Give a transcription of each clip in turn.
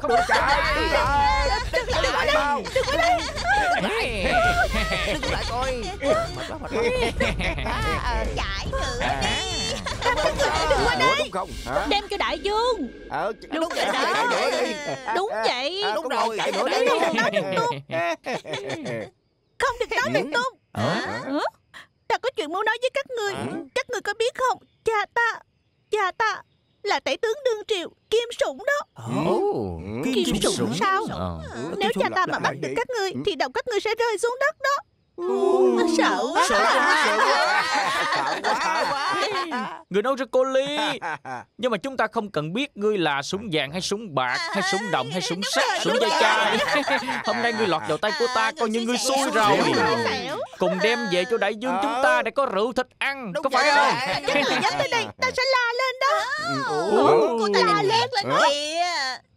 không được chạy Đừng lại Đừng lại mau Đừng có đây Đừng lại coi Mệt quá mệt quá. Chạy thử đi. Không sao Đừng qua đây đúng không? Hả? Đem cho đại dương. Ờ Đúng đúng rồi rồi đó. nữa Đúng vậy. À, Đúng rồi chạy nữa đi. Không được nói về Tôn. Hả? Ta có chuyện muốn nói với các người? Các người có biết không? Cha ta. Cha ta Là tể tướng đương triều Kim Sủng đó. Ồ, Kim Sủng sao? Ờ. Nếu cha ta mà bắt được các người Thì đầu các người sẽ rơi xuống đất đó Sợ quá. Sợ quá Sợ quá. Sợ quá Người nói rất có lý Nhưng mà chúng ta không cần biết ngươi là súng vàng hay súng bạc Hay súng đồng hay súng sắt, súng dây chai. Hôm nay ngươi lọt vào tay của ta coi như ngươi xui rồi. Cùng đem về cho đại dương chúng ta để có rượu thịt ăn Có phải không? Các người dám tới đây Ta sẽ la lên đó. Ủa? Cô ta La lên lên kìa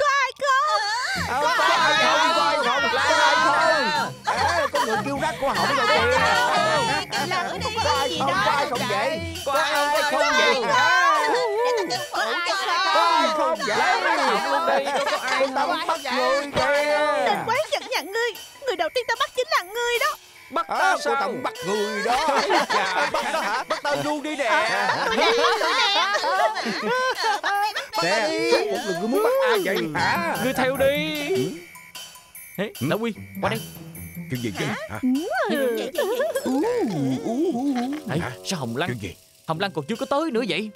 Có ai không Không có ai không có ai không có ai không Ê, có người kêu rắc của họng rồi kìa. Đây có ai không có ai không vậy. có ai không vậy. cho có ai không vậy? có ai ta bắt người Đừng kìa quán giận nhận ngươi. Người đầu tiên ta bắt chính là ngươi đó Bắt à, ta cô sao? tầm bắt người đó. Bắt đó hả? Bắt tao luôn đi nè. Nè. Suốt một lần ngươi muốn bắt ai vậy? Hả? Ngươi theo đi. Ê, Lão Quy, qua đây chuyện gì chứ? Hả? Ê, sao Hồng Lăng chuyện gì? Hồng Lăng còn chưa có tới nữa vậy?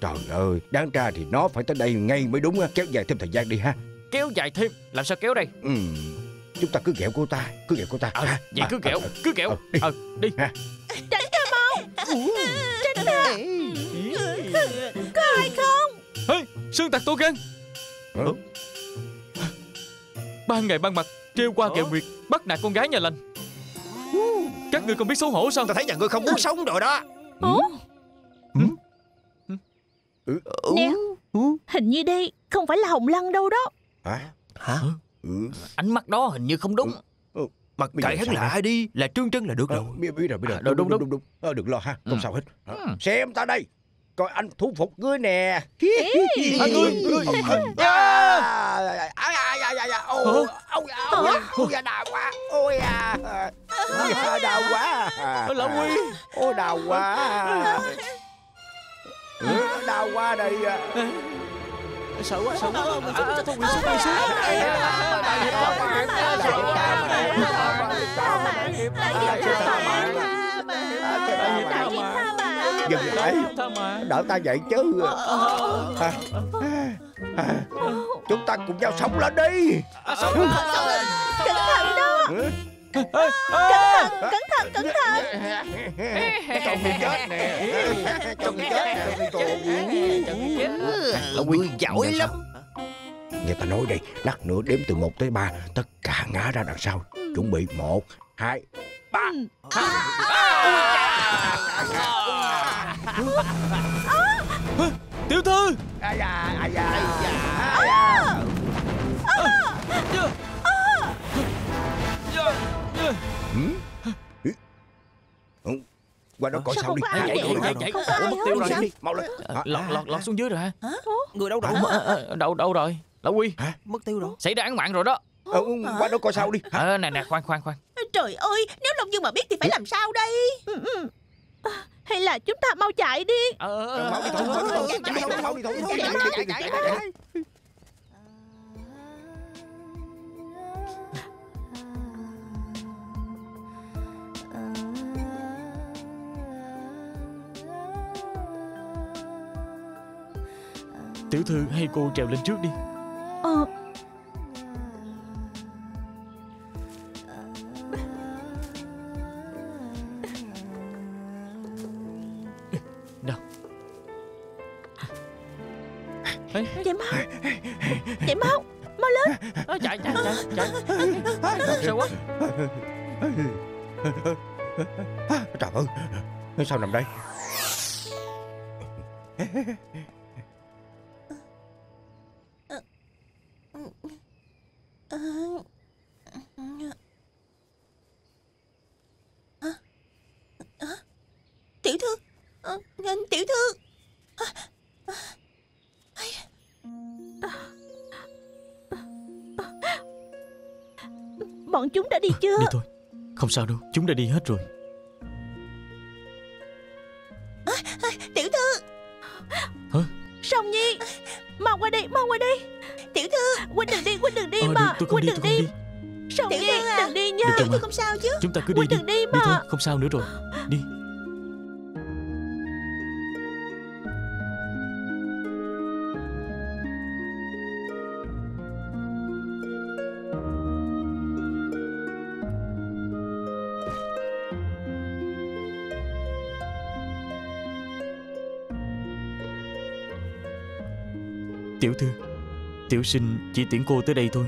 Trời ơi đáng ra thì nó phải tới đây ngay mới đúng á. Kéo dài thêm thời gian đi ha. Kéo dài thêm? Làm sao kéo đây? Ừ. chúng ta cứ ghẹo cô ta cứ ghẹo cô ta. Ờ, ha. Vậy cứ kéo, Ờ, cứ kéo ờ, đi. Ờ, đi. Tránh ra mau. Tránh ra. Có ai không? Ê, Sương tạc tô gan Ờ. Ban ngày ban mặt Trêu qua ghẹo nguyệt Bắt nạt con gái nhà lành. Các ngươi còn biết xấu hổ sao? Ta thấy nhà ngươi không muốn sống rồi đó. Nè Hình như đây Không phải là Hồng Lăng đâu đó. Hả? Hả? Ừ. Ánh mắt đó hình như không đúng. Mặc Bây giờ kệ hắn là ai đi Là Trương Trân là được Ờ, rồi. biết, biết rồi biết rồi À, đúng, đúng, đúng đúng. Ờ, đừng lo ha không Ừ. sao hết. Ờ, Ừ. xem ta đây. Coi anh thu phục ngươi nè. Ngươi, ngươi À, ai ai ai ai ai. Ô ô ô ô da đau quá. Ôi à. Đau quá. Ôi, Lão Quy ô đau quá. Ừ, đau quá đây. Sợ quá, sợ quá À, à, Thôi quỳ xuống, quỳ xuống dừng lại đỡ ta dậy chứ à, à, chúng ta cùng nhau sống lên đi Cẩn thận đó Cẩn thận Cẩn thận. Cho người chết nè cho người chết nè Lão Quy giỏi lắm Nghe ta nói đây Lát nữa đếm từ 1 tới 3 Tất cả ngã ra đằng sau. Chuẩn bị 1, 2, 3 Tiểu thư! Ai da, ai da, ai da Ừ, Qua đó coi Sao đi Chạy, chạy, chạy, chạy. mất tiêu rồi đi Mau lên À, Lọt, lọt, lọt xuống dưới rồi hả Người đâu đâu Ờ, ờ, ờ, Đâu, đâu rồi Lão Quy Mất tiêu rồi Xảy ra án mạng rồi đó Ờ, Qua đó coi sao đi Ờ, nè nè khoan khoan khoan Trời ơi Nếu Long Dương mà biết thì phải làm sao đây Hay là chúng ta mau chạy đi Ờ, ờ, ờ, Mau đi thôi, mau đi thôi, chạy thôi, mau đi thôi, chạy, chạy, chạy, Tiểu thư hay cô trèo lên trước đi. Ờ. Nào. Chạy mau Chạy mau Mau lên. Chạy chạy chạy chạy. Sao quá. Trời ơi Sao nằm đây đi chưa Đi thôi. Không sao đâu Chúng đã đi hết rồi. Tiểu thư. Song Nhi Mau qua đây Mau qua đây. Tiểu thư Huynh đừng đi Huynh đừng đi Ờ, mà không Huynh đi đừng đi. đi. Song Tiểu Nhi thư à. đừng đi nha. Tiểu mà thư không sao chứ. Chúng ta cứ đi đi. đừng đi Đi thôi mà. Không sao nữa rồi. Đi Tiểu sinh chỉ tiễn cô tới đây thôi.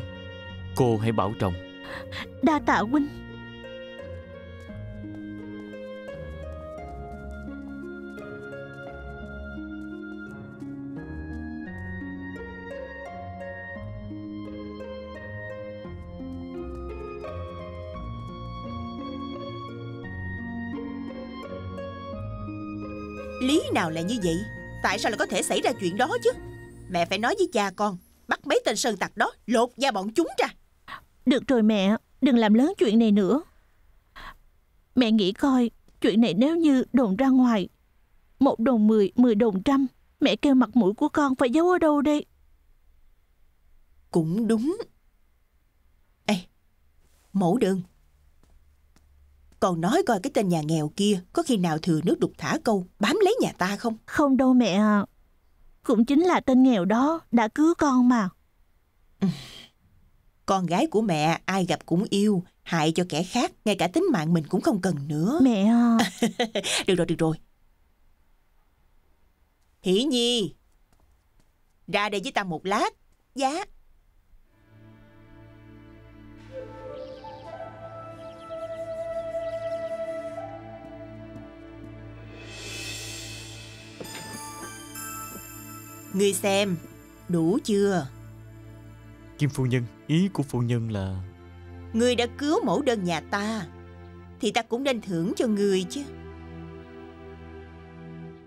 Cô hãy bảo trọng. Đa tạ Huynh. Lý nào lại như vậy? Tại sao lại có thể xảy ra chuyện đó chứ? Mẹ phải nói với cha con Bắt mấy tên sơn tặc đó Lột da bọn chúng ra. Được rồi mẹ Đừng làm lớn chuyện này nữa. Mẹ nghĩ coi Chuyện này nếu như đồn ra ngoài Một đồn mười, mười đồn trăm Mẹ kêu mặt mũi của con phải giấu ở đâu đây? Cũng đúng. Ê Mẫu đơn. Còn nói coi cái tên nhà nghèo kia Có khi nào thừa nước đục thả câu Bám lấy nhà ta không? Không đâu mẹ Cũng chính là tên nghèo đó Đã cứu con mà. Con gái của mẹ ai gặp cũng yêu Hại cho kẻ khác Ngay cả tính mạng mình cũng không cần nữa. Mẹ à. Được rồi được rồi. Hỷ Nhi Ra đây với ta một lát. Giá Ngươi xem Đủ chưa? Kim phu nhân Ý của phu nhân là Ngươi đã cứu mẫu đơn nhà ta Thì ta cũng nên thưởng cho ngươi chứ.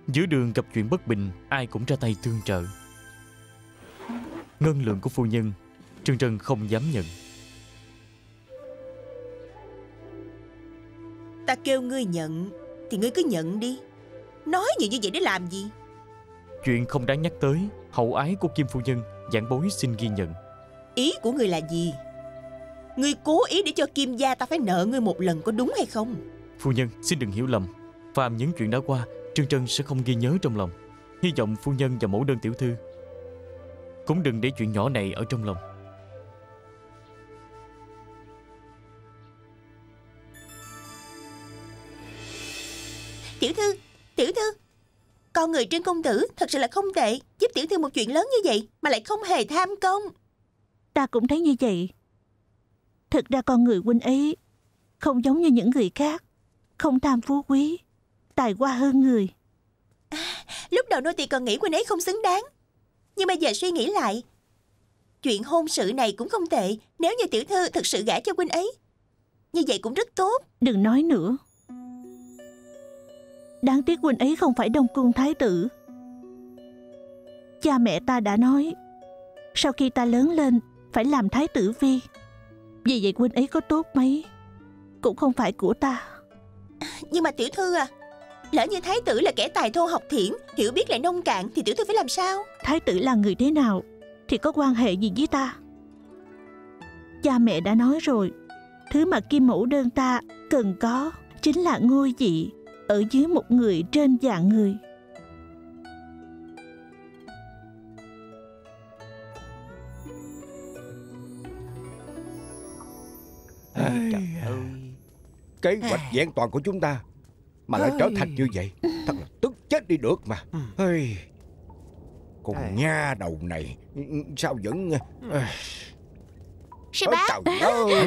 Giữa đường gặp chuyện bất bình Ai cũng ra tay tương trợ. Ngân lượng của phu nhân Trân Trân không dám nhận. Ta kêu ngươi nhận Thì ngươi cứ nhận đi. Nói nhiều như vậy để làm gì Chuyện không đáng nhắc tới Hậu ái của Kim phu nhân Giảng bối xin ghi nhận. Ý của ngươi là gì? Ngươi cố ý để cho Kim gia ta phải nợ ngươi một lần có đúng hay không? Phu nhân xin đừng hiểu lầm. Phàm những chuyện đã qua Trân Trân sẽ không ghi nhớ trong lòng. Hy vọng phu nhân và mẫu đơn tiểu thư Cũng đừng để chuyện nhỏ này ở trong lòng Con người trên công tử thật sự là không tệ. Giúp tiểu thư một chuyện lớn như vậy Mà lại không hề tham công. Ta cũng thấy như vậy. Thực ra con người huynh ấy Không giống như những người khác Không tham phú quý Tài hoa hơn người. Lúc đầu nô tỳ còn nghĩ huynh ấy không xứng đáng. Nhưng bây giờ suy nghĩ lại Chuyện hôn sự này cũng không tệ Nếu như tiểu thư thực sự gả cho huynh ấy. Như vậy cũng rất tốt. Đừng nói nữa Đáng tiếc huynh ấy không phải đông cung thái tử. Cha mẹ ta đã nói Sau khi ta lớn lên Phải làm thái tử phi Vì vậy huynh ấy có tốt mấy Cũng không phải của ta. Nhưng mà tiểu thư à Lỡ như thái tử là kẻ tài thô học thiển Hiểu biết lại nông cạn Thì tiểu thư phải làm sao? Thái tử là người thế nào Thì có quan hệ gì với ta? Cha mẹ đã nói rồi Thứ mà kim mẫu đơn ta cần có Chính là ngôi vị Ở dưới một người trên dạng người. Trời ơi. Kế hoạch vẹn toàn của chúng ta Mà lại trở thành như vậy Thật là tức chết đi được mà. Ây, Con nha đầu này Sao vẫn Ây, Sư ôi bá Trời ơi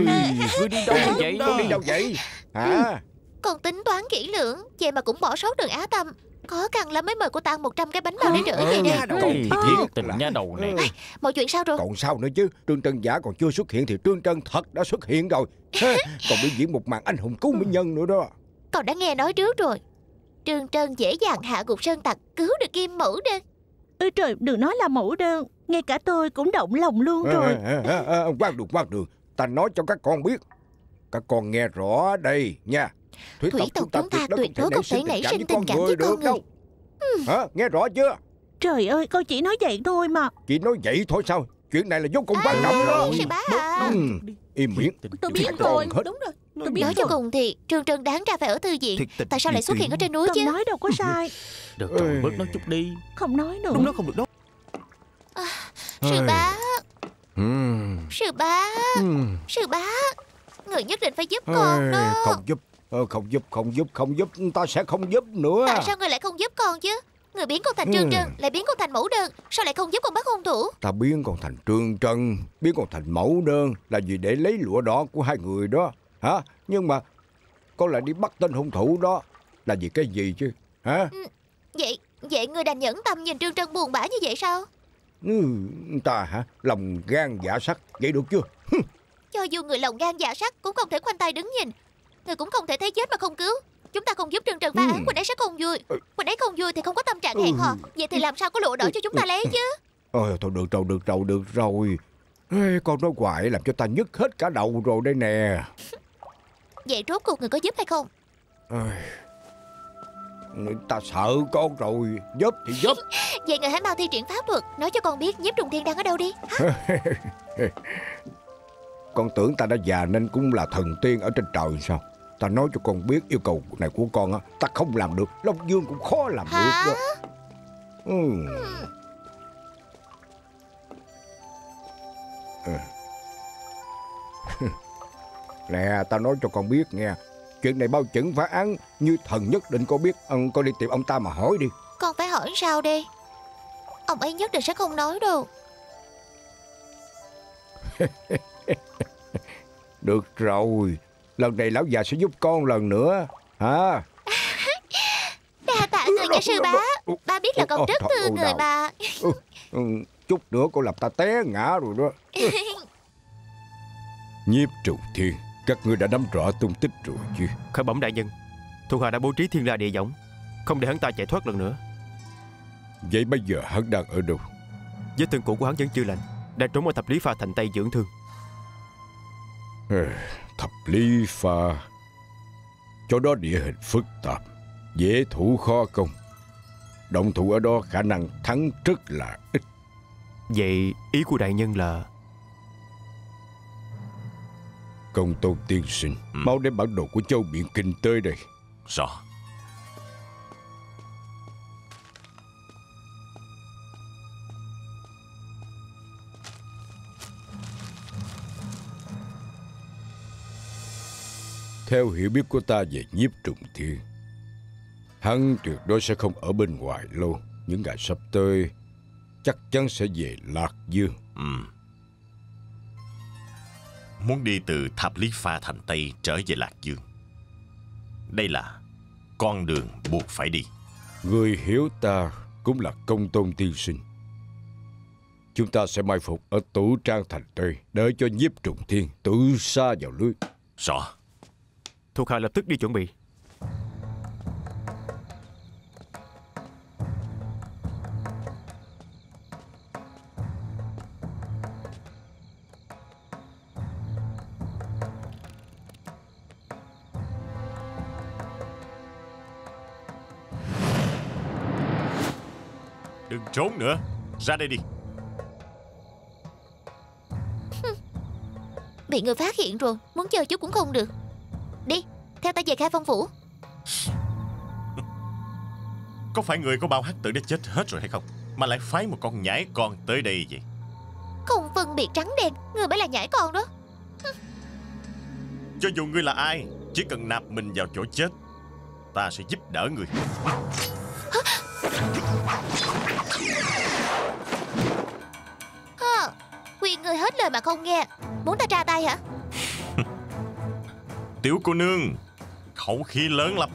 Ngươi đi đâu vậy? Con đi đâu vậy? Hả Con tính toán kỹ lưỡng Vậy mà cũng bỏ sót đường Á Tâm Khó khăn lắm mới mời cô ta 100 cái bánh bao để rửa vậy đi đầu Ê, thiệt tình nha đầu này Ừ. Mọi chuyện sao rồi Còn sao nữa chứ Trương Trân Giả còn chưa xuất hiện Thì Trương Trân thật đã xuất hiện rồi Ha, Còn biểu diễn một màn anh hùng cứu mỹ nhân nữa đó Con đã nghe nói trước rồi Trương Trân dễ dàng hạ gục sơn tặc Cứu được kim mẫu đơn Ôi trời đừng nói là mẫu đơn Ngay cả tôi cũng động lòng luôn rồi à, à, à, à, Quang đường quang đường Ta nói cho các con biết Các con nghe rõ đây nha Thủy tộc chúng ta tuyệt đối không thể nảy sinh tình cảm với con người. đâu Hả? Nghe rõ chưa? Trời ơi con chỉ nói vậy thôi mà. Chỉ nói vậy thôi sao? Chuyện này là vô cùng quan trọng đó Sư bá à ừ. Im miệng. Tôi biết rồi. Đúng rồi. Tôi biết Nói cho cùng thì Trương Trân đáng ra phải ở thư viện. Tại sao lại xuất hiện ở trên núi chứ? nói đâu có sai. Được rồi bớt nói chút đi. Không nói nữa. Đúng đó không được đâu. Sư bá Ừm. Sư bá Ừm. Sư bá Người nhất định phải giúp con đó. Không giúp Ờ, Không giúp Không giúp Không giúp. Ta sẽ không giúp nữa. Tại sao người lại không giúp con chứ? Người biến con thành Ừ. Trương Trân Lại biến con thành mẫu đơn. Sao lại không giúp con bắt hung thủ? Ta biến con thành trương trân Biến con thành mẫu đơn Là vì để lấy lụa đỏ của hai người đó. Hả? Nhưng mà Con lại đi bắt tên hung thủ đó. Là vì cái gì chứ? Hả? Vậy Vậy người đành nhẫn tâm nhìn Trương Trân buồn bã như vậy sao? Ừ, Ta hả? Lòng gan dạ sắt. Vậy được chưa? Cho dù người lòng gan dạ sắt Cũng không thể khoanh tay đứng nhìn Người cũng không thể thấy chết mà không cứu. Chúng ta không giúp Trương Trân phá Ừ. án Quỳnh ấy sẽ không vui. Ừ. Quỳnh ấy không vui thì không có tâm trạng hẹn hò. Vậy thì làm sao có lụa đỏ cho chúng ta lấy chứ? Ôi thôi được rồi được rồi được rồi. Ê, Con nói hoài làm cho ta nhức hết cả đầu rồi đây nè. Vậy rốt cuộc người có giúp hay không? Ôi, Ta sợ con rồi. Giúp thì giúp. Vậy người hãy mau thi triển pháp thuật Nói cho con biết nhiếp trùng thiên đang ở đâu đi. Con tưởng ta đã già nên cũng là thần tiên ở trên trời sao Ta nói cho con biết yêu cầu này của con á Ta không làm được. Long Dương cũng khó làm Hả? được đó. Ừ. Ừ. Nè ta nói cho con biết nghe. Chuyện này bao chuẩn phá án Như thần nhất định con biết. Ừ, Con đi tìm ông ta mà hỏi đi. Con phải hỏi sao đây Ông ấy nhất định sẽ không nói đâu. Được rồi Lần này lão già sẽ giúp con lần nữa. Hả? Đa tạ người nha sư bá. Ba biết là con rất thương người đau. mà ừ, Chút nữa con làm ta té ngã rồi đó. Nhiếp trùng thiên Các ngươi đã nắm rõ tung tích rồi chứ? Khởi bẩm đại nhân Thuộc hạ đã bố trí thiên la địa võng Không để hắn ta chạy thoát lần nữa. Vậy bây giờ hắn đang ở đâu? Vết thương cũ của hắn vẫn chưa lành Đang trốn ở thập lý pha thành Tây dưỡng thương Thập lý pha. Chỗ đó địa hình phức tạp Dễ thủ khó công. Động thủ ở đó khả năng thắng rất là ít. Vậy ý của đại nhân là? Công tôn tiên sinh Ừ. Mau đem bản đồ của châu Biện Kinh tới đây. Rõ Theo hiểu biết của ta về nhiếp trùng thiên Hắn tuyệt đối sẽ không ở bên ngoài lâu. Những ngày sắp tới Chắc chắn sẽ về Lạc Dương. Ừm. Muốn đi từ Tháp Lý Pha thành Tây trở về Lạc Dương Đây là con đường buộc phải đi. Người hiểu ta cũng là công tôn tiên sinh. Chúng ta sẽ mai phục ở tủ trang thành Tây Đợi cho nhiếp trùng thiên tự xa vào lưới. Rõ Thuộc hạ lập tức đi chuẩn bị. Đừng trốn nữa. Ra đây đi. Bị người phát hiện rồi. Muốn chơi chút cũng không được Đi Theo ta về khai phong phủ. Có phải người có bao hắc tử đã chết hết rồi hay không? Mà lại phái một con nhãi con tới đây vậy? Không phân biệt trắng đen Người mới là nhảy con đó. Cho dù ngươi là ai Chỉ cần nạp mình vào chỗ chết Ta sẽ giúp đỡ người Hơ, Khuyên người hết lời mà không nghe. Muốn ta ra tay hả Tiểu cô nương, Khẩu khí lớn lắm.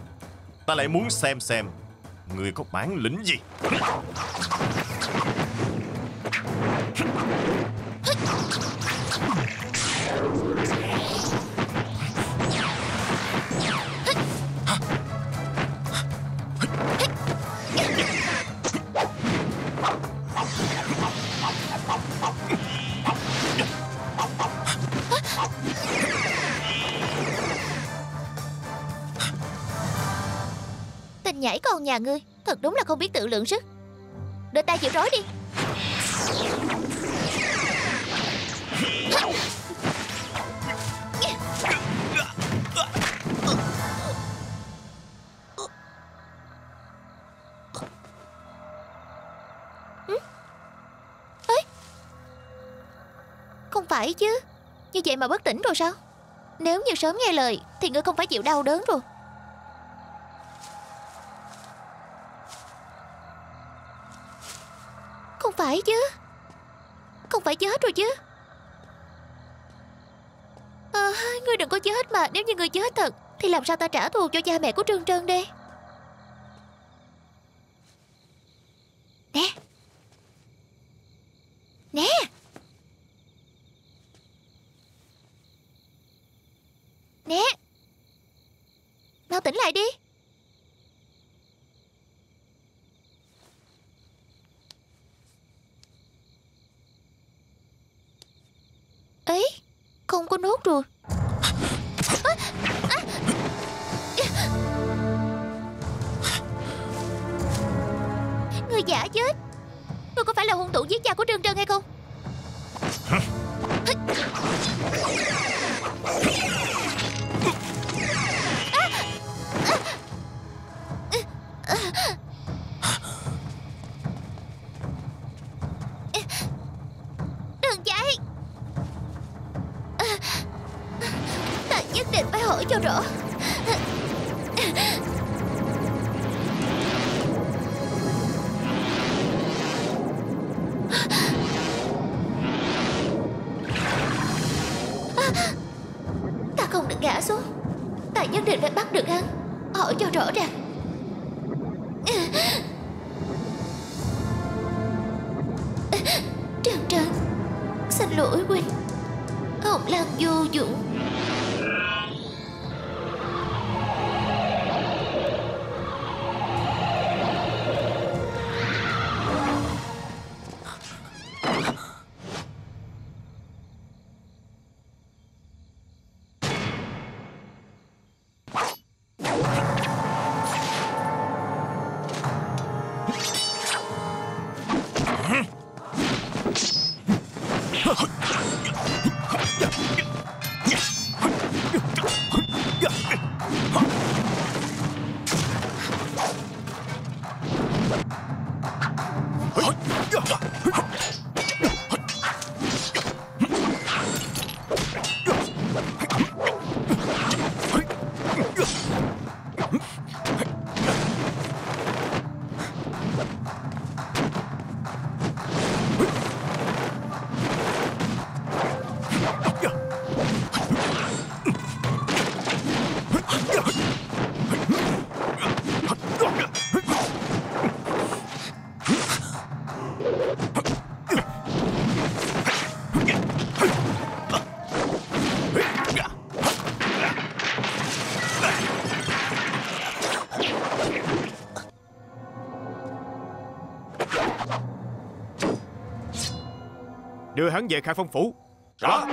Ta lại muốn xem xem Người có bản lĩnh gì. Con nhà ngươi. Thật đúng là không biết tự lượng sức. Đưa ta chịu rối đi. Ừ? Không phải chứ. Như vậy mà bất tỉnh rồi sao? Nếu như sớm nghe lời, Thì ngươi không phải chịu đau đớn rồi. Không phải chứ? Không phải chết rồi chứ? À, Ngươi đừng có chết mà Nếu như ngươi chết thật Thì làm sao ta trả thù cho cha mẹ của Trương Trân đây? Nè! Nè! Nè! Mau tỉnh lại đi! Ấy không có nốt rồi. À, à. Người giả chết. Người có phải là hung thủ giết cha của Trương Trân hay không hắn về khai phong phủ. Rõ.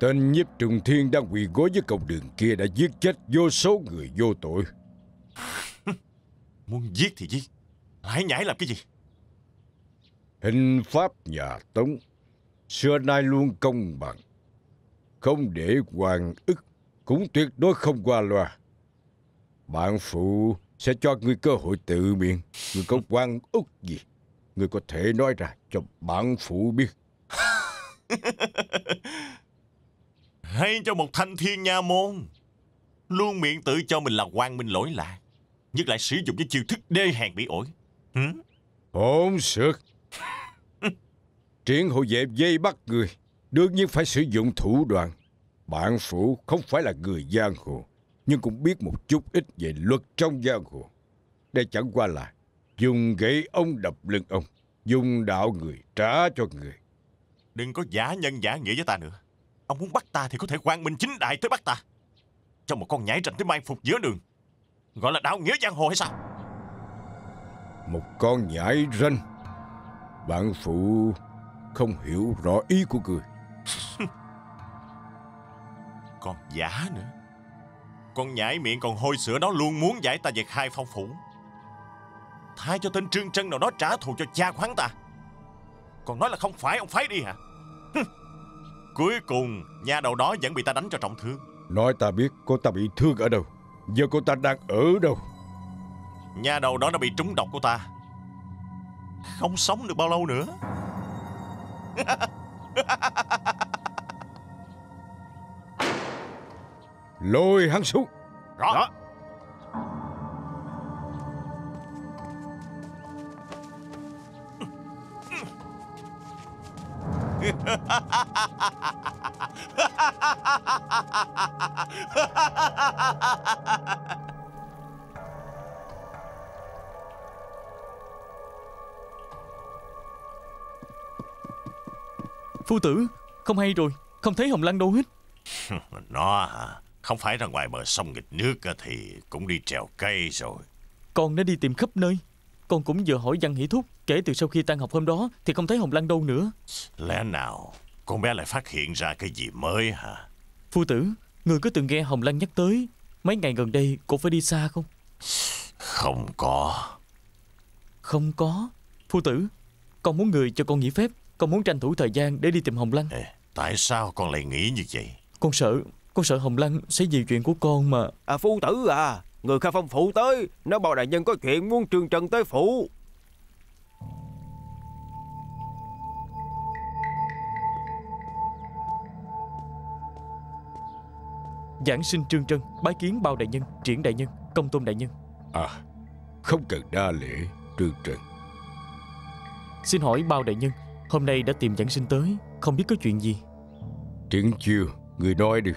Tên nhiếp trùng thiên đang quỳ gối với cầu đường kia đã giết chết vô số người vô tội. Muốn giết thì giết. Lại nhảy làm cái gì Hình pháp nhà Tống xưa nay luôn công bằng. Không để hoàng ức, cũng tuyệt đối không qua loa. Bạn phụ sẽ cho ngươi cơ hội tự biện. Ngươi có quan ức gì? Ngươi có thể nói ra cho bạn phụ biết. Hay cho một thanh thiên nha môn Luôn miệng tự cho mình là quang minh lỗi lạc Nhất lại sử dụng cái chiêu thức đê hèn bị ổi Hử? Hỗn xược. Triển hộ vệ dây bắt người, đương nhiên phải sử dụng thủ đoạn. Bạn phụ không phải là người giang hồ, nhưng cũng biết một chút ít về luật trong giang hồ. Đây chẳng qua là dùng gậy ông đập lưng ông, dùng đạo người trả cho người. Đừng có giả nhân giả nghĩa với ta nữa Ông muốn bắt ta thì có thể quang minh chính đại tới bắt ta Cho một con nhảy rành tới mai phục giữa đường Gọi là đạo nghĩa giang hồ hay sao Một con nhãi ranh Bạn phụ không hiểu rõ ý của người. Còn giả nữa. Con nhãi miệng còn hôi sữa đó luôn muốn giải ta về khai phong phủ. Thay cho tên Trương Trân nào đó trả thù cho cha của hắn ta. Còn nói là không phải ông phái đi hả. Cuối cùng Nhà đầu đó vẫn bị ta đánh cho trọng thương. Nói ta biết cô ta bị thương ở đâu Giờ cô ta đang ở đâu? Nhà đầu đó đã bị trúng độc của ta. Không sống được bao lâu nữa Lôi hắn xuống Rõ Phu tử Không hay rồi Không thấy Hồng Lăng đâu hết. Nó hả? Không phải ra ngoài bờ sông nghịch nước Thì cũng đi trèo cây rồi. Con đã đi tìm khắp nơi. Con cũng vừa hỏi văn hỷ thúc Kể từ sau khi tan học hôm đó Thì không thấy Hồng Lăng đâu nữa. Lẽ nào con bé lại phát hiện ra cái gì mới hả? Phu tử Người có từng nghe Hồng Lăng nhắc tới Mấy ngày gần đây cô phải đi xa không? Không có. Không có. Phu tử Con muốn người cho con nghỉ phép Con muốn tranh thủ thời gian để đi tìm Hồng Lăng. Ê, Tại sao con lại nghĩ như vậy? Con sợ Con sợ Hồng Lăng sẽ vì chuyện của con mà À phu tử à Người khai phong phụ tới Nó bảo đại nhân có chuyện muốn trương trần tới phủ. Giảng sinh Trương Trân Bái kiến bao đại nhân Triển đại nhân Công tôn đại nhân. À Không cần đa lễ Trương Trần. Xin hỏi bao đại nhân Hôm nay đã tìm giảng sinh tới Không biết có chuyện gì. Triển chiêu Người nói đi.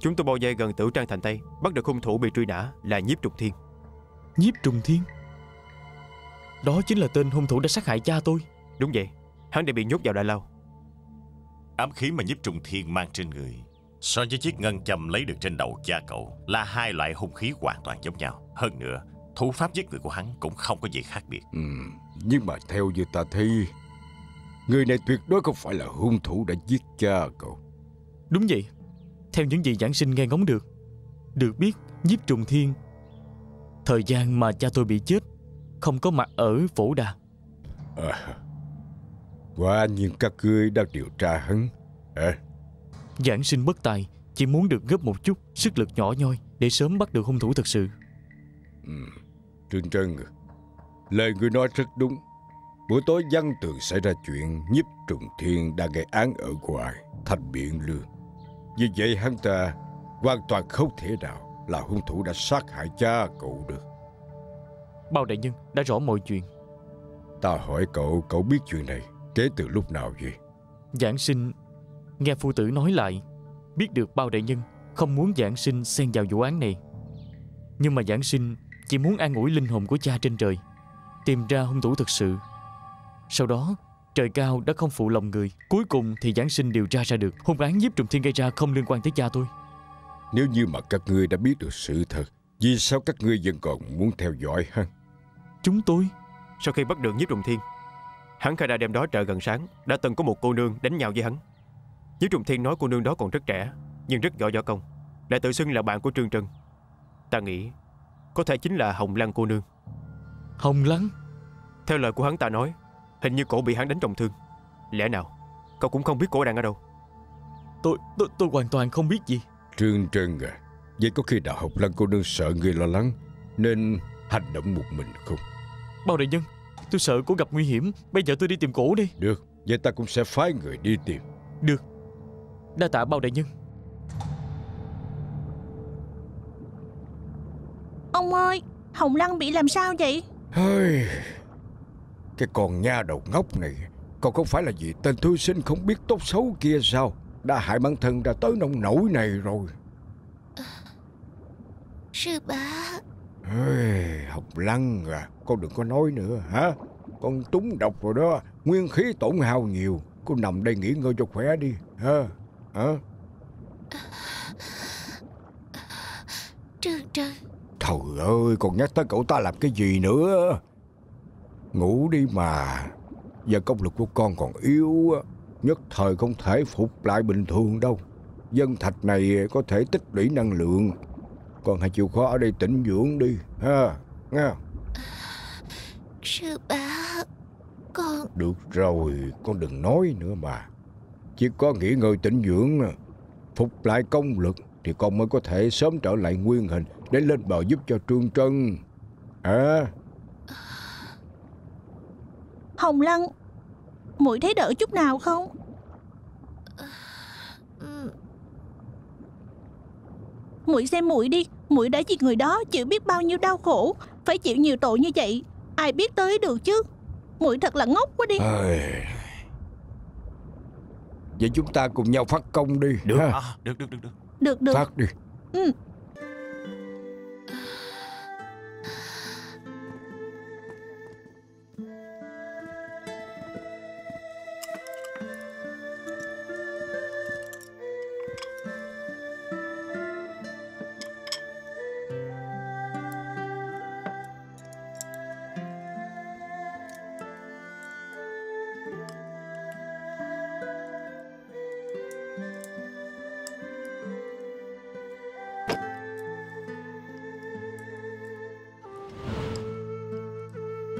Chúng tôi bao vây gần tử trang thành Tây Bắt được hung thủ bị truy nã là nhiếp trục thiên. Nhiếp trùng thiên? Đó chính là tên hung thủ đã sát hại cha tôi. Đúng vậy Hắn đã bị nhốt vào đại lao Ám khí mà nhiếp trùng thiên mang trên người So với chiếc ngân châm lấy được trên đầu cha cậu Là hai loại hung khí hoàn toàn giống nhau. Hơn nữa Thủ pháp giết người của hắn cũng không có gì khác biệt. Ừ, Nhưng mà theo như ta thấy Người này tuyệt đối không phải là hung thủ đã giết cha cậu. Đúng vậy. Theo những gì giảng sinh nghe ngóng được Được biết nhiếp trùng thiên Thời gian mà cha tôi bị chết Không có mặt ở phổ đà. À, Quả nhiên các ngươi đang điều tra hắn. À, Giảng sinh bất tài Chỉ muốn được góp một chút Sức lực nhỏ nhoi Để sớm bắt được hung thủ thật sự. Ừ, Trương Trân Lời người nói rất đúng Buổi tối văn tường xảy ra chuyện nhiếp trùng thiên đang gây án ở ngoài thành biện lương Vì vậy hắn ta hoàn toàn không thể nào là hung thủ đã sát hại cha cậu được. Bao đại nhân đã rõ mọi chuyện. Ta hỏi cậu, cậu biết chuyện này kể từ lúc nào vậy? Giảng sinh Nghe phu tử nói lại Biết được bao đại nhân Không muốn giảng sinh xen vào vụ án này. Nhưng mà giảng sinh Chỉ muốn an ủi linh hồn của cha trên trời Tìm ra hung thủ thực sự Sau đó Trời cao đã không phụ lòng người. Cuối cùng thì giảng sinh điều tra ra được. Hung án nhiếp trùng thiên gây ra không liên quan tới cha tôi. Nếu như mà các ngươi đã biết được sự thật Vì sao các ngươi vẫn còn muốn theo dõi hắn? Chúng tôi Sau khi bắt được nhiếp trùng thiên Hắn khai ra đêm đó trời gần sáng. Đã từng có một cô nương đánh nhau với hắn. Nhiếp trùng thiên nói cô nương đó còn rất trẻ Nhưng rất giỏi võ công. Lại tự xưng là bạn của Trương Trân. Ta nghĩ Có thể chính là Hồng Lăng cô nương. Hồng Lăng? Theo lời của hắn ta nói Hình như cổ bị hắn đánh trọng thương. Lẽ nào Cậu cũng không biết cổ đang ở đâu? Tôi tôi, tôi hoàn toàn không biết gì. Trương Trân à Vậy có khi nào Học Lăng cô nương sợ người lo lắng Nên hành động một mình không? Bao đại nhân Tôi sợ cô gặp nguy hiểm Bây giờ tôi đi tìm cổ đi. Được Vậy ta cũng sẽ phái người đi tìm. Được. Đa tạ bao đại nhân. Ông ơi Hồng Lăng bị làm sao vậy? Hơi... Cái con nha đầu ngốc này Còn không phải là gì tên thư sinh không biết tốt xấu kia sao? Đã hại bản thân ra tới nông nổi này rồi. Sư bá. Ê, Học Lăng à Con đừng có nói nữa hả? Con trúng độc rồi đó Nguyên khí tổn hao nhiều. Cô nằm đây nghỉ ngơi cho khỏe đi ha hả? Trương Thật Trời ơi Còn nhắc tới cậu ta làm cái gì nữa Ngủ đi mà. Giờ công lực của con còn yếu Nhất thời không thể phục lại bình thường đâu. Dân thạch này có thể tích lũy năng lượng. Con hãy chịu khó ở đây tĩnh dưỡng đi ha Nghe Sư bá Con Được rồi Con đừng nói nữa mà. Chỉ có nghỉ ngơi tĩnh dưỡng Phục lại công lực Thì con mới có thể sớm trở lại nguyên hình Để lên bờ giúp cho Trương Trân. À Hồng Lăng muội thấy đỡ chút nào không ừ, muội xem muội đi muội đã vì người đó chịu biết bao nhiêu đau khổ phải chịu nhiều tội như vậy ai biết tới được chứ muội thật là ngốc quá đi Ơi. Vậy chúng ta cùng nhau phát công đi Được, ha? à, được, được, được, được. được được Phát đi ừ.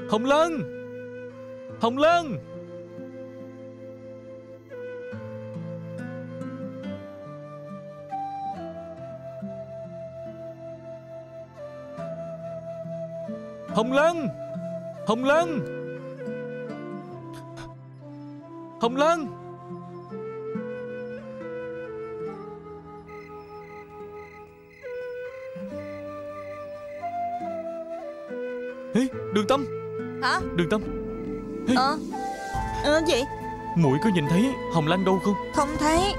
Hồng Lân! Hồng Lân! Hồng Lân! Hồng Lân! Hồng Lân! Đường Tâm. Ờ. Ờ gì? Muội có nhìn thấy Hồng Lân đâu không? Không thấy.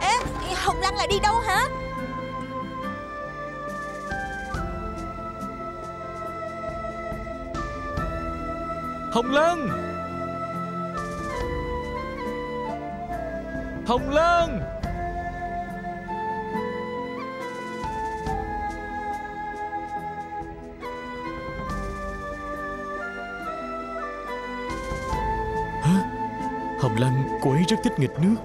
Ê Hồng Lăng là đi đâu hả? Hồng Lân! Hồng Lân rất thích nghịch nước.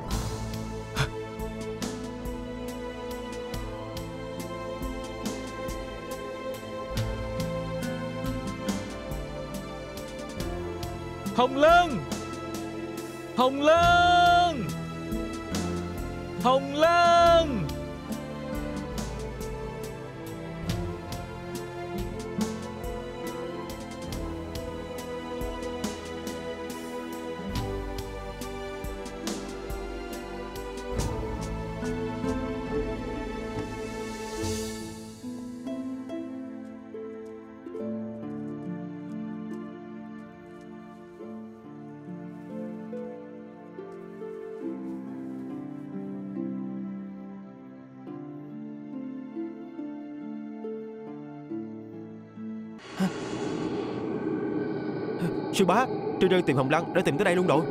Sư bá Trương Trân tìm Hồng Lăng đã tìm tới đây luôn rồi.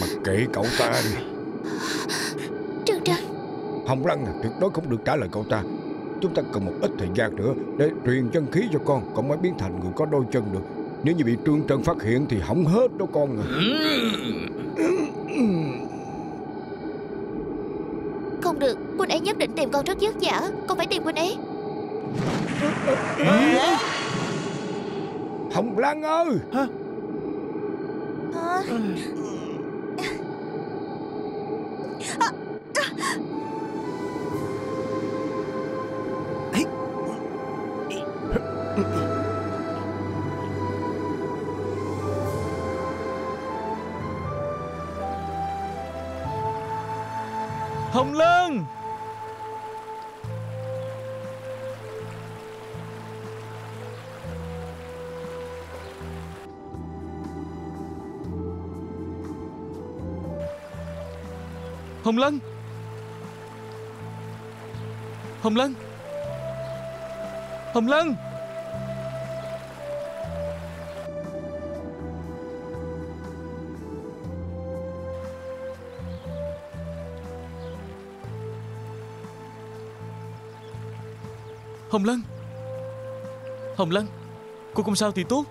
Mặc kệ cậu ta đi. Trương Trân Hồng Lăng à, tuyệt đối không được trả lời cậu ta. Chúng ta cần một ít thời gian nữa Để truyền chân khí cho con Con mới biến thành người có đôi chân được. Nếu như bị Trương Trân phát hiện Thì hỏng hết đó con à. Không được Quân ấy nhất định tìm con rất vất vả Con phải tìm quân ấy. Hồng Lăng ơi! Hả? Hồng Hồng Lân. Hồng Lân. Hồng Lân. Hồng Lân. Hồng Lân Cô không sao thì tốt.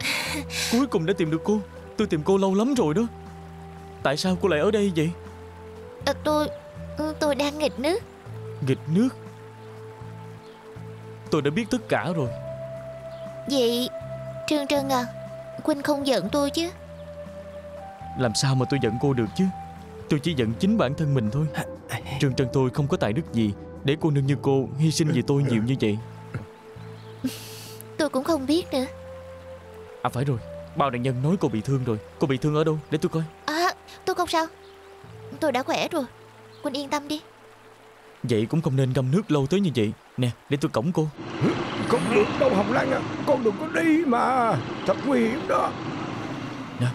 Cuối cùng đã tìm được cô. Tôi tìm cô lâu lắm rồi đó. Tại sao cô lại ở đây vậy à, Tôi Tôi đang nghịch nước. Nghịch nước? Tôi đã biết tất cả rồi. Vậy Trương Trân à Quynh không giận tôi chứ? Làm sao mà tôi giận cô được chứ? Tôi chỉ giận chính bản thân mình thôi. Trương Trân tôi không có tài đức gì Để cô nương như cô hy sinh vì tôi nhiều như vậy. Tôi cũng không biết nữa. À phải rồi. Bao đại nhân nói cô bị thương rồi. Cô bị thương ở đâu? Để tôi coi. À tôi không sao Tôi đã khỏe rồi. Quynh yên tâm đi. Vậy cũng không nên ngâm nước lâu tới như vậy. Nè để tôi cổng cô. Không được đâu Hồng Lan à Con đừng có đi mà. Thật nguy hiểm đó. Nè.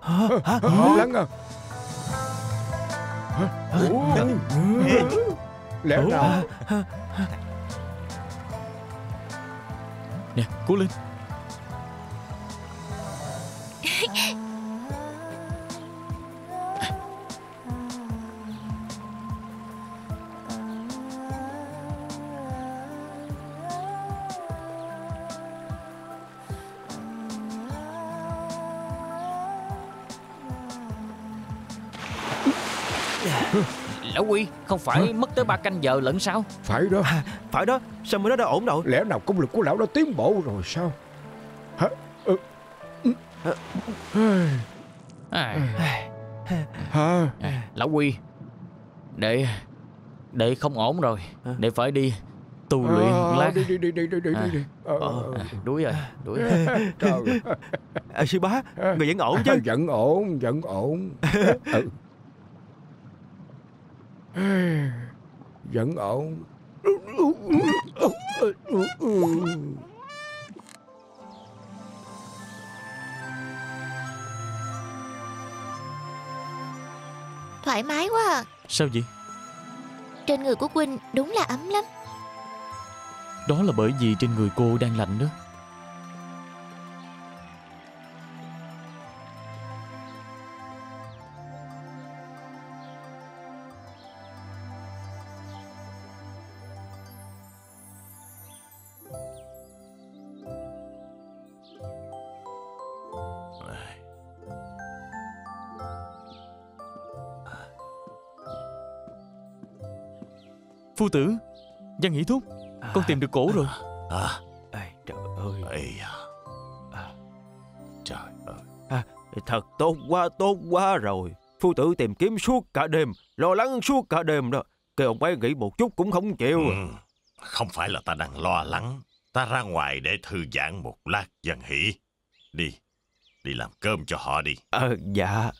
Hồng Lan à Nào Nè cố lên Không phải mất tới ba canh giờ lẫn sao? Phải đó. Phải đó. Sao mới nói đã ổn đâu? Lẽ nào công lực của lão đã tiến bộ rồi sao? Hả? Ừ. à, Hả? À, Lão Quy Đệ Đệ không ổn rồi. Đệ phải đi Tu luyện một lát Đi đi đi đi đi đi À. đi Ờ, à, Đuối rồi Đuối rồi. Trời à, Sư bá Người vẫn ổn chứ? Vẫn ổn Vẫn ổn. Ừ. Vẫn ổn. Thoải mái quá à. Sao vậy? Trên người của Quynh đúng là ấm lắm. Đó là bởi vì trên người cô đang lạnh đó Phu tử Văn Hỷ Thúc Con tìm được cổ rồi À, Ê, Trời ơi ây da. À. Trời ơi. Thật tốt quá tốt quá rồi Phu tử tìm kiếm suốt cả đêm Lo lắng suốt cả đêm đó Kêu ông ấy nghỉ một chút cũng không chịu Ừ, không phải là ta đang lo lắng. Ta ra ngoài để thư giãn một lát dân hỷ. Đi, đi làm cơm cho họ đi. Ờ dạ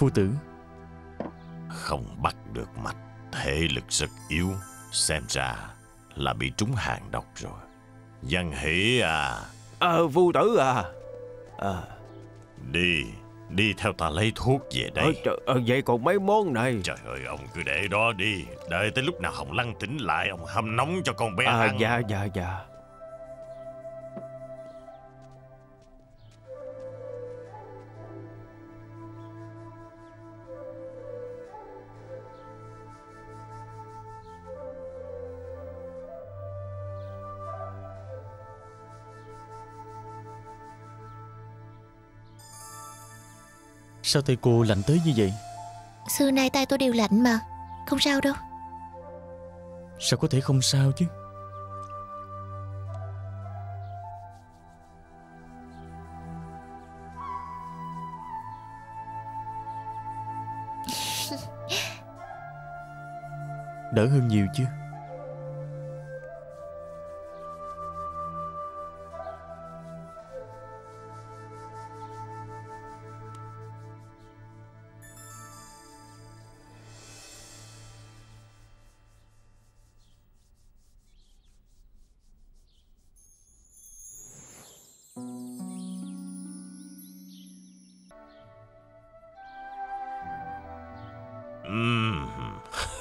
Phu tử Không bắt được mạch, thể lực rất yếu. Xem ra là bị trúng hàng độc rồi. Dân hỷ à, Ờ phu tử à Ờ đi, đi theo ta lấy thuốc về ờ, đây. trời, ờ, Vậy còn mấy món này Trời ơi, ông cứ để đó đi. Đợi tới lúc nào Hồng Lăng tỉnh lại, ông hâm nóng cho con bé À ăn. dạ dạ dạ Sao tay cô lạnh tới như vậy? Xưa nay tay tôi đều lạnh mà Không sao đâu. Sao có thể không sao chứ? Đỡ hơn nhiều chưa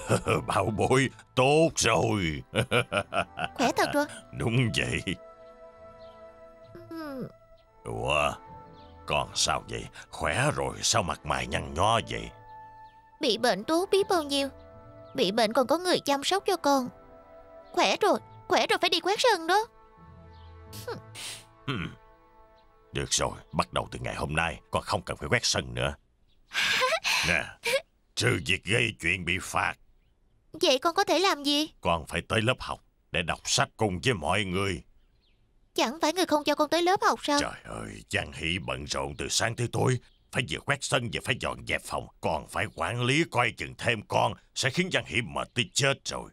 Bảo bối, tốt rồi. Khỏe thật rồi Đúng vậy. Ủa, con sao vậy? Khỏe rồi, sao mặt mày nhăn nhó vậy? Bị bệnh tốt biết bao nhiêu Bị bệnh còn có người chăm sóc cho con Khỏe rồi Khỏe rồi phải đi quét sân đó. Được rồi, bắt đầu từ ngày hôm nay, con không cần phải quét sân nữa. Nè, trừ việc gây chuyện bị phạt, Vậy con có thể làm gì con phải tới lớp học để đọc sách cùng với mọi người. Chẳng phải người không cho con tới lớp học sao Trời ơi, Giang Hỷ bận rộn từ sáng tới tối. Phải vừa quét sân vừa phải dọn dẹp phòng. Còn phải quản lý coi chừng thêm con. Sẽ khiến Giang Hỷ mệt tới chết rồi.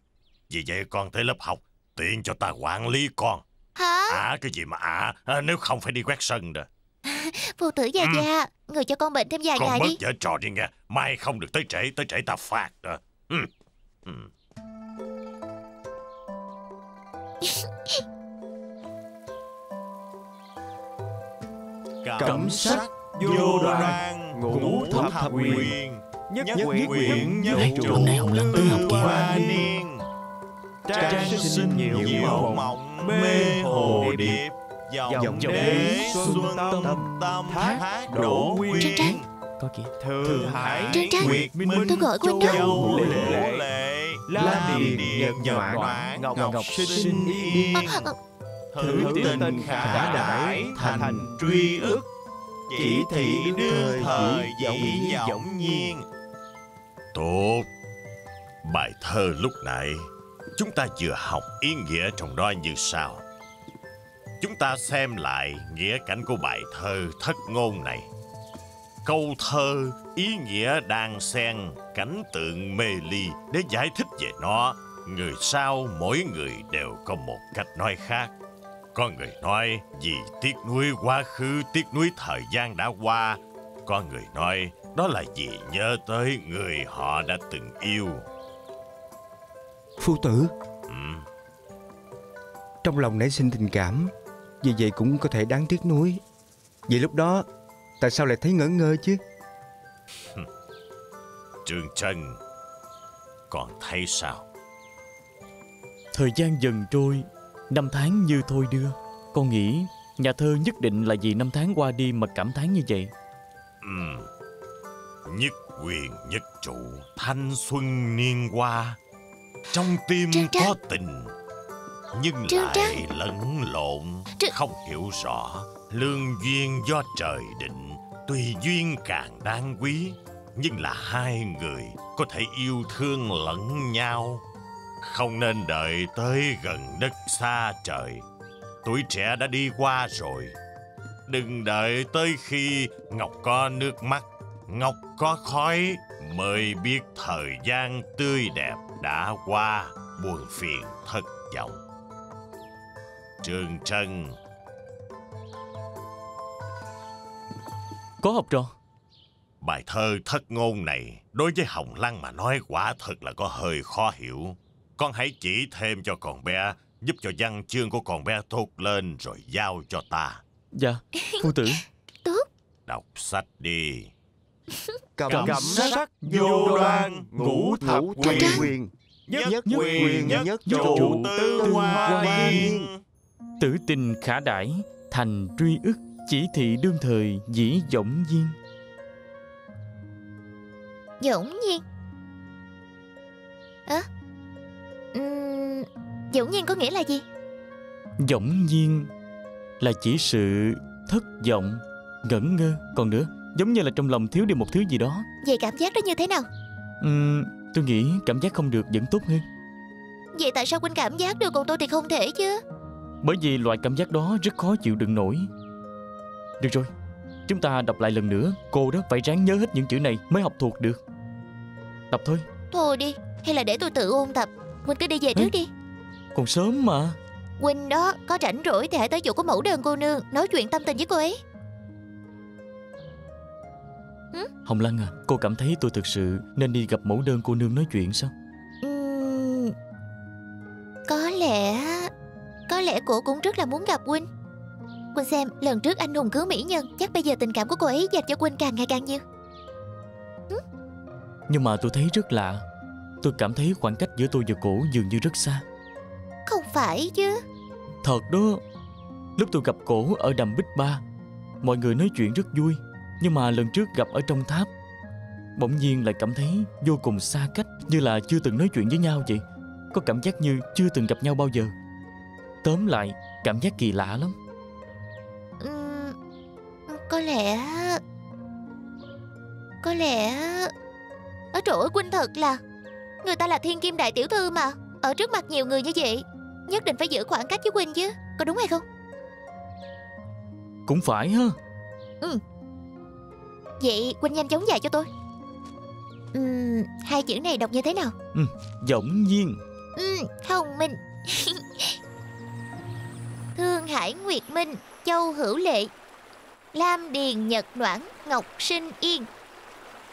Vì vậy con tới lớp học. Tiện cho ta quản lý con. Hả À cái gì mà à, à nếu không phải đi quét sân đó. Phụ tử già già Người cho con bệnh thêm vài Con ngày bớt đi dở trò đi nghe. Mai không được tới trễ, tới trễ ta phạt đó. Ừ. Cẩm sắc vô đoan ngũ thập thập quyền nhất quyền nhất trụ Hôm nay Hồng Lăng tới học kìa. Niên. Trang sinh nhiều mộng mê hồ điệp. Dòng đế đế xuân xuân tâm tâm tâm thác đổ quyên. quyên Trăng Có kìa Thượng Hải Nguyệt Minh tôi gọi Quynh đó. Lệ Lệ lệ La Điền Nhật Noãn Ngọc Ngọc Sinh Sinh Yên. Ờ, ờ, ờ, Thử tình khả đãi thành truy ức Chỉ thị đương thời dĩ dõng nhiên. Tốt. Bài thơ lúc nãy Chúng ta vừa học ý nghĩa trong đó như sau. Chúng ta xem lại nghĩa cảnh của bài thơ thất ngôn này Câu thơ ý nghĩa đan xen cảnh tượng mê ly Để giải thích về nó Người sau mỗi người đều có một cách nói khác Có người nói vì tiếc nuối quá khứ, tiếc nuối thời gian đã qua. Có người nói đó là vì nhớ tới người họ đã từng yêu. Phu tử, Ừm, trong lòng nảy sinh tình cảm, vì vậy cũng có thể đáng tiếc nuối. Vậy lúc đó, tại sao lại thấy ngỡ ngơ chứ? Trương Trân, còn thấy sao? Thời gian dần trôi Năm tháng như thôi đưa Con nghĩ nhà thơ nhất định là vì năm tháng qua đi mà cảm thán như vậy Ừm, nhất quyền nhất trụ, thanh xuân niên qua. Trong tim Trân Trân. có tình, nhưng Trân lại lẫn lộn, Trân- không hiểu rõ. Lương duyên do trời định, tùy duyên càng đáng quý. Nhưng là hai người có thể yêu thương lẫn nhau. Không nên đợi tới gần đất xa trời. Tuổi trẻ đã đi qua rồi. Đừng đợi tới khi Ngọc có nước mắt, Ngọc có khói mới biết thời gian tươi đẹp đã qua, buồn phiền thất vọng. Trường Trân, Có học trò bài thơ thất ngôn này đối với Hồng Lăng mà nói quả thật là có hơi khó hiểu. Con hãy chỉ thêm cho con bé, giúp cho văn chương của con bé tốt lên rồi giao cho ta. Dạ Phu tử Tốt Đọc sách đi. Cẩm, Cẩm sắc vô đoan ngũ thập Trăng. quyền nhất, nhất quyền nhất trụ trụ tư tư hoa. Tử tình khả đãi Thành truy ức Chỉ thị đương thời dĩ dõng nhiên. Dũng nhiên? Ơ? Ừm, Dũng nhiên có nghĩa là gì? Dõng nhiên Là chỉ sự thất vọng Ngẩn ngơ. Còn nữa Giống như là trong lòng thiếu đi một thứ gì đó. Vậy cảm giác đó như thế nào? Ừm, Tôi nghĩ cảm giác không được vẫn tốt hơn. Vậy tại sao Quynh cảm giác được còn tôi thì không thể chứ? Bởi vì loại cảm giác đó rất khó chịu đựng nổi Được rồi Chúng ta đọc lại lần nữa. Cô đó phải ráng nhớ hết những chữ này mới học thuộc được. Đọc thôi. Thôi đi Hay là để tôi tự ôn tập. Quynh cứ đi về trước đi. Còn sớm mà. Quynh đó có rảnh rỗi thì hãy tới chỗ của mẫu đơn cô nương Nói chuyện tâm tình với cô ấy. Hồng Lăng à Cô cảm thấy tôi thực sự nên đi gặp mẫu đơn cô nương nói chuyện sao? Có lẽ Có lẽ cô cũng rất là muốn gặp Quynh Quynh xem lần trước anh hùng cứu mỹ nhân Chắc bây giờ tình cảm của cô ấy dành cho Quynh càng ngày càng nhiều. Nhưng mà tôi thấy rất lạ. Tôi cảm thấy khoảng cách giữa tôi và cổ dường như rất xa. Không phải chứ. Thật đó. Lúc tôi gặp cổ ở đầm Bích Ba Mọi người nói chuyện rất vui. Nhưng mà lần trước gặp ở trong tháp Bỗng nhiên lại cảm thấy vô cùng xa cách Như là chưa từng nói chuyện với nhau vậy. Có cảm giác như chưa từng gặp nhau bao giờ. Tóm lại cảm giác kỳ lạ lắm Có lẽ Có lẽ Ở trời ơi Quynh thật là Người ta là thiên kim đại tiểu thư mà Ở trước mặt nhiều người như vậy Nhất định phải giữ khoảng cách với Quynh chứ Có đúng hay không? Cũng phải ha. Vậy Quynh nhanh chóng dạy cho tôi. Ừm, Hai chữ này đọc như thế nào? Dõng nhiên. Ừm, thông minh. Thương Hải Nguyệt Minh Châu Hữu Lệ Lam Điền Nhật Noãn Ngọc Sinh Yên.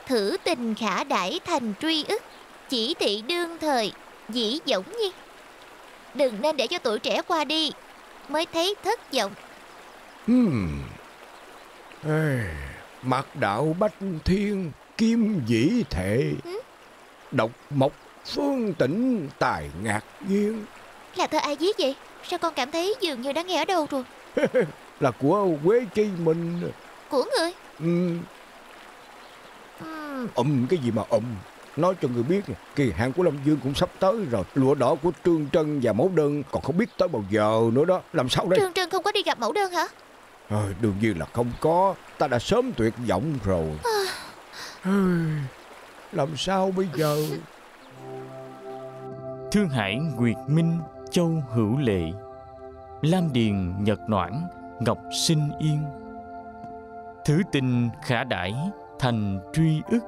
Thử tình khả đãi thành truy ức Chỉ thị đương thời Dĩ dõng nhiên Đừng nên để cho tuổi trẻ qua đi Mới thấy thất vọng. Hmm. Ê, Mặt đạo bách thiên Kim dĩ thệ. Ừ? Độc mộc phương tĩnh Tài ngạc nhiên Là thơ ai viết vậy? Sao con cảm thấy dường như đã nghe ở đâu rồi Là của Quế Chi Minh. Của người? Ừ, Ừm, cái gì mà ùm Nói cho người biết kỳ hạn của Lâm Dương cũng sắp tới rồi. Lụa đỏ của Trương Trân và mẫu đơn Còn không biết tới bao giờ nữa đó. Làm sao đây? Trương Trân không có đi gặp mẫu đơn hả? Ờ, Đương nhiên là không có. Ta đã sớm tuyệt vọng rồi. Ây, Làm sao bây giờ? Thương Hải Nguyệt Minh Châu Hữu Lệ Lam Điền Nhật Noãn Ngọc Sinh Yên. Thứ tình khả đãi Thành truy ức.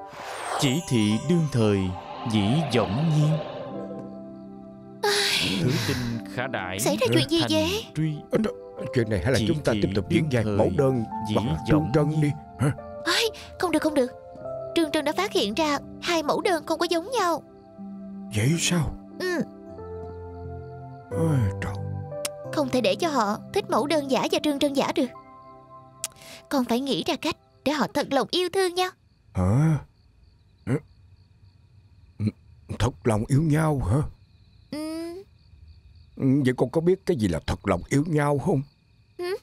Chỉ thị đương thời Dĩ dõng nhiên. Thứ tình khả đãi Xảy ra chuyện gì vậy? Truy Ờ, Chuyện này hay là chúng ta tiếp tục diễn thời mẫu đơn là Trương Trân đi hả? Ôi, không được không được. Trương Trân đã phát hiện ra Hai mẫu đơn không có giống nhau. Vậy sao? Ừ, Ôi, trời. Không thể để cho họ thích mẫu đơn giả và Trương Trân giả được. Con phải nghĩ ra cách Để họ thật lòng yêu thương nhau. Hả? Ừ. Thật lòng yêu nhau hả? Ừ, Ừ, Vậy con có biết cái gì là thật lòng yêu nhau không? Ừ.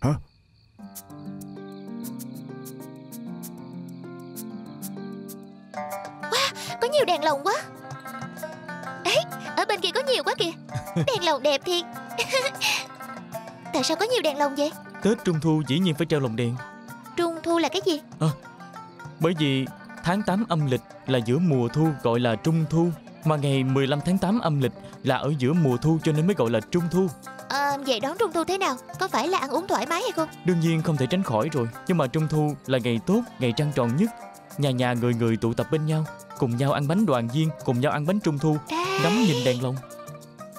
Hả? Có nhiều đèn lồng quá. Ấy, ở bên kia có nhiều quá kìa. Đèn lồng đẹp thiệt Tại sao có nhiều đèn lồng vậy? Tết Trung Thu dĩ nhiên phải treo lồng đèn. Trung thu là cái gì? Bởi vì tháng 8 âm lịch là giữa mùa thu gọi là Trung Thu Mà ngày 15 tháng 8 âm lịch là ở giữa mùa thu cho nên mới gọi là Trung Thu. À, Vậy đón trung thu thế nào? Có phải là ăn uống thoải mái hay không? Đương nhiên không thể tránh khỏi rồi Nhưng mà Trung Thu là ngày tốt, ngày trăng tròn nhất. Nhà nhà người người tụ tập bên nhau Cùng nhau ăn bánh đoàn viên Cùng nhau ăn bánh Trung Thu Ngắm nhìn đèn lồng.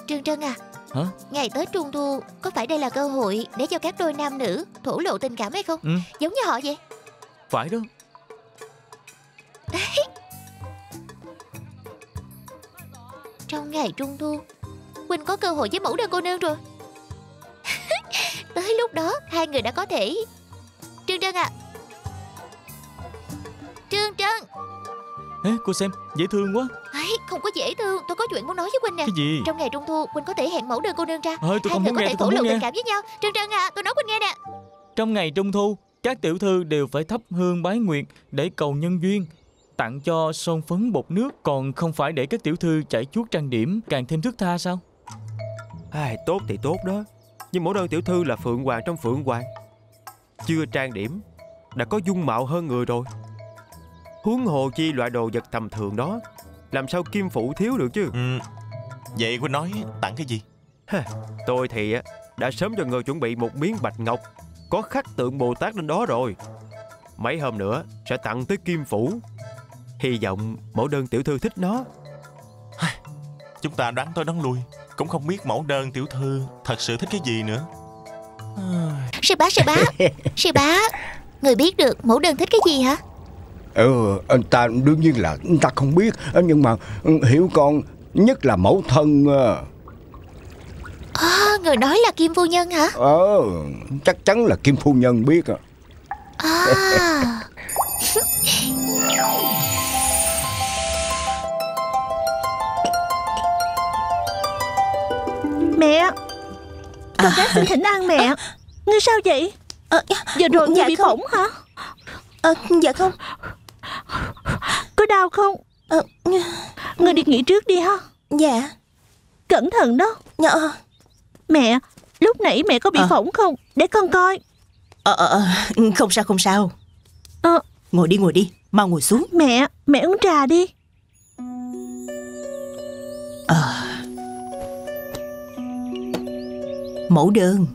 Trương Trân à Hả? Ngày Tết Trung Thu Có phải đây là cơ hội Để cho các đôi nam nữ thổ lộ tình cảm hay không? Ừ. Giống như họ vậy. Phải đó. Trong ngày Trung Thu Quỳnh có cơ hội với mẫu đơn cô nương rồi. Tới lúc đó Hai người đã có thể Trương Trân à Trương Trân Ê, cô xem, dễ thương quá. Ấy, Không có dễ thương Tôi có chuyện muốn nói với Quỳnh nè. Cái gì? Trong ngày Trung Thu Quỳnh có thể hẹn mẫu đơn cô nương ra. Ơi, tôi Hai không người muốn có nghe, thể tôi thổ không lộ muốn nghe. tình cảm với nhau. Trương Trân à Tôi nói Quỳnh nghe nè. Trong ngày Trung Thu Các tiểu thư đều phải thắp hương bái nguyệt Để cầu nhân duyên Tặng cho son phấn bột nước. Còn không phải để các tiểu thư chảy chuốt trang điểm Càng thêm thức tha sao? Ai, tốt thì tốt đó. Nhưng mẫu đơn tiểu thư là phượng hoàng trong phượng hoàng. Chưa trang điểm Đã có dung mạo hơn người rồi Huống hồ chi loại đồ vật tầm thường đó Làm sao kim phụ thiếu được chứ? Ừ. Vậy Quynh nói tặng cái gì? Tôi thì đã sớm cho người chuẩn bị một miếng bạch ngọc Có khắc tượng Bồ Tát lên đó rồi. Mấy hôm nữa sẽ tặng tới kim phủ. Hy vọng mẫu đơn tiểu thư thích nó. Chúng ta đoán tới đoán lui Cũng không biết mẫu đơn tiểu thư Thật sự thích cái gì nữa. Sư bá sư bá Sư bá Người biết được mẫu đơn thích cái gì hả Ừ, ta đương nhiên là anh ta không biết Nhưng mà ừ, hiểu con Nhất là mẫu thân à, Người nói là Kim Phu Nhân hả? Ờ, chắc chắn là Kim Phu Nhân biết À. Mẹ Con à. gái xin thỉnh an mẹ. À. Ngươi sao vậy? Dạ. À, Giờ rồi dạ, dạ, bị phỏng hả? À, Dạ không. Có đau không? Ờ, Ngươi đi nghỉ trước đi ha. Dạ. Cẩn thận đó. Dạ, Mẹ Lúc nãy mẹ có bị Ờ. phỏng không? Để con coi. Ờ, ờ, ờ, Không sao không sao. Ờ. Ngồi đi ngồi đi. Mau ngồi xuống. Mẹ Mẹ uống trà đi. Mẫu đơn.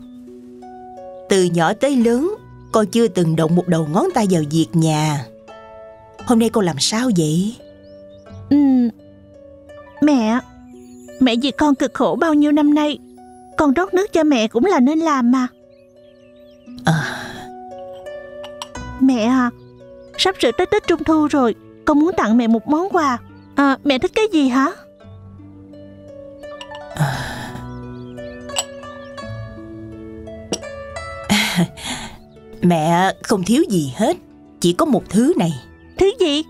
Từ nhỏ tới lớn Con chưa từng động một đầu ngón tay vào việc nhà Hôm nay con làm sao vậy? Ừm, Mẹ Mẹ vì con cực khổ bao nhiêu năm nay Con rót nước cho mẹ cũng là nên làm mà. À. Mẹ à Sắp sửa tới Tết Trung Thu rồi Con muốn tặng mẹ một món quà. À, Mẹ thích cái gì hả? Mẹ không thiếu gì hết Chỉ có một thứ này Thứ gì?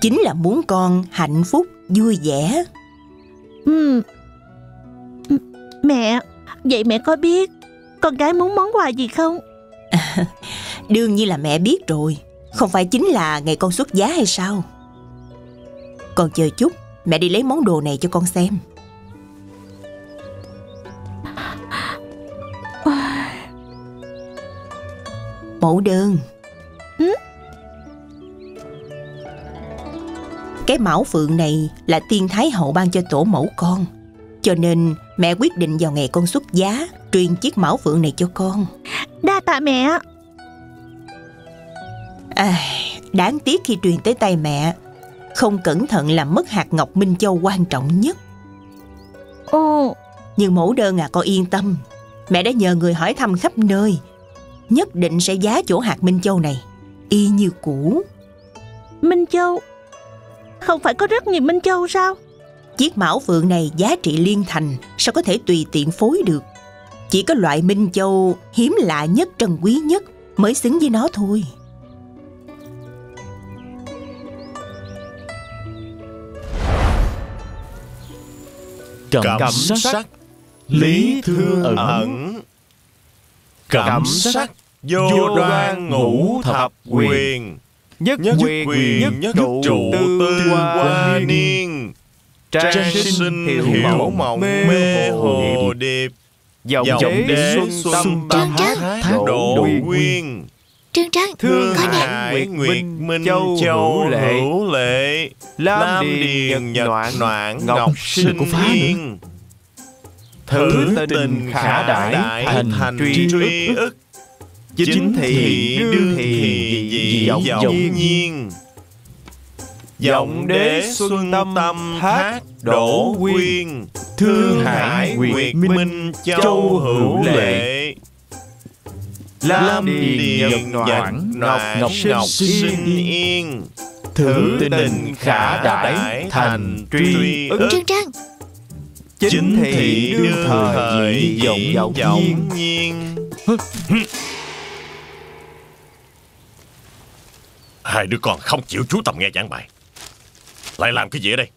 Chính là muốn con hạnh phúc vui vẻ. M- Mẹ Vậy mẹ có biết Con gái muốn món quà gì không? Đương nhiên là mẹ biết rồi. Không phải chính là ngày con xuất giá hay sao? Con chờ chút Mẹ đi lấy món đồ này cho con xem. Mẫu đơn. Ừ? Cái mão phượng này là tiên thái hậu ban cho tổ mẫu con. Cho nên mẹ quyết định vào ngày con xuất giá Truyền chiếc mão phượng này cho con. Đa tạ mẹ À, đáng tiếc khi truyền tới tay mẹ Không cẩn thận làm mất hạt ngọc Minh Châu quan trọng nhất. Ồ. Nhưng mẫu đơn à con yên tâm. Mẹ đã nhờ người hỏi thăm khắp nơi Nhất định sẽ giá chỗ hạt Minh Châu này Y như cũ. Minh Châu Không phải có rất nhiều Minh Châu sao? Chiếc mão phượng này giá trị liên thành Sao có thể tùy tiện phối được? Chỉ có loại Minh Châu hiếm lạ nhất trân quý nhất Mới xứng với nó thôi. Cẩm, Cẩm sắc, sắc Lý thương ẩn. Cẩm sắc Vô đoan ngũ thập quyền Nhất, Nhất quyền, quyền nhất trụ tư hoa niên. Trang sinh hiểu mộng mê hồ điệp. Dòng Dòng đế đế xuân xuân tâm thác trân. độ quyên Trương Trân Thương Coi nè hại Nguyệt Minh Châu Châu hữu lệ. hữu lệ. Lam Lam điền nhật nhật noãn Ngọc Ngọc sinh có yên. Thử tình khả đại đại thành thành truy truy ức. ức Chính thị đương thị dị vọng vọng nhiên. Giọng đế xuân tâm thác đổ quyên. Thương hải nguyệt minh châu hữu lệ. Lam điền nhật noãn ngọc ngọc sinh yên. Thử tình khả đại thành truy ức. Trương Trân Chính thị đương thời dị vọng vọng nhiên Hai đứa con không chịu chú tâm nghe giảng bài. Lại làm cái gì ở đây.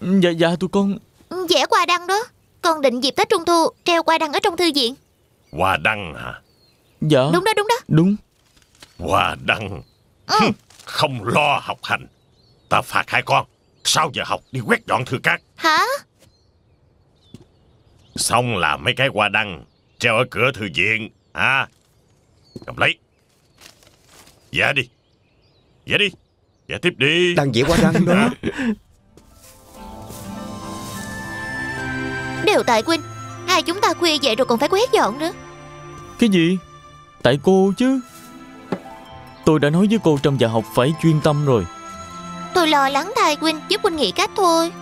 Dạ dạ tụi con. Vẽ quà đăng đó. Con định dịp Tết Trung Thu Treo quà đăng ở trong thư viện. Hoa đăng hả? Dạ. Đúng đó đúng đó. Đúng. Hoa đăng? Ừ. Không lo học hành. Ta phạt hai con. Sau giờ học đi quét dọn thư cát Hả? Xong làm mấy cái hoa đăng Treo ở cửa thư viện. À Cầm lấy. Dạ đi Dạ đi. Dạ tiếp đi. Đang vẽ hoa đăng đó. Đều tại Quynh Hai chúng ta khuya vậy rồi còn phải quét dọn nữa. Cái gì? Tại cô chứ. Tôi đã nói với cô trong giờ học phải chuyên tâm rồi. Tôi lo lắng thay Quynh Giúp Quynh nghĩ cách thôi.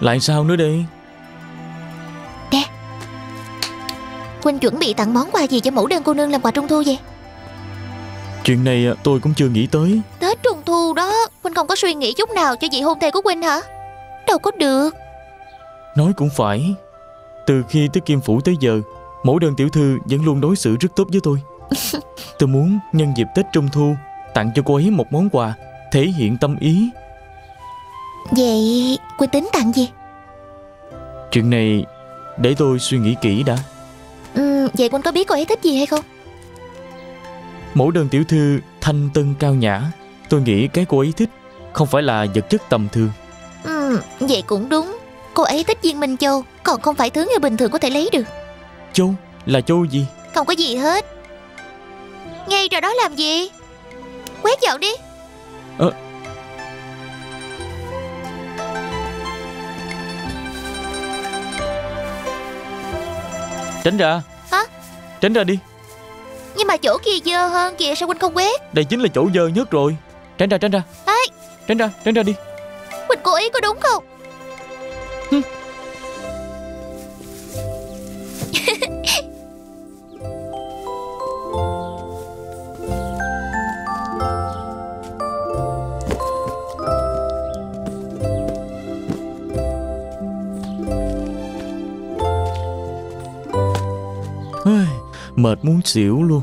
Lại sao nữa đây? Quynh chuẩn bị tặng món quà gì cho mẫu đơn cô nương làm quà Trung Thu vậy Chuyện này à, tôi cũng chưa nghĩ tới. Tết Trung Thu đó Quynh không có suy nghĩ chút nào cho vị hôn thê của Quynh hả? Đâu có được. Nói cũng phải. Từ khi tới Kim Phủ tới giờ Mẫu đơn tiểu thư vẫn luôn đối xử rất tốt với tôi. Tôi muốn nhân dịp Tết Trung Thu Tặng cho cô ấy một món quà Thể hiện tâm ý. Vậy Quynh tính tặng gì? Chuyện này Để tôi suy nghĩ kỹ đã. Ừ, Vậy Quân có biết cô ấy thích gì hay không Mẫu đơn tiểu thư thanh tân cao nhã Tôi nghĩ cái cô ấy thích Không phải là vật chất tầm thường. Ừ, Vậy cũng đúng. Cô ấy thích viên Minh Châu Còn không phải thứ người bình thường có thể lấy được. Châu? Là châu gì? Không có gì hết. Ngay rồi đó làm gì? Quét dọn đi. Ờ. Tránh ra. Hả? Tránh ra đi Nhưng mà chỗ kia dơ hơn kìa sao Quỳnh không quét? Đây chính là chỗ dơ nhất rồi. Tránh ra tránh ra. Ê! Tránh ra tránh ra đi. Quỳnh cố ý có đúng không? Ôi, Mệt muốn xỉu luôn.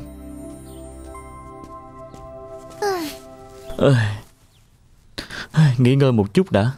Ôi, Nghỉ ngơi một chút đã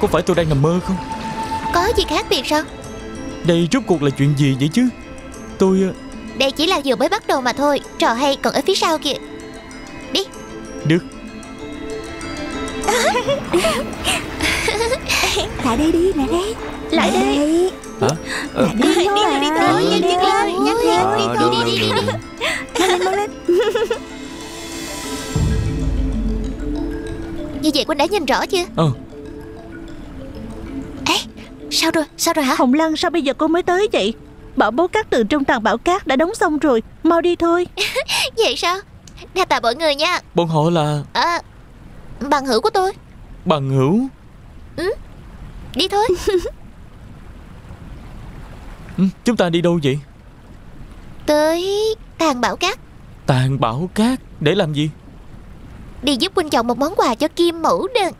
có phải tôi đang nằm mơ không? Có gì khác biệt sao? Đây rốt cuộc là chuyện gì vậy chứ? Tôi ờ, Đây chỉ là vừa mới bắt đầu mà thôi Trò hay còn ở phía sau kìa. Đi. Được. Lại đây đi, lại đây. Lại đây. Hả? Ờ, Lại đây Đi nào đi tới Nhanh chân lên Nhanh lên Ờ, đi đi đi được, đi được. Mau lên, Như vậy Quỳnh đã nhìn rõ chưa? Ờ rồi hả Hồng Lăng sao bây giờ cô mới tới vậy? Bảo bố cát tường trong tàng bảo cát đã đóng xong rồi Mau đi thôi. Vậy sao? Đa tạ mọi người nha. Bọn họ là à, Bằng hữu của tôi. Bằng hữu? Đi thôi. Ừ, Chúng ta đi đâu vậy? Tới tàng bảo cát. Tàn bảo cát Để làm gì? Đi giúp Quỳnh chọn một món quà cho Kim Mẫu Đơn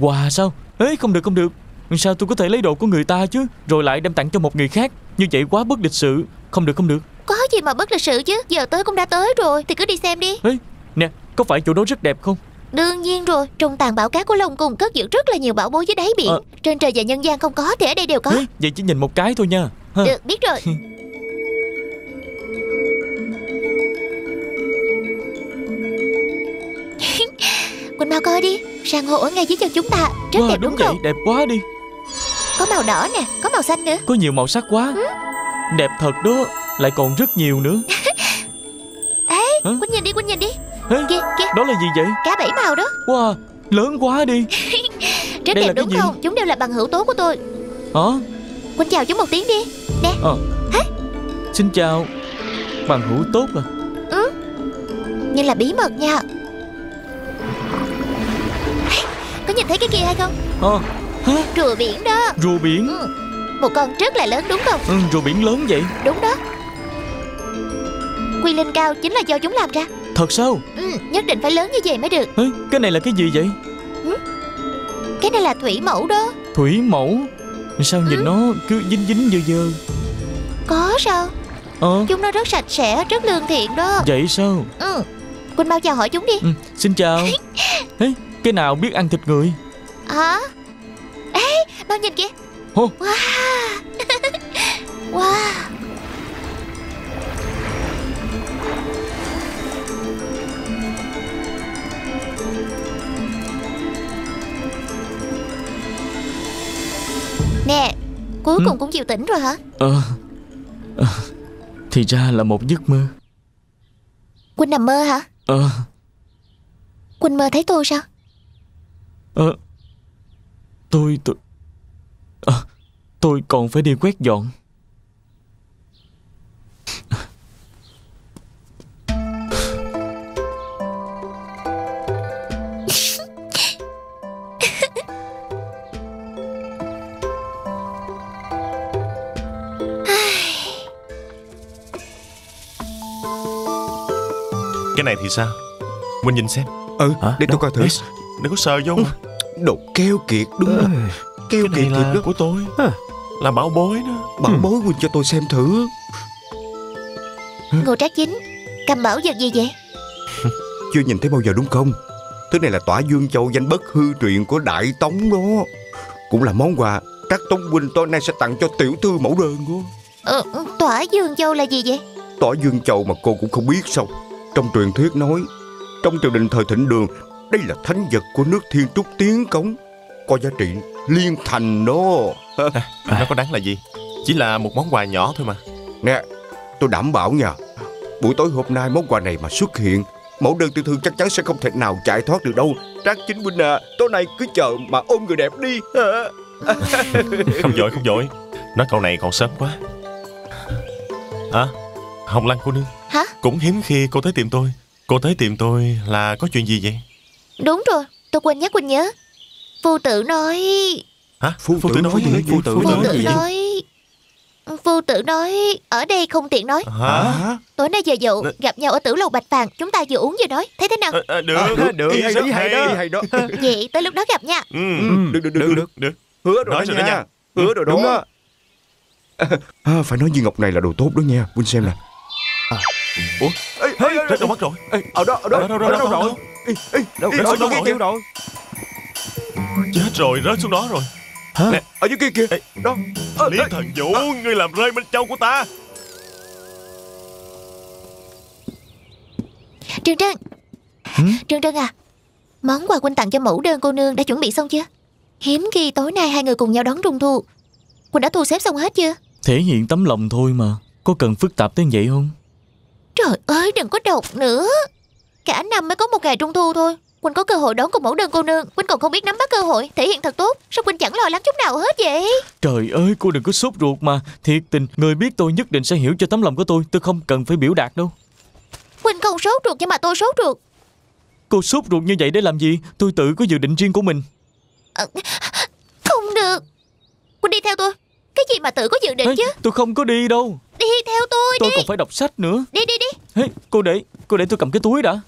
Quà sao? Ê không được không được Sao tôi có thể lấy đồ của người ta chứ? Rồi lại đem tặng cho một người khác. Như vậy quá bất lịch sự. Không được không được. Có gì mà bất lịch sự chứ? Giờ tới cũng đã tới rồi. Thì cứ đi xem đi. Ê nè Có phải chỗ đó rất đẹp không? Đương nhiên rồi. Trong tàng bảo cát của Long Cung cất giữ rất là nhiều bảo bối dưới đáy biển. Ờ. Trên trời và nhân gian không có Thì ở đây đều có. Ê, Vậy chỉ nhìn một cái thôi nha. Ha. Được biết rồi. Quỳnh mau coi đi. San hô ở ngay dưới chân chúng ta. Rất Wow, đẹp đúng đúng vậy. Không đẹp quá đi Có màu đỏ nè Có màu xanh nữa. Có nhiều màu sắc quá. Đẹp thật đó Lại còn rất nhiều nữa. Ê Hả? Quỳnh nhìn đi Quỳnh nhìn đi. Ê, Kìa kìa. Đó là gì vậy? Cá bảy màu đó. Wow Lớn quá đi. Rất Đây đẹp đúng không? Chúng đều là bằng hữu tốt của tôi. Hả? Quỳnh chào chúng một tiếng đi. Xin chào. Bằng hữu tốt à? Nhưng là bí mật nha. Có nhìn thấy cái kia hay không? Ờ Hả? Rùa biển đó. Rùa biển? Ừ. Một con rất là lớn đúng không? Ừ, Rùa biển lớn vậy. Đúng đó. Quy linh cao chính là do chúng làm ra. Thật sao? Ừ, Nhất định phải lớn như vậy mới được. Ê, Cái này là cái gì vậy? Cái này là thủy mẫu đó. Thủy mẫu? Sao nhìn nó cứ dính dính dơ dơ? Có sao? Ờ. Chúng nó rất sạch sẽ Rất lương thiện đó. Vậy sao? Ừ. Quỳnh bao chào hỏi chúng đi. Ừ, Xin chào. Ê, Cái nào biết ăn thịt người? Hả Ê Bao nhìn kìa? Hô. Wow. Wow. Nè Cuối Ừ. cùng cũng chịu tỉnh rồi hả? Ờ Ờ, Thì ra là một giấc mơ. Quỳnh nằm mơ hả? Ờ. Quỳnh mơ thấy tôi sao? Ờ Tôi tôi Ờ Tôi còn phải đi quét dọn. Cái này thì sao? Huynh nhìn xem. Ừ Hả? để tôi coi thử. Đừng có sờ vô. Mà Đồ keo kiệt đúng rồi Keo Cái kiệt này thiệt là đó. của tôi. À. Là bảo bối đó. Bảo bối Quỳnh cho tôi xem thử. Ngô Trác Chính Cầm bảo vật gì vậy? Chưa nhìn thấy bao giờ đúng không? Thứ này là tỏa dương châu danh bất hư truyền của Đại Tống đó. Cũng là món quà Trác Tống Huynh tối nay sẽ tặng cho tiểu thư mẫu đơn đó. Ờ, Tỏa Dương Châu là gì vậy? Tỏa dương châu mà cô cũng không biết sao. Trong truyền thuyết nói Trong triều đình thời thịnh đường Đây là thánh vật của nước thiên trúc tiến cống. Có giá trị liên thành đó. Nó có đáng là gì? Chỉ là một món quà nhỏ thôi mà. Nè tôi đảm bảo nha. Buổi tối hôm nay món quà này mà xuất hiện Mẫu đơn tiểu thư chắc chắn sẽ không thể nào chạy thoát được đâu. Trác chính huynh à Tối nay cứ chờ mà ôm người đẹp đi. Không vội không vội Nói câu này còn sớm quá. À Hồng Lăng cô nương. Hả? Cũng hiếm khi cô tới tìm tôi. Cô tới tìm tôi là có chuyện gì vậy Đúng rồi Tôi quên nhắc Quỳnh nhớ Phu tử nói Hả Phu Phu tử tử nói gì? Phu tử Phu nói tử nói Phu tử nói Ở đây không tiện nói Hả? Tối nay giờ dậu Nè. Gặp nhau ở tử lầu Bạch Phàn Chúng ta vừa uống vừa nói Thấy thế nào à, à, Được À, được, ý hay rất đó, hay đó, hay đó. Vậy tới lúc đó gặp nha Ừ, Được, được, được, được, được Hứa rồi Nói đó rồi đó nha. nha. Hứa rồi đó. Đúng đó. À, phải nói viên ngọc này là đồ tốt đó nha. Huynh xem nè. Ủa Ê, ê, ê, Rớt đâu mất rồi ê, ở đó, ở đó, Đâu, đâu, ở đâu, đâu, rồi? đâu? Ê, ê, Đâu, ê, rớt ở xuống dưới đâu kia rồi? kìa. đâu? Chết rồi rớt xuống đó rồi. Nè, ở dưới kia kìa. Ê, Đó. Lý ê, thần vũ Ngươi làm rơi Minh Châu của ta. Trương Trân. Hử? Trương Trân à Món quà Quỳnh tặng cho mẫu đơn cô nương đã chuẩn bị xong chưa? Hiếm khi tối nay hai người cùng nhau đón trung thu. Quỳnh đã thu xếp xong hết chưa? Thể hiện tấm lòng thôi mà. Có cần phức tạp tới vậy không? Trời ơi đừng có độc nữa Cả năm mới có một ngày trung thu thôi. Quỳnh có cơ hội đón cùng mẫu đơn cô nương. Quỳnh còn không biết nắm bắt cơ hội Thể hiện thật tốt. Sao Quỳnh chẳng lo lắng chút nào hết vậy? Trời ơi cô đừng có sốt ruột mà. Thiệt tình người biết tôi nhất định sẽ hiểu cho tấm lòng của tôi. Tôi không cần phải biểu đạt đâu. Quỳnh không sốt ruột nhưng mà tôi sốt ruột. Cô sốt ruột như vậy để làm gì? Tôi tự có dự định riêng của mình. Không được. Quỳnh đi theo tôi. Cái gì mà tự có dự định Ê, chứ? Tôi không có đi đâu. Đi theo tôi Tôi đi. còn phải đọc sách nữa. Đi đi đi. Ê, Cô để Cô để tôi cầm cái túi đã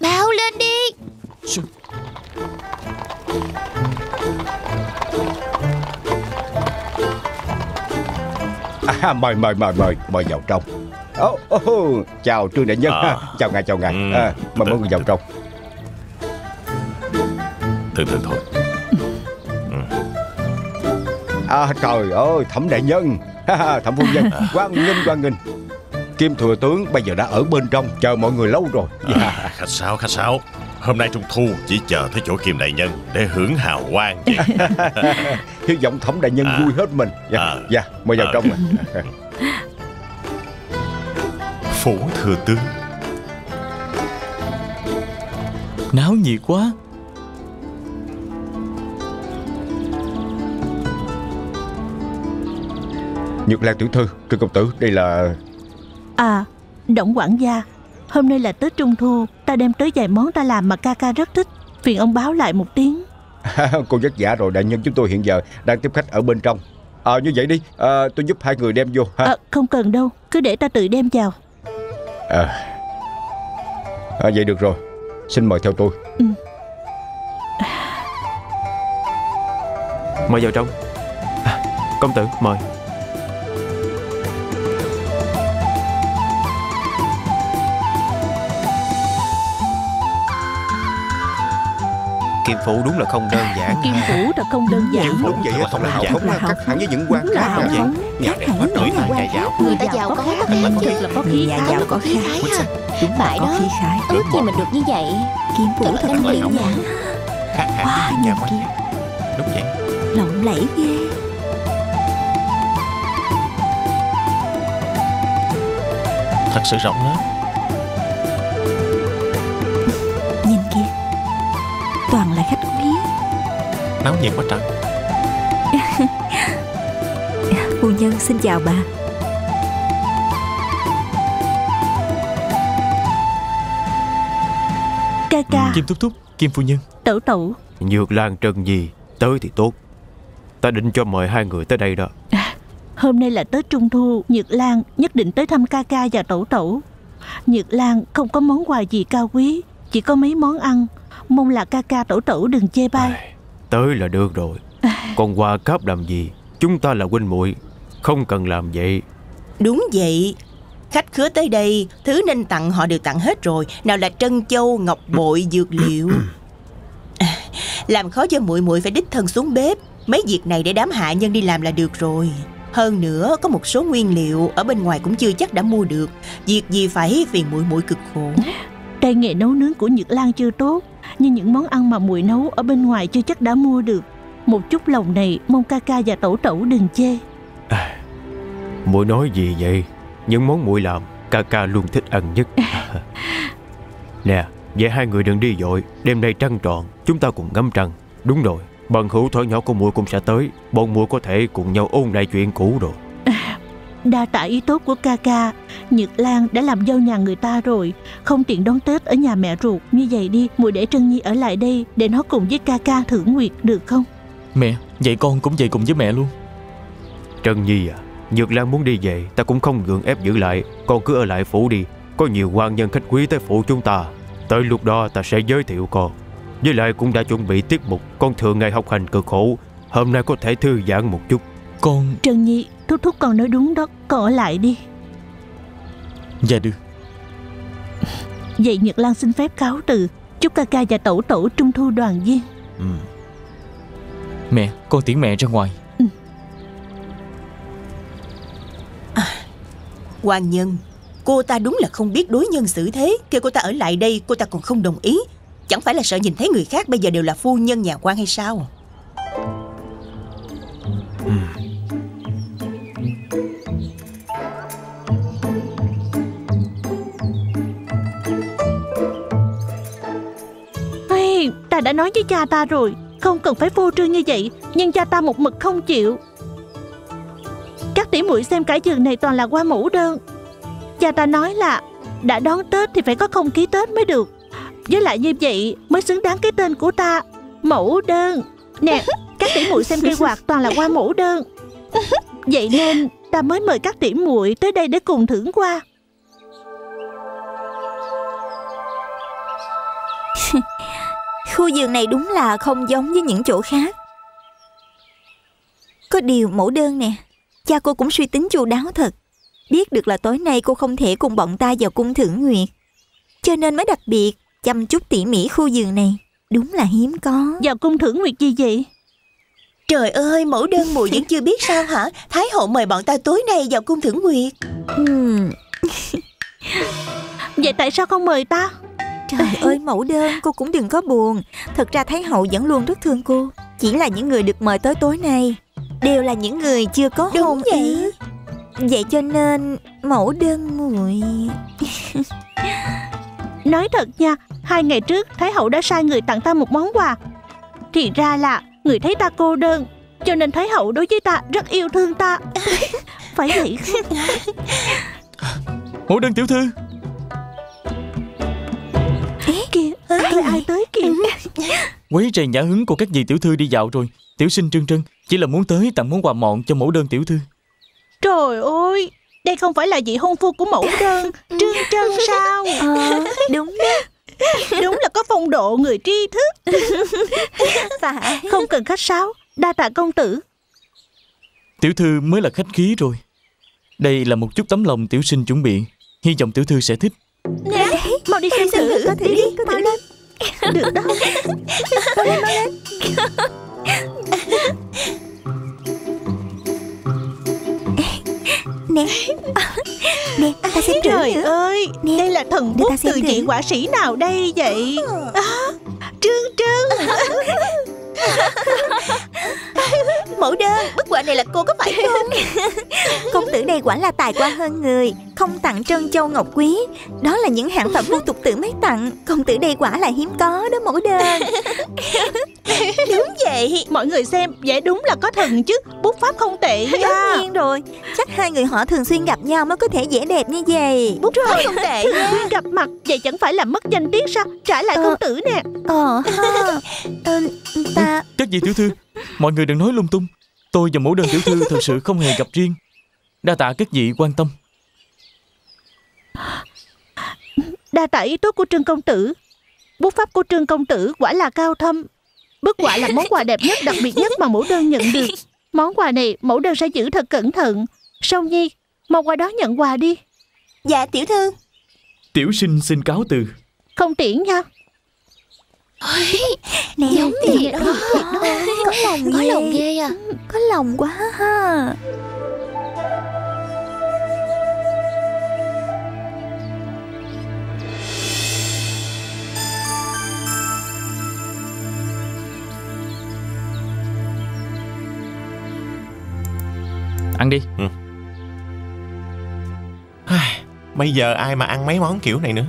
Mau lên đi Sao- À, mời mời mời mời mời vào trong. Ô, ô, ô, chào Trương đại nhân. À. Chào ngài chào ngài. Ừ. À, mời mọi người vào trong. Từ từ thôi À, trời ơi, thẩm đại nhân. Ha, ha, thẩm phu nhân. Quan nghênh quan nghênh. Kim thừa tướng bây giờ đã ở bên trong chờ mọi người lâu rồi. Dạ. à, Khách sao khách sao Hôm nay Trung Thu chỉ chờ tới chỗ Kim Đại Nhân Để hưởng hào quang vậy Hy vọng thẩm đại nhân À. vui hết mình. Dạ, À. dạ mời vào À. trong. ạ. Phủ thừa tướng Náo nhiệt quá Nhược Lan tiểu thư, Trương công tử, đây là À, Động quản gia, hôm nay là Tết Trung Thu, ta đem tới vài món ta làm mà ca ca rất thích. Phiền ông báo lại một tiếng. Cô vất giả rồi, đại nhân chúng tôi hiện giờ đang tiếp khách ở bên trong. À, như vậy đi, à, tôi giúp hai người đem vô. Ha. À, không cần đâu, cứ để ta tự đem vào. À, à vậy được rồi, xin mời theo tôi. Ừ. Mời vào trong. À, công tử, mời. Kim phủ đúng là không đơn giản Kim phủ thật không đơn giản. Đúng vậy á, không là hào phóng khác hẳn với những quan là khác đâu vậy. Nhà khác đẹp hẳn hết với nổi quan nhà giàu. Người ta giàu có khác Kim chứ là có khí Người nhà giàu Nó có có khí khái ha. Đúng là có đó. khí khái. Ước gì mình được như vậy Kim phủ Thật là đơn giản Khác hẳn với những nhà quan Đúng vậy. Lộng lẫy ghê. Thật sự rộng lớn Náo nhiệt quá trời. Phu nhân xin chào bà. Ca ca. Kim Thúc Thúc, Kim Phu Nhân. Tẩu tẩu. Nhược Lan Trần Nhi Tới thì tốt. Ta định cho mời hai người tới đây đó. Hôm nay là Tết Trung Thu Nhật Lan nhất định tới thăm ca ca và tẩu tẩu. Nhật Lan không có món quà gì cao quý Chỉ có mấy món ăn. Mong là ca ca tẩu tẩu đừng chê bai. Ai, Tới là được rồi. Còn quà cáp làm gì? Chúng ta là huynh muội Không cần làm vậy. Đúng vậy. Khách khứa tới đây Thứ nên tặng họ đều tặng hết rồi. Nào là trân châu, ngọc bội, dược liệu. Làm khó cho muội muội phải đích thân xuống bếp. Mấy việc này để đám hạ nhân đi làm là được rồi. Hơn nữa có một số nguyên liệu Ở bên ngoài cũng chưa chắc đã mua được. Việc gì phải phiền muội muội cực khổ. Tay nghề nấu nướng của Nhật Lan chưa tốt Nhưng những món ăn mà muội nấu ở bên ngoài chưa chắc đã mua được. Một chút lòng này mong ca ca và tẩu tẩu đừng chê. Muội nói gì vậy? Những món muội làm Ca ca luôn thích ăn nhất. Nè Vậy hai người đừng đi vội Đêm nay trăng tròn Chúng ta cùng ngắm trăng. Đúng rồi Bằng hữu thỏ nhỏ của muội cũng sẽ tới. Bọn muội có thể cùng nhau ôn lại chuyện cũ rồi Đa tạ ý tốt của ca ca. Nhật Lan đã làm dâu nhà người ta rồi. Không tiện đón Tết ở nhà mẹ ruột. Như vậy đi muội để Trân Nhi ở lại đây Để nó cùng với ca ca thưởng nguyệt được không? Mẹ, vậy con cũng về cùng với mẹ luôn. Trân Nhi à Nhược Lan muốn đi về Ta cũng không gượng ép giữ lại. Con cứ ở lại phủ đi. Có nhiều quan nhân khách quý tới phủ chúng ta. Tới lúc đó ta sẽ giới thiệu con. Với lại cũng đã chuẩn bị tiết mục. Con thường ngày học hành cực khổ. Hôm nay có thể thư giãn một chút. Con, Trân Nhi thúc thúc con nói đúng đó Con ở lại đi. Dạ được. Vậy Nhật Lan xin phép cáo từ. Chúc ca ca và tẩu tẩu trung thu đoàn viên. Ừ. Mẹ, con tiễn mẹ ra ngoài. Hoàng nhân Cô ta đúng là không biết đối nhân xử thế. Kêu cô ta ở lại đây cô ta còn không đồng ý. Chẳng phải là sợ nhìn thấy người khác bây giờ đều là phu nhân nhà quan hay sao? Ê, đã nói với cha ta rồi. Không cần phải vô trương như vậy, Nhưng cha ta một mực không chịu. Các tỷ muội xem cái giường này toàn là qua mẫu đơn. Cha ta nói là Đã đón Tết thì phải có không khí Tết mới được. Với lại như vậy mới xứng đáng cái tên của ta, Mẫu đơn. Nè, các tỷ muội xem cây quạt toàn là qua mẫu đơn. Vậy nên ta mới mời các tỷ muội tới đây để cùng thưởng qua Khu vườn này đúng là không giống với những chỗ khác. Có điều mẫu đơn nè Cha cô cũng suy tính chu đáo thật. Biết được là tối nay cô không thể cùng bọn ta vào cung thưởng nguyệt. Cho nên mới đặc biệt chăm chút tỉ mỉ khu vườn này. Đúng là hiếm có. Vào cung thưởng nguyệt gì vậy? Trời ơi mẫu đơn mùi vẫn chưa biết sao hả? Thái hậu mời bọn ta tối nay vào cung thưởng nguyệt. Vậy tại sao không mời ta Trời ơi mẫu đơn cô cũng đừng có buồn Thật ra Thái hậu vẫn luôn rất thương cô Chỉ là những người được mời tới tối nay Đều là những người chưa có Đúng hôn vậy. ý Vậy cho nên mẫu đơn muội Nói thật nha, hai ngày trước Thái hậu đã sai người tặng ta một món quà. Thì ra là người thấy ta cô đơn, cho nên Thái hậu đối với ta rất yêu thương ta. Phải vậy không? Mẫu đơn tiểu thư Kìa, ai, ai tới kìa. Quấy rầy nhã hứng của các vị tiểu thư đi dạo rồi. Tiểu sinh trân trân Chỉ là muốn tới tặng món quà mọn cho mẫu đơn tiểu thư. Trời ơi, đây không phải là vị hôn phu của mẫu đơn, trương trân sao? Ờ đúng đó. Đúng là có phong độ người tri thức. Phải. Không cần khách sáo, Đa tạ công tử. Tiểu thư mới là khách khí rồi. Đây là một chút tấm lòng tiểu sinh chuẩn bị. Hy vọng tiểu thư sẽ thích Mau đi xem thử Có thể đi Có thể đi. Được đó. Mau lên mau lên. Nè. Nè ta xem thử Trời nữa. ơi Nè, Đây là thần bút từ thử. vị họa sĩ nào đây vậy? À, Trương Trương Mẫu đơn, bức họa này là cô có phải không? Công tử này quả là tài qua hơn người Không tặng trân châu ngọc quý. Đó là những hạng phẩm vua tục tử mới tặng. Công tử đây quả là hiếm có đó mẫu đơn. Đúng vậy. Mọi người xem Vậy đúng là có thần chứ. Bút pháp không tệ nha. Tất nhiên rồi. Chắc hai người họ thường xuyên gặp nhau mới có thể vẽ đẹp như vậy. Bút pháp không tệ nha. Gặp mặt Vậy chẳng phải là mất danh tiếng sao? Trả lại Ờ. công tử nè. Ờ. Ha Ờ, Ta Các vị tiểu thư Mọi người đừng nói lung tung. Tôi và mẫu đơn tiểu thư thật sự không hề gặp riêng. Đa tạ các vị quan tâm. Đa tạ ý tốt của Trương công tử. Bút pháp của Trương công tử quả là cao thâm. Bức họa là món quà đẹp nhất đặc biệt nhất mà mẫu đơn nhận được. Món quà này mẫu đơn sẽ giữ thật cẩn thận. Song Nhi Mau qua đó nhận quà đi. Dạ tiểu thư. Tiểu sinh xin cáo từ. Không tiễn nha Nè Giống thiệt thiệt đó, đó. thiệt đó Có lòng Có ghê lòng ghê à. Có lòng quá ha. Ăn đi. Bây giờ ai mà ăn mấy món kiểu này nữa?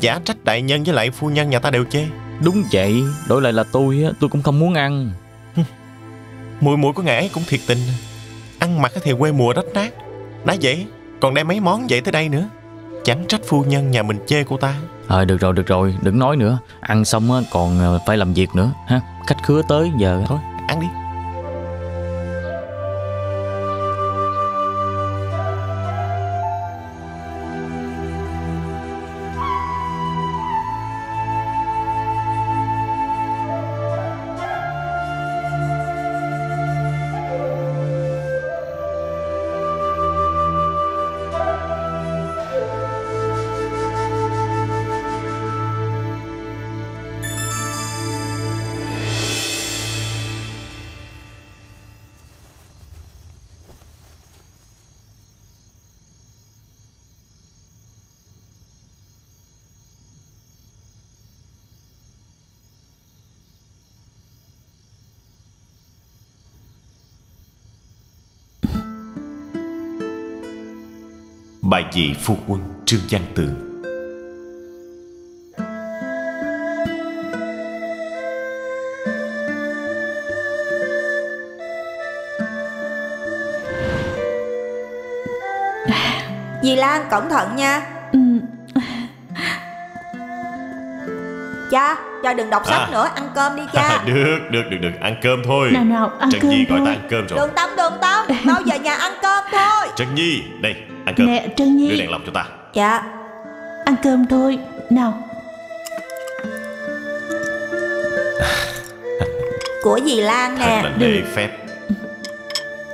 Giả trách đại nhân với lại phu nhân nhà ta đều chê Đúng vậy Đổi lại là tôi á Tôi cũng không muốn ăn. Mùi mùi của ngài ấy cũng thiệt tình. Ăn mặc thì quê mùa rách nát. Đã vậy Còn đem mấy món vậy tới đây nữa. Chẳng trách phu nhân nhà mình chê cô ta. Ờ được rồi được rồi Đừng nói nữa. Ăn xong á còn ờ, phải làm việc nữa ha. Khách khứa tới giờ thôi Ăn đi Dị phu quân Trương Văn Tường. Dì Lan cẩn thận nha. Ừ, Cha Cha đừng đọc sách À. nữa Ăn cơm đi cha. Được được được được. Ăn cơm thôi. Nào nào ăn Trần cơm Nhi gọi ta thôi. ăn cơm rồi. Đường tâm đường tâm. Mau về nhà ăn cơm thôi. Trần Nhi Đây ăn cơm. Nè Trân Đưa Nhi đèn lồng cho ta. Dạ. Ăn cơm thôi. Nào. Của dì Lan Thật nè là lễ phép.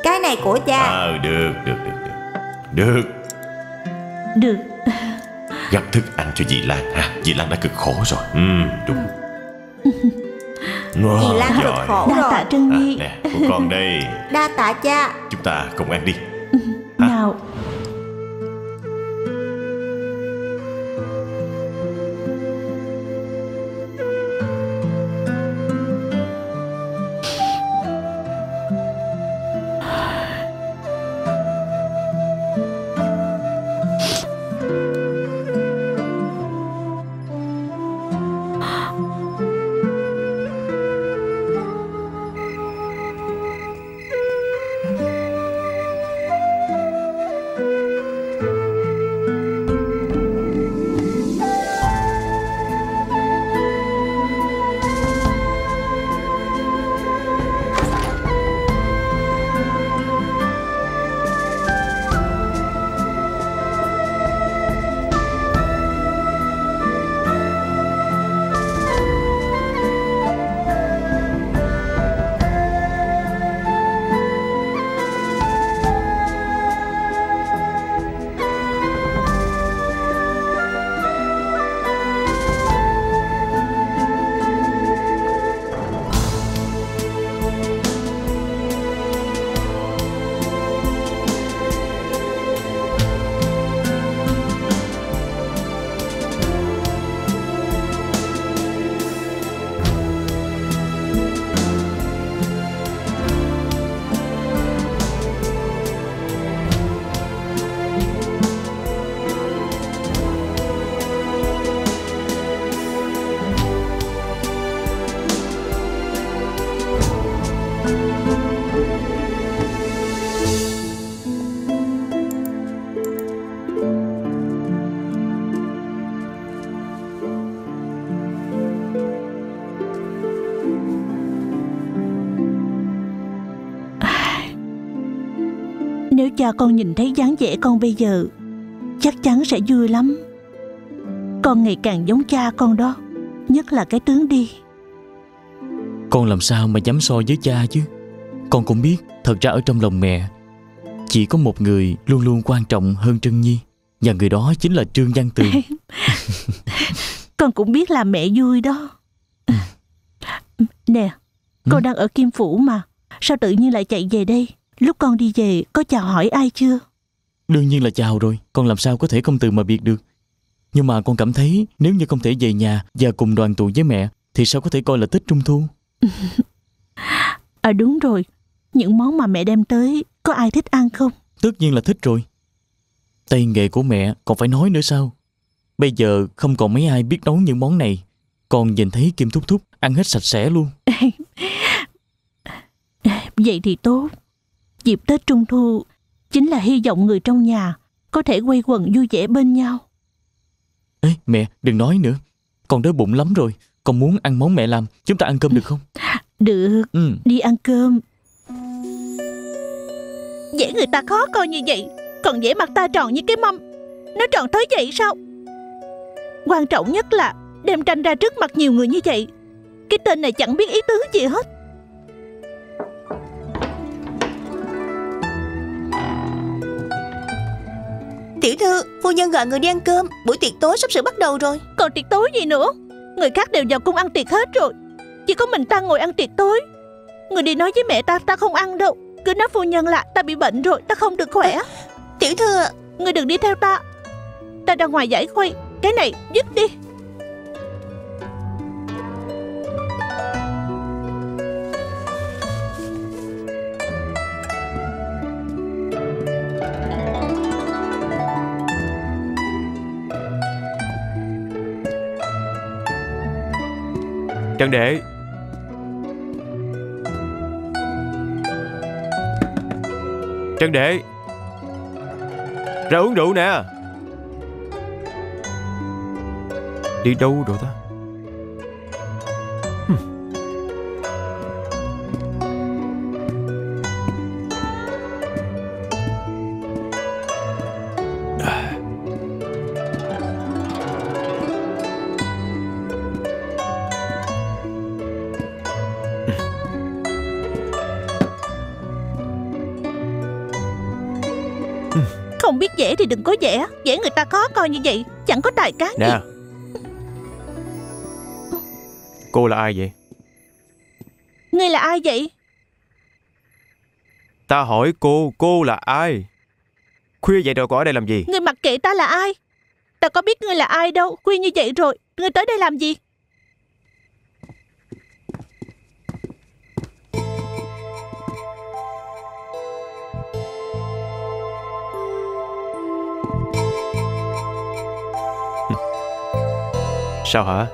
Cái này của cha. Ờ được được được được. Được. Được. Gắp thức ăn cho dì Lan ha. Dì Lan đã cực khổ rồi. Ừ đúng. Wow, Dì Lan cực khổ Đa rồi. Tạ Trân à, Nhi Nè của con đây. Đa tạ cha. Chúng ta cùng ăn đi. Nào cha con nhìn thấy dáng vẻ con bây giờ Chắc chắn sẽ vui lắm. Con ngày càng giống cha con đó Nhất là cái tướng đi. Con làm sao mà dám so với cha chứ? Con cũng biết Thật ra ở trong lòng mẹ Chỉ có một người luôn luôn quan trọng hơn Trân Nhi Và người đó chính là Trương Văn Tường. Con cũng biết là mẹ vui đó. Nè Con Ừ. đang ở Kim Phủ mà Sao tự nhiên lại chạy về đây Lúc con đi về có chào hỏi ai chưa? Đương nhiên là chào rồi Con làm sao có thể không từ mà biệt được. Nhưng mà con cảm thấy Nếu như không thể về nhà Và cùng đoàn tụ với mẹ Thì sao có thể coi là Tết Trung Thu? À đúng rồi. Những món mà mẹ đem tới Có ai thích ăn không? Tất nhiên là thích rồi. Tay nghề của mẹ còn phải nói nữa sao? Bây giờ không còn mấy ai biết nấu những món này. Con nhìn thấy Kim Thúc Thúc ăn hết sạch sẽ luôn. Vậy thì tốt Dịp Tết Trung Thu Chính là hy vọng người trong nhà Có thể quay quần vui vẻ bên nhau. Ê mẹ đừng nói nữa. Con đói bụng lắm rồi. Con muốn ăn món mẹ làm. Chúng ta ăn cơm được không? Được. Ừ. Đi ăn cơm. Dễ người ta khó coi như vậy. Còn dễ mặt ta tròn như cái mâm. Nó tròn tới vậy sao? Quan trọng nhất là Đem tranh ra trước mặt nhiều người như vậy. Cái tên này chẳng biết ý tứ gì hết Tiểu thư, phu nhân gọi người đi ăn cơm. Buổi tiệc tối sắp sửa bắt đầu rồi. Còn tiệc tối gì nữa? Người khác đều vào cung ăn tiệc hết rồi. Chỉ có mình ta ngồi ăn tiệc tối. Người đi nói với mẹ ta ta không ăn đâu. Cứ nói phu nhân là ta bị bệnh rồi Ta không được khỏe. Tiểu thư à, Người đừng đi theo ta. Ta ra ngoài giải khuây. Cái này dứt đi Trần đệ. Trần đệ. Ra uống rượu nè. Đi đâu rồi ta? Đừng có vẽ Vẽ người ta khó coi như vậy Chẳng có tài cán gì. Nè Cô là ai vậy? Ngươi là ai vậy? Ta hỏi cô Cô là ai? Khuya vậy rồi còn ở đây làm gì? Ngươi mặc kệ ta là ai. Ta có biết ngươi là ai đâu Khuya như vậy rồi Ngươi tới đây làm gì Sao hả?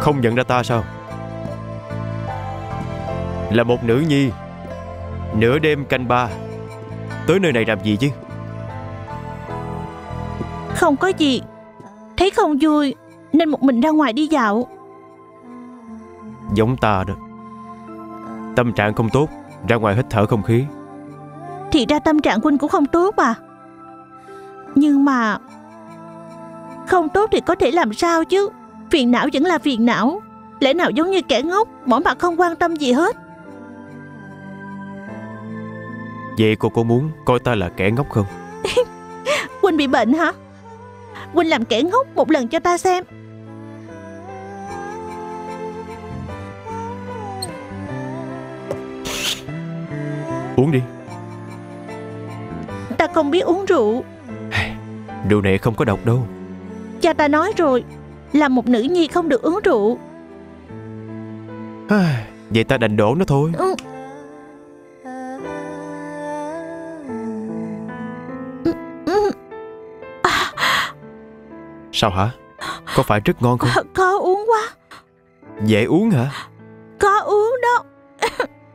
Không nhận ra ta sao? Là một nữ nhi. Nửa đêm canh ba. Tới nơi này làm gì chứ? Không có gì. Thấy không vui Nên một mình ra ngoài đi dạo. Giống ta đó. Tâm trạng không tốt Ra ngoài hít thở không khí. Thì ra tâm trạng huynh cũng không tốt à. Nhưng mà Không tốt thì có thể làm sao chứ? Phiền não vẫn là phiền não. Lẽ nào giống như kẻ ngốc Bỏ mặt không quan tâm gì hết? Vậy cô có muốn coi ta là kẻ ngốc không? Huynh bị bệnh hả? Huynh làm kẻ ngốc một lần cho ta xem. Uống đi. Ta không biết uống rượu. Rượu này không có độc đâu Cha ta nói rồi Là một nữ nhi không được uống rượu. Vậy ta đành đổ nó thôi. Ừ. Sao hả? Có phải rất ngon không? Khó uống quá. Dễ uống hả? Khó uống đó.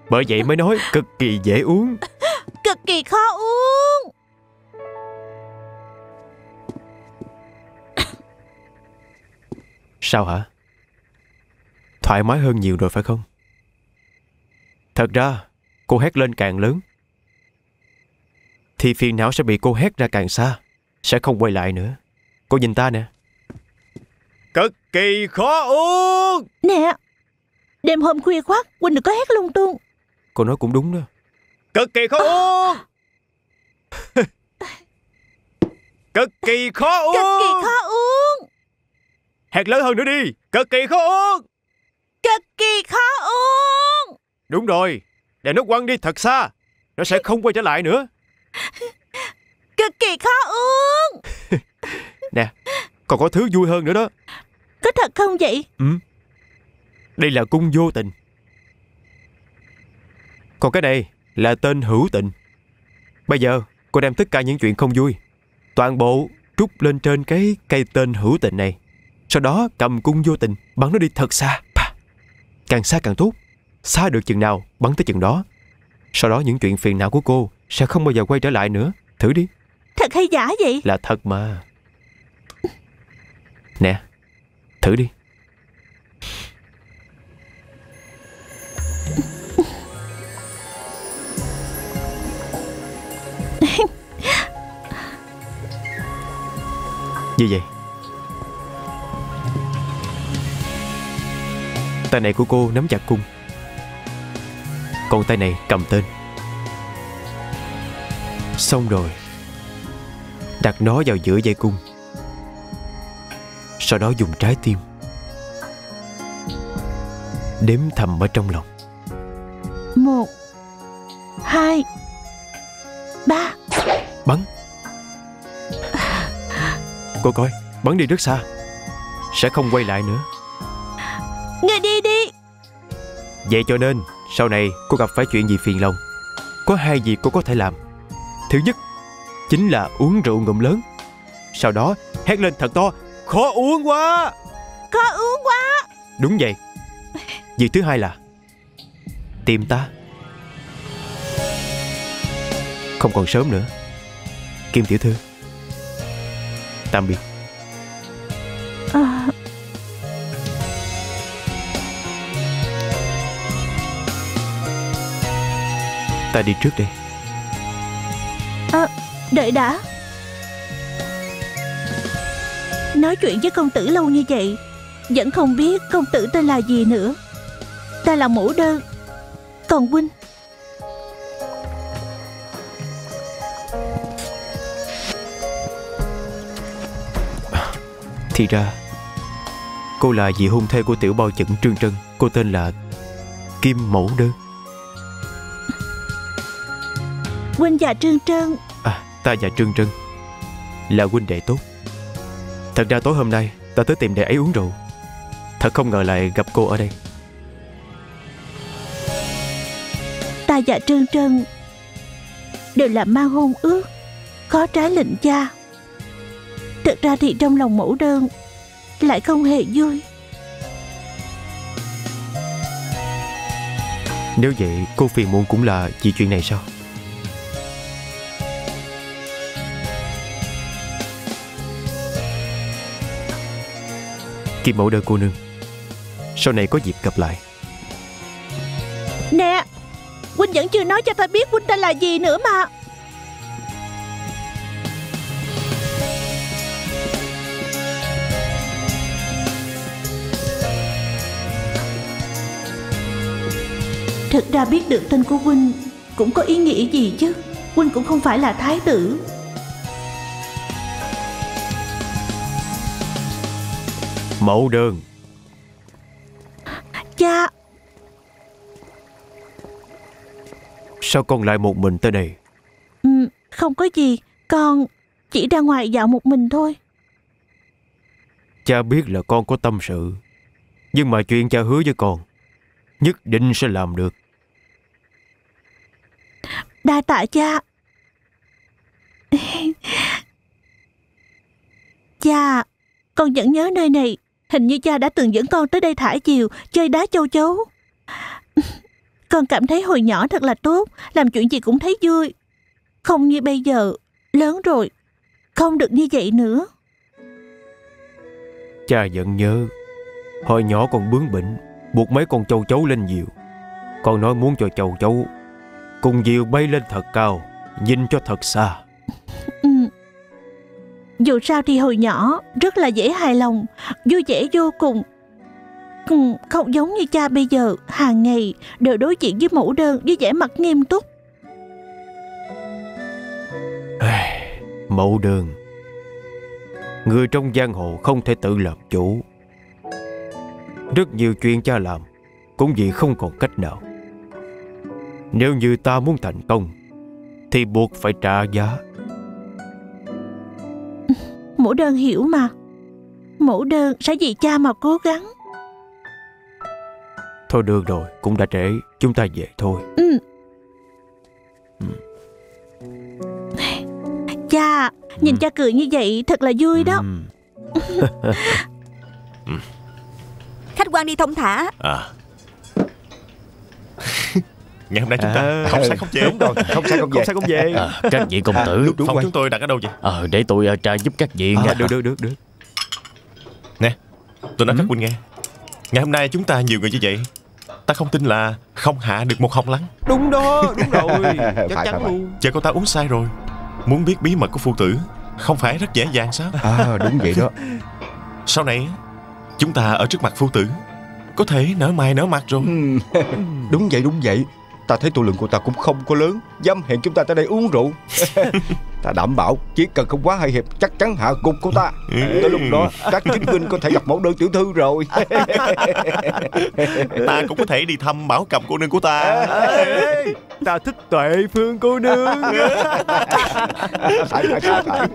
Bởi vậy mới nói cực kỳ dễ uống. Cực kỳ khó uống Sao hả? Thoải mái hơn nhiều rồi phải không? Thật ra Cô hét lên càng lớn Thì phiền não sẽ bị cô hét ra càng xa Sẽ không quay lại nữa. Cô nhìn ta nè. Cực kỳ khó uống! Nè Đêm hôm khuya khoát Huynh đừng có hét lung tung. Cô nói cũng đúng đó. Cực kỳ khó uống! Cực kỳ khó uống Cực kỳ khó uống Hét lớn hơn nữa đi Cực kỳ khó uống. Cực kỳ khó uống. Đúng rồi Để nó quăng đi thật xa Nó sẽ không quay trở lại nữa. Cực kỳ khó uống. Nè Còn có thứ vui hơn nữa đó. Có thật không vậy? Ừ. Đây là cung vô tình. Còn cái này là tên hữu tình. Bây giờ cô đem tất cả những chuyện không vui Toàn bộ trút lên trên cái cây tên hữu tình này Sau đó cầm cung vô tình Bắn nó đi thật xa. Càng xa càng tốt. Xa được chừng nào bắn tới chừng đó. Sau đó những chuyện phiền não của cô Sẽ không bao giờ quay trở lại nữa. Thử đi. Thật hay giả vậy? Là thật mà. Nè Thử đi. Như vậy Tay này của cô nắm chặt cung. Còn tay này cầm tên. Xong rồi. Đặt nó vào giữa dây cung. Sau đó dùng trái tim. Đếm thầm ở trong lòng. Một Hai Ba. Bắn. Cô coi Bắn đi rất xa. Sẽ không quay lại nữa. Người đi đi Vậy cho nên Sau này cô gặp phải chuyện gì phiền lòng? Có hai việc cô có thể làm. Thứ nhất Chính là uống rượu ngụm lớn. Sau đó hét lên thật to Khó uống quá! Có uống quá! Đúng vậy. Việc thứ hai là Tìm ta Không còn sớm nữa. Kim tiểu thư Tạm biệt Ta đi trước đây à, Đợi đã. Nói chuyện với công tử lâu như vậy Vẫn không biết công tử tên là gì nữa. Ta là mẫu đơn Còn huynh. Thì ra Cô là vị hôn thê của tiểu bao chẩn Trương Trân Cô tên là Kim Mẫu Đơn Huynh và Trương Trân. À ta và Trương Trân Là huynh đệ tốt. Thật ra tối hôm nay Ta tới tìm đệ ấy uống rượu. Thật không ngờ lại gặp cô ở đây. Ta và Trương Trân Đều là mang hôn ước Khó trái lệnh cha. Thực ra thì trong lòng mẫu đơn Lại không hề vui. Nếu vậy cô phiền muộn cũng là vì chuyện này sao Kim mẫu đơn cô nương. Sau này có dịp gặp lại. Nè Huynh vẫn chưa nói cho ta biết Huynh tên là gì nữa mà. Thực ra biết được tên của Huynh Cũng có ý nghĩa gì chứ? Huynh cũng không phải là thái tử. Mẫu đơn. Cha. Sao con lại một mình tới đây? Ừ, Không có gì Con chỉ ra ngoài dạo một mình thôi. Cha biết là con có tâm sự Nhưng mà chuyện cha hứa với con Nhất định sẽ làm được. Đa tạ cha. Cha Con vẫn nhớ nơi này Hình như cha đã từng dẫn con tới đây thả diều, Chơi đá châu chấu. Con cảm thấy hồi nhỏ thật là tốt, Làm chuyện gì cũng thấy vui. Không như bây giờ, Lớn rồi, Không được như vậy nữa. Cha vẫn nhớ, Hồi nhỏ con bướng bỉnh, Buộc mấy con châu chấu lên diều. Con nói muốn cho châu chấu Cùng diều bay lên thật cao, Nhìn cho thật xa. Dù sao thì hồi nhỏ rất là dễ hài lòng, vui vẻ vô cùng. Không giống như cha bây giờ, hàng ngày đều đối diện với mẫu đơn với vẻ mặt nghiêm túc. Mẫu đơn Người trong giang hồ không thể tự làm chủ Rất nhiều chuyện cha làm Cũng vì không còn cách nào Nếu như ta muốn thành công Thì buộc phải trả giá Mẫu đơn hiểu mà. Mẫu đơn sẽ vì cha mà cố gắng. Thôi được rồi Cũng đã trễ Chúng ta về thôi Ừ. Cha, nhìn cha cười như vậy thật là vui đó. Ừm. Khách quan đi thông thả À Ngày hôm nay chúng ta À, không sai không về Đúng rồi. Không sai không về Không sao không về à, Các vị công À, tử đúng, đúng Phòng rồi. chúng tôi đặt ở đâu vậy? Ờ để tôi ờ, tra giúp các vị à, nha. Được được được được. Tôi nói Ừ. các huynh nghe. Ngày hôm nay chúng ta nhiều người như vậy Ta không tin là không hạ được một hồng lắng. Đúng đó Đúng rồi. Chắc Phải, chắn phải, luôn. Chờ cô ta uống sai rồi Muốn biết bí mật của phu tử Không phải rất dễ dàng sao? À đúng vậy đó. Sau này Chúng ta ở trước mặt phu tử Có thể nở mày nở mặt rồi. Ừm, Đúng vậy đúng vậy Ta thấy tu lượng của ta cũng không có lớn. Dám hẹn chúng ta tới đây uống rượu. Ta đảm bảo Chỉ cần không quá hay hiệp Chắc chắn hạ gục của ta. Ừ. Tới lúc đó Các chính huynh có thể gặp mẫu đơn tiểu thư rồi. Ta cũng có thể đi thăm bảo cầm cô nương của ta. Ta thích tuệ phương cô nương. Phải phải phải phải.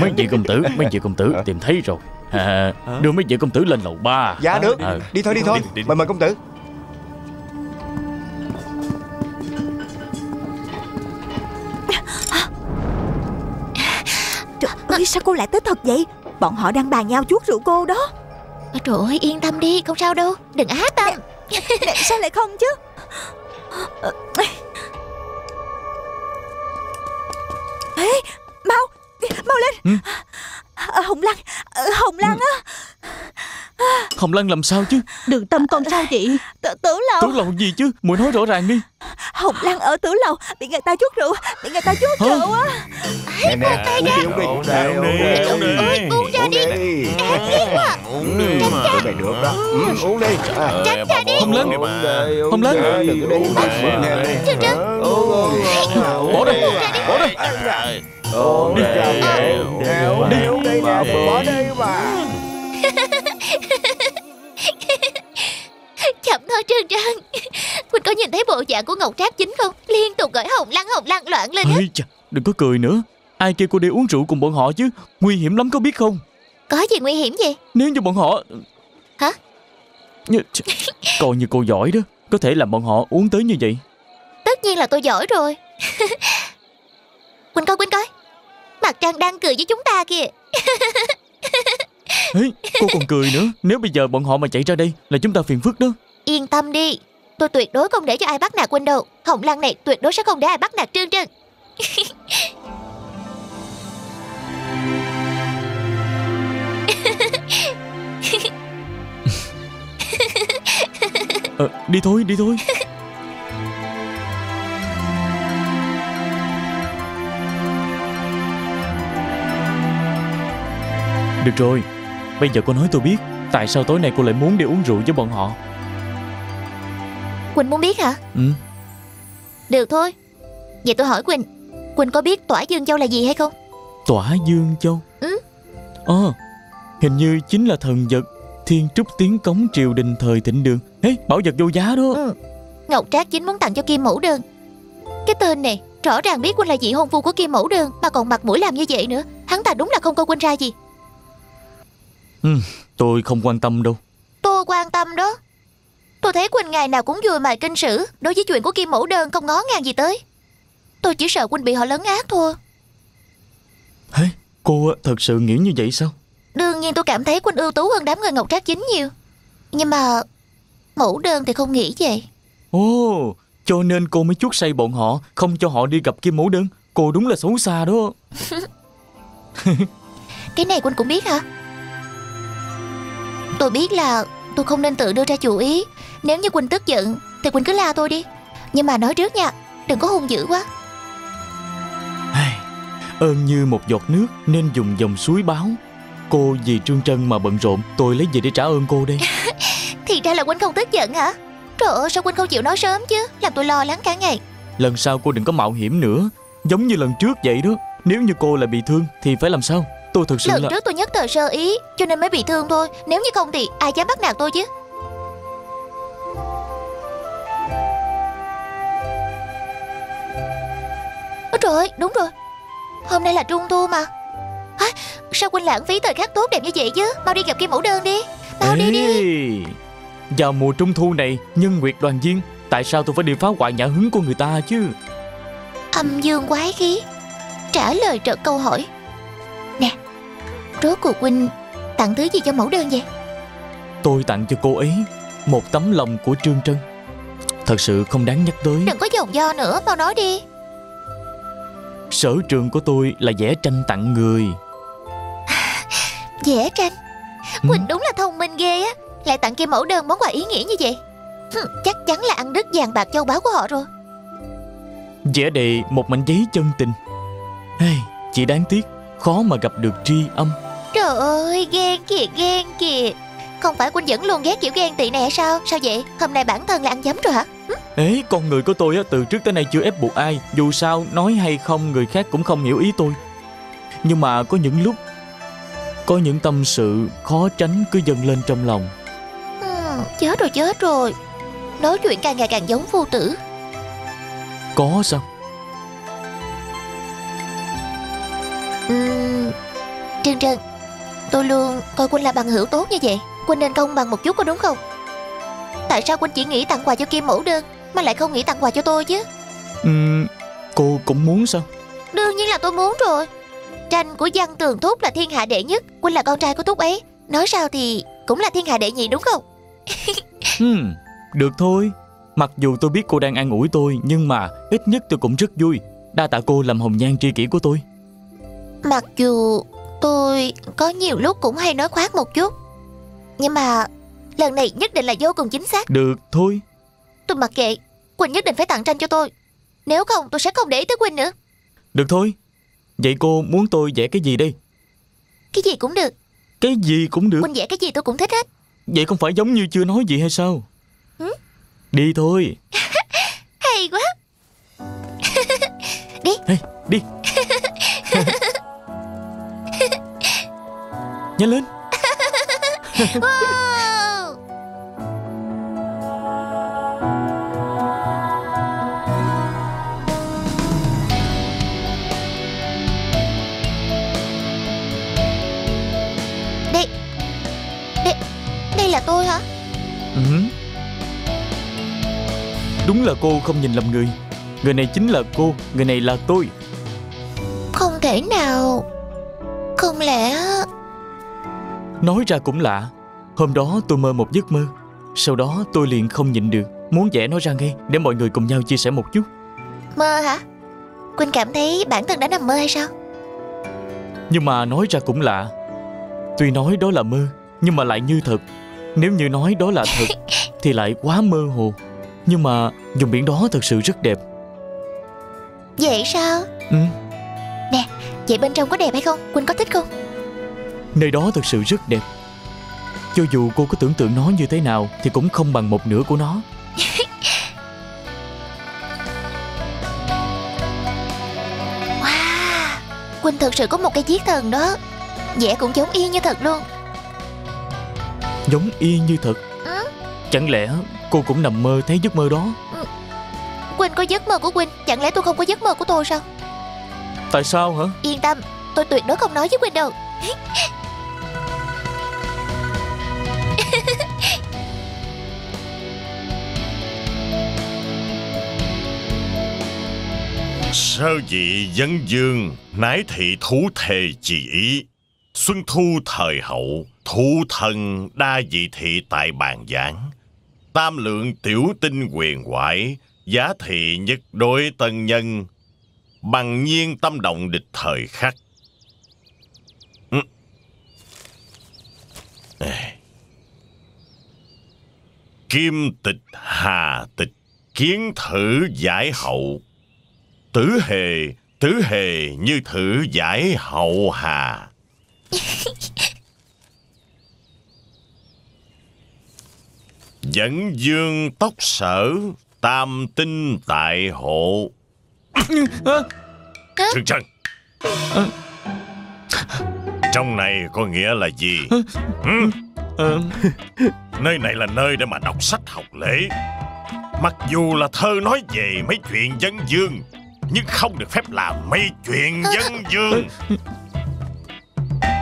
Mấy vị công tử Mấy vị công tử tìm thấy rồi. À, Đưa mấy vị công tử lên lầu ba. Dạ được. Ờ. Đi thôi đi thôi. Đi, đi, đi. Mời mời công tử Trời ơi sao cô lại tới thật vậy? Bọn họ đang bàn nhau chuốt rượu cô đó. Trời ơi yên tâm đi không sao đâu Đừng ác tâm. Nè, Sao lại không chứ? Ê Mau Mau lên Ờ, Hồng Lăng ờ, Hồng Lăng á. Hồng Lăng làm sao chứ? Đừng tâm con sao chị. tử, tử lầu. Tú lầu gì chứ? Mùi nói rõ ràng đi. Hồng Lăng ở tử lầu Bị người ta chuốt rượu Bị người ta chuốt Hả? rượu á. Nè nè Uống đi uống đi Uống đi, uống đi, ra đi. Đáng ghét quá. Uống đi Tụi mày được đó Ừ, Uống đi. À, Tránh ra đi. Hồng Lăng. mà. Hồng Lăng. Đừng có đi. Uống đi. Trương Trương Bỏ đây Bỏ đây Uống đi Đi uống đi nè Bỏ đi mà. Chậm thôi Trương Trân. Quỳnh có nhìn thấy bộ dạng của Ngọc Trác chính không? Liên tục gọi hồng lăng hồng lăng loạn lên hết. Ây chà, Đừng có cười nữa. Ai kêu cô đi uống rượu cùng bọn họ chứ? Nguy hiểm lắm có biết không? Có gì nguy hiểm gì? Nếu như bọn họ Hả? Coi như cô giỏi đó. Có thể làm bọn họ uống tới như vậy. Tất nhiên là tôi giỏi rồi. Quỳnh coi Quỳnh coi Mặt trăng đang cười với chúng ta kìa. Ê, Cô còn cười nữa. Nếu bây giờ bọn họ mà chạy ra đây Là chúng ta phiền phức đó. Yên tâm đi. Tôi tuyệt đối không để cho ai bắt nạt Quỳnh đâu. Hồng lăng này tuyệt đối sẽ không để ai bắt nạt Trương Trân. Ờ, Đi thôi đi thôi Được rồi. Bây giờ cô nói tôi biết Tại sao tối nay cô lại muốn đi uống rượu với bọn họ? Quỳnh muốn biết hả? Ừ. Được thôi. Vậy tôi hỏi Quỳnh. Quỳnh có biết tỏa dương châu là gì hay không? Tỏa Dương Châu? Ừ. Ờ Hình như chính là thần vật Thiên trúc tiến cống triều đình thời thịnh đường. Ê bảo vật vô giá đó. Ừ. Ngọc Trác chính muốn tặng cho Kim Mẫu Đơn Cái tên này Rõ ràng biết Quỳnh là vị hôn phu của Kim Mẫu Đơn Mà còn mặt mũi làm như vậy nữa. Hắn ta đúng là không coi Quỳnh ra gì Tôi không quan tâm đâu. Tôi quan tâm đó. Tôi thấy Quỳnh ngày nào cũng vui mài kinh sử Đối với chuyện của Kim Mẫu Đơn không ngó ngàng gì tới. Tôi chỉ sợ Quỳnh bị họ lấn át thôi. Hê Cô thật sự nghĩ như vậy sao? Đương nhiên tôi cảm thấy Quỳnh ưu tú hơn đám người Ngọc Trác chính nhiều. Nhưng mà Mẫu Đơn thì không nghĩ vậy. Ồ Cho nên cô mới chuốt say bọn họ Không cho họ đi gặp Kim Mẫu Đơn. Cô đúng là xấu xa đó. Cái này Quỳnh cũng biết hả Tôi biết là Tôi không nên tự đưa ra chủ ý. Nếu như Quỳnh tức giận Thì Quỳnh cứ la tôi đi. Nhưng mà nói trước nha Đừng có hung dữ quá. Ơn như một giọt nước nên dùng dòng suối báo. Cô vì Trương Trân mà bận rộn Tôi lấy gì để trả ơn cô đây? Thì ra là Quynh không tức giận hả? Trời ơi sao Quynh không chịu nói sớm chứ? Làm tôi lo lắng cả ngày. Lần sau cô đừng có mạo hiểm nữa. Giống như lần trước vậy đó. Nếu như cô là bị thương thì phải làm sao Tôi thực sự Lần là trước tôi nhất thời sơ ý Cho nên mới bị thương thôi. Nếu như không thì ai dám bắt nạt tôi chứ? Ôi trời ơi đúng rồi. Hôm nay là trung thu mà. Hả? Sao Quynh lãng phí thời khắc tốt đẹp như vậy chứ? Mau đi gặp kim mẫu đơn đi. Mau đi đi. Ê, Vào mùa trung thu này Nhân nguyệt đoàn viên Tại sao tôi phải đi phá hoại nhã hứng của người ta chứ? Âm dương quái khí. Trả lời trợ câu hỏi Nè Rốt cuộc Quynh tặng thứ gì cho mẫu đơn vậy? Tôi tặng cho cô ấy Một tấm lòng của Trương Trân. Thật sự không đáng nhắc tới. Đừng có dòng do nữa Mau nói đi. Sở trường của tôi là vẽ tranh tặng người. Vẽ tranh? Ừ. Quỳnh đúng là thông minh ghê á. Lại tặng kim mẫu đơn món quà ý nghĩa như vậy. Chắc chắn là ăn đứt vàng bạc châu báu của họ rồi. Vẽ đề một mảnh giấy chân tình. Hey, Chỉ đáng tiếc Khó mà gặp được tri âm. Trời ơi ghen kìa ghen kìa. Không phải Quỳnh vẫn luôn ghét kiểu ghen tị này sao? Sao vậy? Hôm nay bản thân là ăn dấm rồi hả? Ế con người của tôi á, từ trước tới nay chưa ép buộc ai. Dù sao nói hay không người khác cũng không hiểu ý tôi. Nhưng mà có những lúc Có những tâm sự khó tránh cứ dâng lên trong lòng. Ừm, Chết rồi chết rồi. Nói chuyện càng ngày càng giống phu tử. Có sao Trương Trân Tôi luôn coi Quỳnh là bằng hữu tốt như vậy. Quỳnh nên công bằng một chút có đúng không? Tại sao Quỳnh chỉ nghĩ tặng quà cho Kim Mẫu Đơn Mà lại không nghĩ tặng quà cho tôi chứ? Ừm, Cô cũng muốn sao? Đương nhiên là tôi muốn rồi. Tranh của văn tường thúc là thiên hạ đệ nhất. Quỳnh là con trai của thúc ấy. Nói sao thì cũng là thiên hạ đệ nhị đúng không? Hmm, được thôi. Mặc dù tôi biết cô đang an ủi tôi Nhưng mà ít nhất tôi cũng rất vui. Đa tạ cô làm hồng nhan tri kỷ của tôi Mặc dù tôi có nhiều lúc cũng hay nói khoác một chút Nhưng mà lần này nhất định là vô cùng chính xác. Được thôi. Tôi mặc kệ Quỳnh nhất định phải tặng tranh cho tôi. Nếu không tôi sẽ không để ý tới Quỳnh nữa. Được thôi. Vậy cô muốn tôi vẽ cái gì đây? Cái gì cũng được. Cái gì cũng được. Quỳnh vẽ cái gì tôi cũng thích hết. Vậy không phải giống như chưa nói gì hay sao? Ừ? Đi thôi. Hay quá. Hey, đi Nhanh lên. Wow. Đây. Đây. Đây là tôi hả? Ừ. Đúng là cô không nhìn lầm người. Người này chính là cô Người này là tôi. Không thể nào. Không lẽ Nói ra cũng lạ. Hôm đó tôi mơ một giấc mơ. Sau đó tôi liền không nhịn được. Muốn vẽ nó ra ngay Để mọi người cùng nhau chia sẻ một chút. Mơ hả? Quỳnh cảm thấy bản thân đã nằm mơ hay sao? Nhưng mà nói ra cũng lạ. Tuy nói đó là mơ Nhưng mà lại như thật. Nếu như nói đó là thật Thì lại quá mơ hồ. Nhưng mà vùng biển đó thật sự rất đẹp. Vậy sao? Ừ. Vậy bên trong có đẹp hay không? Quỳnh có thích không Nơi đó thật sự rất đẹp. Cho dù cô có tưởng tượng nó như thế nào Thì cũng không bằng một nửa của nó. Wow Quỳnh thực sự có một cái chiếc thần đó. Vẽ cũng giống y như thật luôn. Giống y như thật. Ừ. Chẳng lẽ cô cũng nằm mơ thấy giấc mơ đó? Quỳnh có giấc mơ của Quỳnh Chẳng lẽ tôi không có giấc mơ của tôi sao? Tại sao hả? Yên tâm Tôi tuyệt đối không nói với Quỳnh đâu Sơ dị dân dương, nái thị thú thề chỉ ý. Xuân thu thời hậu, thụ thần đa dị thị tại bàn giảng. Tam lượng tiểu tinh quyền ngoại, giá thị nhất đối tân nhân. Bằng nhiên tâm động địch thời khắc. Ừ. Kim tịch hà tịch, kiến thử giải hậu. Tử hề Tứ hề như thử giải hậu hà. Dẫn dương tóc sở Tam tinh tại hộ. Trương Trân Trong này có nghĩa là gì? Nơi này là nơi để mà đọc sách học lễ. Mặc dù là thơ nói về mấy chuyện dân dương nhưng không được phép làm mấy chuyện dân dương.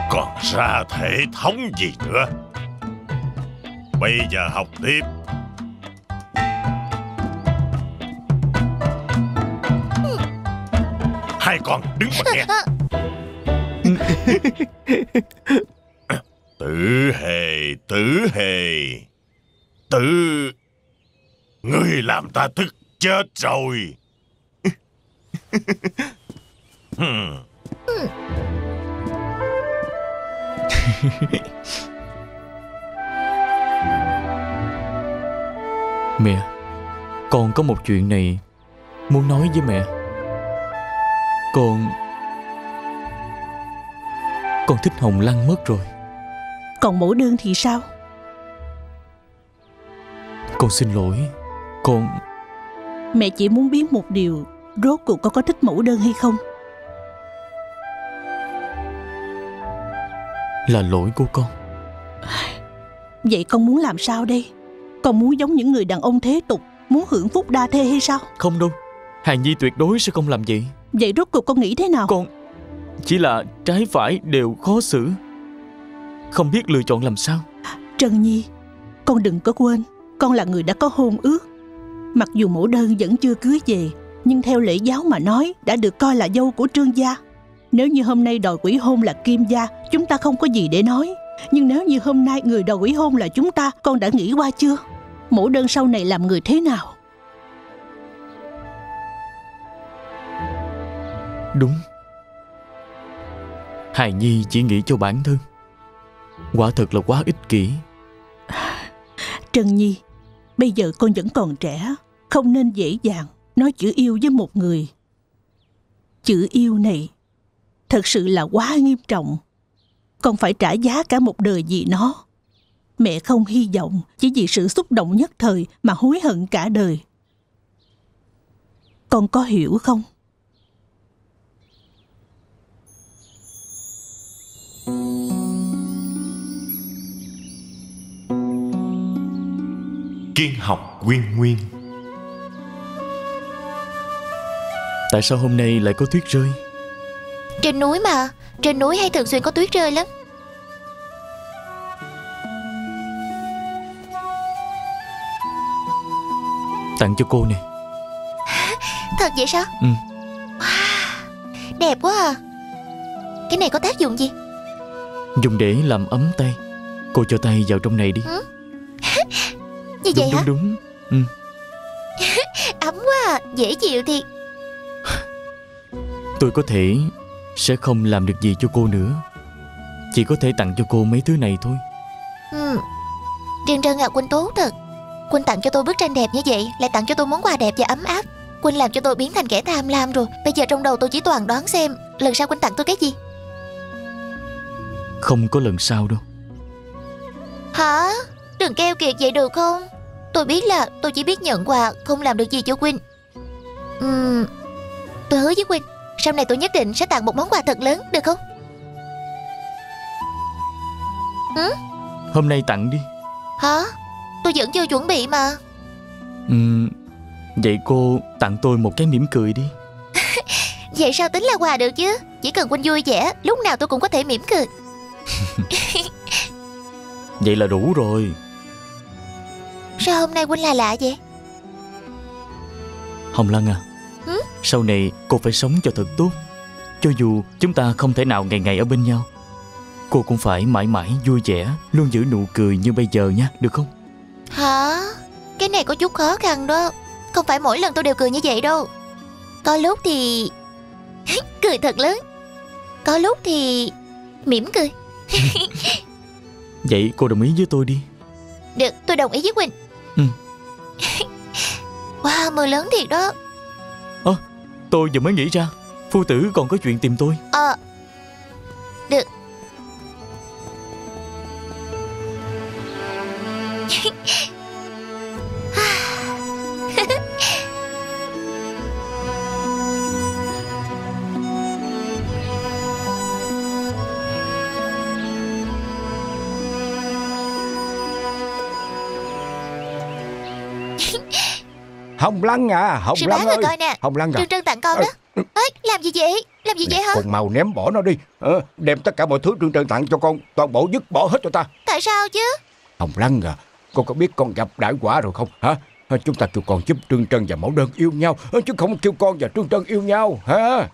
Còn ra thể thống gì nữa? Bây giờ học tiếp. Hai con đứng mà nghe. Tử hề, tử hề. Tử Ngươi làm ta tức chết rồi. Mẹ Con có một chuyện này Muốn nói với mẹ. Con Con thích Hồng Lăng mất rồi. Còn mẫu đơn thì sao? Con xin lỗi Con Mẹ chỉ muốn biết một điều Rốt cuộc con có thích mẫu đơn hay không? Là lỗi của con. Vậy con muốn làm sao đây? Con muốn giống những người đàn ông thế tục Muốn hưởng phúc đa thê hay sao? Không đâu. Hài Nhi tuyệt đối sẽ không làm vậy. Vậy rốt cuộc con nghĩ thế nào? Con Chỉ là trái phải đều khó xử. Không biết lựa chọn làm sao. Trân Nhi Con đừng có quên Con là người đã có hôn ước. Mặc dù mẫu đơn vẫn chưa cưới về Nhưng theo lễ giáo mà nói Đã được coi là dâu của trương gia. Nếu như hôm nay đòi quỷ hôn là kim gia Chúng ta không có gì để nói. Nhưng nếu như hôm nay người đòi quỷ hôn là chúng ta Con đã nghĩ qua chưa? Mẫu đơn sau này làm người thế nào? Đúng. Hài Nhi chỉ nghĩ cho bản thân. Quả thật là quá ích kỷ. Trân Nhi Bây giờ con vẫn còn trẻ Không nên dễ dàng Nói chữ yêu với một người. Chữ yêu này Thật sự là quá nghiêm trọng. Con phải trả giá cả một đời vì nó. Mẹ không hy vọng Chỉ vì sự xúc động nhất thời Mà hối hận cả đời. Con có hiểu không? Kiên học nguyên nguyên. Tại sao hôm nay lại có tuyết rơi? Trên núi mà Trên núi hay thường xuyên có tuyết rơi lắm. Tặng cho cô nè. Thật vậy sao? Ừ. Wow, Đẹp quá à. Cái này có tác dụng gì? Dùng để làm ấm tay. Cô cho tay vào trong này đi. Như vậy Đúng hả? đúng. Đúng Ấm quá à Dễ chịu thiệt Tôi có thể Sẽ không làm được gì cho cô nữa. Chỉ có thể tặng cho cô mấy thứ này thôi. Ừ. Trân Trân à Quynh tốt thật. Quynh tặng cho tôi bức tranh đẹp như vậy Lại tặng cho tôi món quà đẹp và ấm áp. Quynh làm cho tôi biến thành kẻ tham lam rồi. Bây giờ trong đầu tôi chỉ toàn đoán xem Lần sau Quynh tặng tôi cái gì? Không có lần sau đâu. Hả? Đừng keo kiệt vậy được không? Tôi biết là tôi chỉ biết nhận quà Không làm được gì cho Quynh Ừm Tôi hứa với Quynh Sau này tôi nhất định sẽ tặng một món quà thật lớn Được không? Hôm nay tặng đi. Hả? Tôi vẫn chưa chuẩn bị mà. Ừm, Vậy cô tặng tôi một cái mỉm cười đi. Vậy sao tính là quà được chứ? Chỉ cần Quynh vui vẻ Lúc nào tôi cũng có thể mỉm cười. Vậy là đủ rồi. Sao hôm nay Quynh là lạ vậy? Hồng Lăng à Sau này cô phải sống cho thật tốt. Cho dù chúng ta không thể nào ngày ngày ở bên nhau Cô cũng phải mãi mãi vui vẻ Luôn giữ nụ cười như bây giờ nha Được không? Hả? Cái này có chút khó khăn đó. Không phải mỗi lần tôi đều cười như vậy đâu. Có lúc thì Cười thật lớn. Có lúc thì mỉm cười. Vậy cô đồng ý với tôi đi. Được tôi đồng ý với Quỳnh. Ừ. Wow mưa lớn thiệt đó Tôi vừa mới nghĩ ra Phu tử còn có chuyện tìm tôi. Ờ Được Hồng Lăng à Hồng Sư Lăng ơi. coi nè. Hồng Lăng à. Trương Trân tặng con đó. Ê, làm gì vậy? Làm gì vậy hả? Con mau ném bỏ nó đi. Ờ, Đem tất cả mọi thứ Trương Trân tặng cho con. Toàn bộ dứt bỏ hết cho ta. Tại sao chứ? Hồng Lăng à Con có biết con gặp đại quả rồi không? Hả? Ờ, Chúng ta kêu con giúp Trương Trân và Mẫu Đơn yêu nhau. Ờ, Chứ không kêu con và Trương Trân yêu nhau. Hả?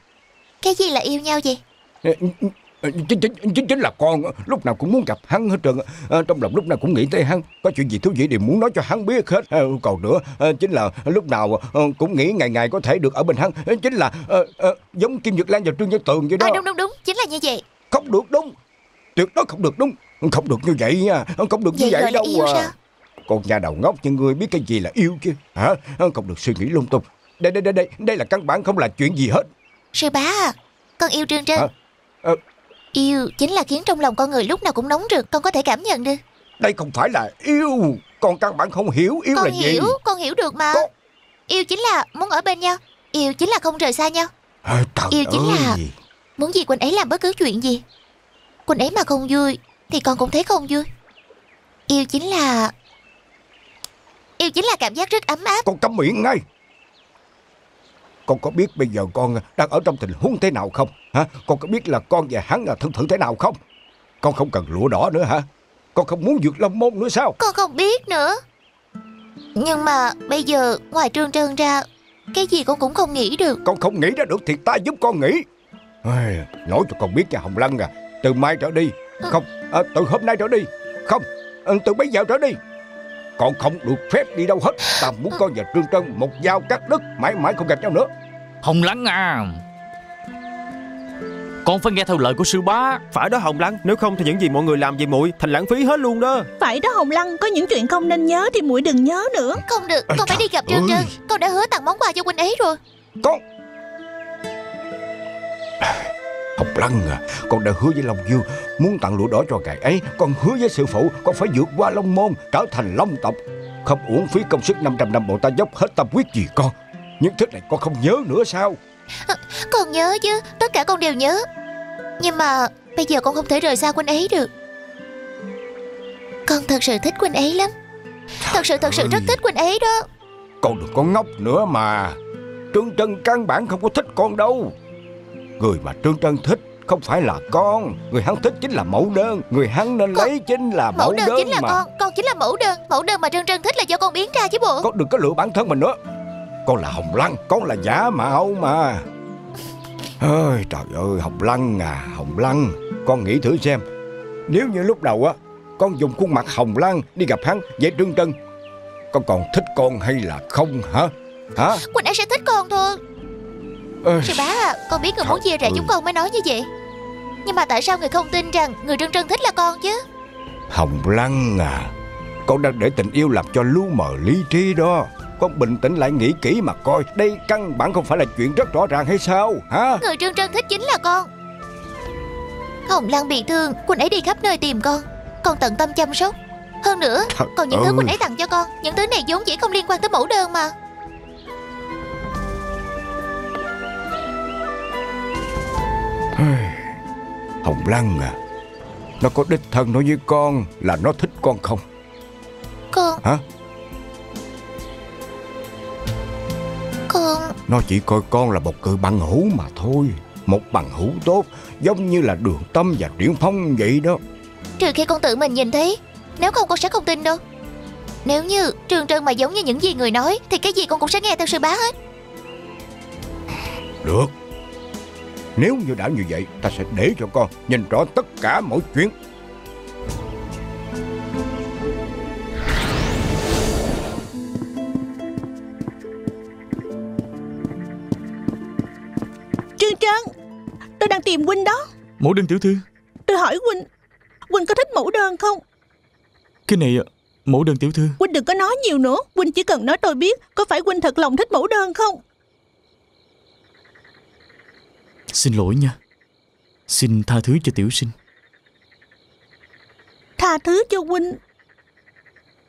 Cái gì là yêu nhau vậy? Ờ, ờ, chính, chính, chính, chính là con ờ, lúc nào cũng muốn gặp hắn hết trơn Ờ, Trong lòng lúc nào cũng nghĩ tới hắn. Có chuyện gì thú vị thì muốn nói cho hắn biết hết. Ờ, Còn nữa. Ờ, chính là lúc nào ờ, cũng nghĩ ngày ngày có thể được ở bên hắn. Ờ, Chính là ờ, ờ, giống Kim Nhật Lan và Trương Văn Tường vậy đó. À, Đúng đúng đúng. Chính là như vậy. Không được đúng. Tuyệt đối không được đúng. Không được như vậy nha. Không được như Vậy vậy đâu à. sao? Con nhà đầu ngốc như ngươi biết cái gì là yêu chứ Hả? Không được suy nghĩ lung tung. Đây đây đây đây Đây là căn bản không là chuyện gì hết. Sư bá à Con yêu Trương Trân Hả? Ờ. Yêu chính là khiến trong lòng con người lúc nào cũng nóng rực Con có thể cảm nhận được. Đây không phải là yêu Con căn bản không hiểu yêu Con là gì. hiểu Con hiểu được mà. Con- Yêu chính là muốn ở bên nhau Yêu chính là không rời xa nhau. À, Yêu chính ơi. là- Muốn gì quỳnh ấy làm bất cứ chuyện gì. Quỳnh ấy mà không vui Thì con cũng thấy không vui. Yêu chính là Yêu chính là cảm giác rất ấm áp. Con cấm miệng ngay Con có biết bây giờ con đang ở trong tình huống thế nào không? Hả? Con có biết là con và hắn là thân thử thế nào không? Con không cần lụa đỏ nữa hả? Con không muốn vượt long môn nữa sao? Con không biết nữa. Nhưng mà bây giờ ngoài trương trân ra Cái gì con cũng không nghĩ được. Con không nghĩ ra được thì ta giúp con nghĩ. Nói cho con biết nha Hồng Lăng à. Từ mai trở đi. Không à, Từ hôm nay trở đi. Không à, Từ bây giờ trở đi Con không được phép đi đâu hết. Ta muốn con và Trương Trân một dao cắt đứt Mãi mãi không gặp nhau nữa. Hồng Lăng à. Con phải nghe theo lời của sư bá. Phải đó Hồng Lăng Nếu không thì những gì mọi người làm về muội Thành lãng phí hết luôn đó. Phải đó Hồng Lăng Có những chuyện không nên nhớ thì muội đừng nhớ nữa. Không được Con phải đi gặp trương trân. Con đã hứa tặng món quà cho Quỳnh ấy rồi. Con Hồng Lăng à. Con đã hứa với Long Dương Muốn tặng lụa đỏ cho ngài ấy. Con hứa với sư phụ Con phải vượt qua Long Môn Trở thành Long tộc. Không uổng phí công sức 500 năm bộ ta dốc hết tâm quyết gì con. Những thứ này con không nhớ nữa sao? Con nhớ chứ Tất cả con đều nhớ. Nhưng mà bây giờ con không thể rời xa Quỳnh ấy được. Con thật sự thích Quỳnh ấy lắm. Thật sự thật sự rất thích Quỳnh ấy đó. Con đừng có ngốc nữa mà. Trương Trân căn bản không có thích con đâu Người mà Trương Trân thích Không phải là con. Người hắn thích chính là mẫu đơn. Người hắn nên Con- lấy chính là mẫu, Mẫu đơn chính là mà. con. Con chính là mẫu đơn. Mẫu đơn mà Trân Trân thích là do con biến ra chứ bộ. Con đừng có lựa bản thân mình nữa. Con là Hồng Lăng Con là giả mạo mà. Ơi trời ơi Hồng Lăng à Hồng Lăng. Con nghĩ thử xem. Nếu như lúc đầu á Con dùng khuôn mặt Hồng Lăng đi gặp hắn Vậy Trương Trân Con còn thích con hay là không hả? Hả? Quỳnh ấy sẽ thích con thôi Sư bá à Con biết người muốn chia rẽ chúng con mới nói như vậy. Nhưng mà tại sao người không tin rằng Người Trân Trân thích là con chứ? Hồng Lăng à Con đang để tình yêu làm cho lu mờ lý trí đó. Con bình tĩnh lại nghĩ kỹ mà coi Đây căn bản không phải là chuyện rất rõ ràng hay sao Hả? Người Trân Trân thích chính là con. Hồng Lăng bị thương Quỳnh ấy đi khắp nơi tìm con. Con tận tâm chăm sóc. Hơn nữa Còn những thứ. Quỳnh ấy tặng cho con Những thứ này vốn dĩ không liên quan tới mẫu đơn mà Hồng Lăng à. Nó có đích thân nói với con Là nó thích con không? Con. Hả? Con. Nó chỉ coi con là một cự bằng hữu mà thôi. Một bằng hữu tốt Giống như là đường tâm và triển phong vậy đó. Trừ khi con tự mình nhìn thấy Nếu không con sẽ không tin đâu. Nếu như Trương Trân mà giống như những gì người nói Thì cái gì con cũng sẽ nghe theo sư bá hết. Được Nếu như đã như vậy Ta sẽ để cho con nhìn rõ tất cả mọi chuyện. Trương Trân Tôi đang tìm Huynh đó. Mẫu đơn tiểu thư. Tôi hỏi Huynh Huynh có thích mẫu đơn không? Cái này mẫu đơn tiểu thư. Huynh đừng có nói nhiều nữa. Huynh chỉ cần nói tôi biết Có phải Huynh thật lòng thích mẫu đơn không Xin lỗi nha. Xin tha thứ cho tiểu sinh. Tha thứ cho huynh.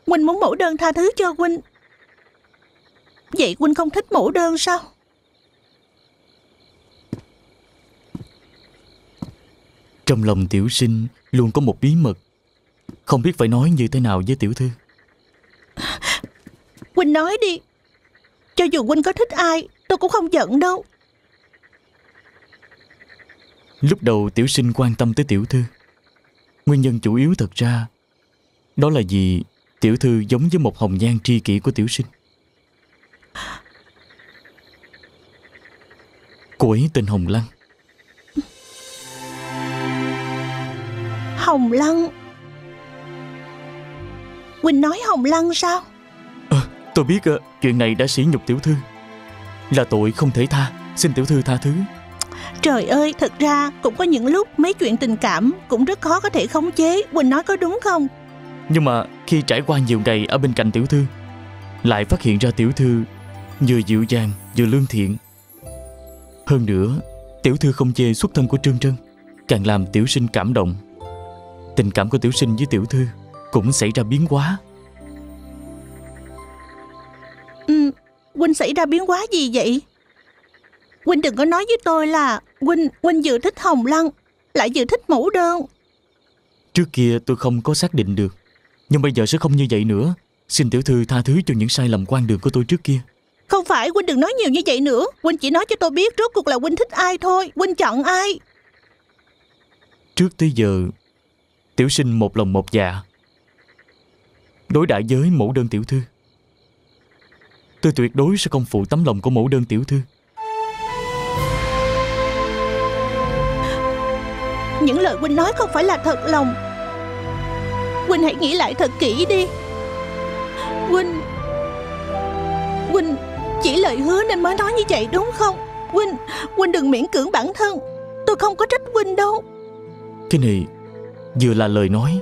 Huynh muốn mẫu đơn tha thứ cho huynh. Vậy huynh không thích mẫu đơn sao? Trong lòng tiểu sinh luôn có một bí mật. Không biết phải nói như thế nào với tiểu thư. Huynh nói đi. Cho dù huynh có thích ai Tôi cũng không giận đâu Lúc đầu tiểu sinh quan tâm tới tiểu thư. Nguyên nhân chủ yếu thật ra Đó là vì tiểu thư giống với một hồng nhan tri kỷ của tiểu sinh. Cô ấy tên Hồng Lăng. Hồng Lăng? Huynh nói Hồng Lăng sao? Tôi biết chuyện này đã sỉ nhục tiểu thư. Là tội không thể tha Xin tiểu thư tha thứ Trời ơi thật ra cũng có những lúc Mấy chuyện tình cảm cũng rất khó có thể khống chế. Huynh nói có đúng không? Nhưng mà khi trải qua nhiều ngày ở bên cạnh tiểu thư Lại phát hiện ra tiểu thư Vừa dịu dàng vừa lương thiện. Hơn nữa Tiểu thư không chê xuất thân của Trương Trân Càng làm tiểu sinh cảm động. Tình cảm của tiểu sinh với tiểu thư Cũng xảy ra biến hóa. Ừ, Huynh xảy ra biến hóa gì vậy? Huynh đừng có nói với tôi là Huynh, Huynh vừa thích Hồng Lăng Lại vừa thích mẫu đơn. Trước kia tôi không có xác định được Nhưng bây giờ sẽ không như vậy nữa. Xin tiểu thư tha thứ cho những sai lầm quan đường của tôi trước kia. Không phải Huynh đừng nói nhiều như vậy nữa. Huynh chỉ nói cho tôi biết rốt cuộc là Huynh thích ai thôi. Huynh chọn ai? Trước tới giờ Tiểu sinh một lòng một dạ Đối đãi với mẫu đơn tiểu thư. Tôi tuyệt đối sẽ không phụ tấm lòng của mẫu đơn tiểu thư Những lời Huynh nói không phải là thật lòng. Huynh hãy nghĩ lại thật kỹ đi. Huynh Huynh chỉ lời hứa nên mới nói như vậy đúng không? Huynh Huynh đừng miễn cưỡng bản thân. Tôi không có trách Huynh đâu. Cái này vừa là lời nói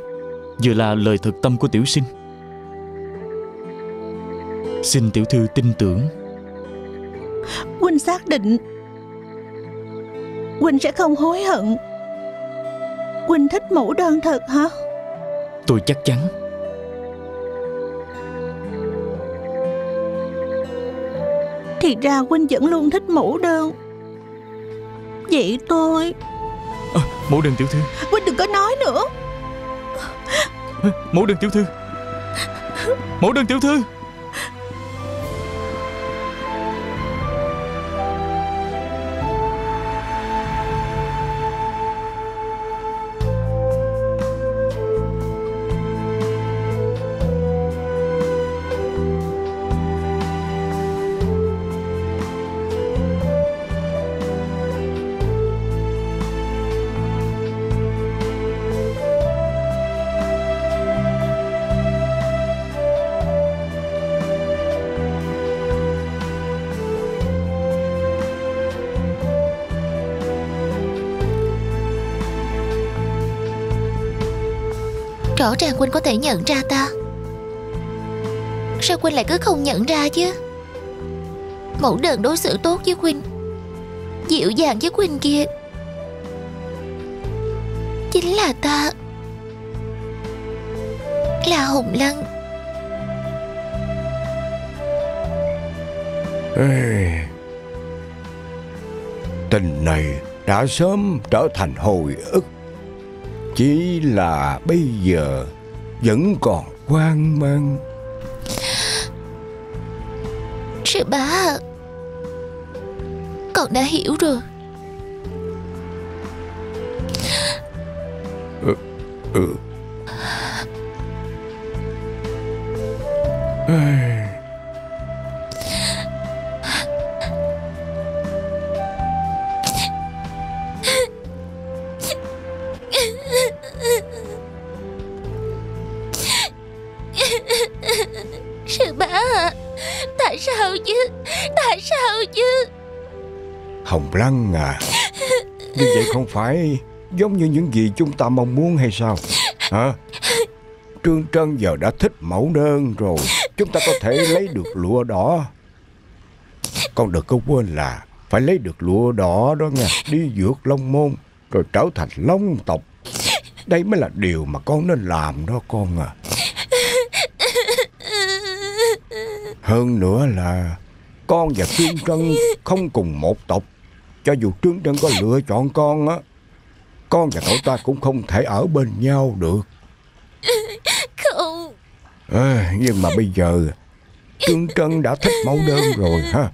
Vừa là lời thực tâm của tiểu sinh. Xin tiểu thư tin tưởng. Huynh xác định Huynh sẽ không hối hận Huynh thích mẫu đơn thật hả? Tôi chắc chắn. Thì ra Huynh vẫn luôn thích mẫu đơn. Vậy tôi à, Mẫu đơn tiểu thư. Huynh đừng có nói nữa. À, Mẫu đơn tiểu thư. Mẫu đơn tiểu thư chàng quynh có thể nhận ra ta? Sao quynh lại cứ không nhận ra chứ? Mẫu đơn đối xử tốt với quynh Dịu dàng với quynh kia. Chính là ta. Là hùng Lăng Ê, Tình này đã sớm trở thành hồi ức. Chỉ là bây giờ vẫn còn hoang mang. Sư bá Con đã hiểu rồi. Ừ. Ê, Sư Hồng Lăng à. Như vậy không phải giống như những gì chúng ta mong muốn hay sao? Hả? Trương Trân giờ đã thích mẫu đơn rồi. Chúng ta có thể lấy được lụa đỏ. Con đừng có quên là Phải lấy được lụa đỏ đó nha. Đi vượt Long Môn, Rồi trở thành Long tộc. Đây mới là điều mà con nên làm đó con à. Hơn nữa là Con và Trương Trân không cùng một tộc. Cho dù Trương Trân có lựa chọn con á Con và cậu ta cũng không thể ở bên nhau được. Không. À, Nhưng mà bây giờ Trương Trân đã thích mẫu đơn rồi ha.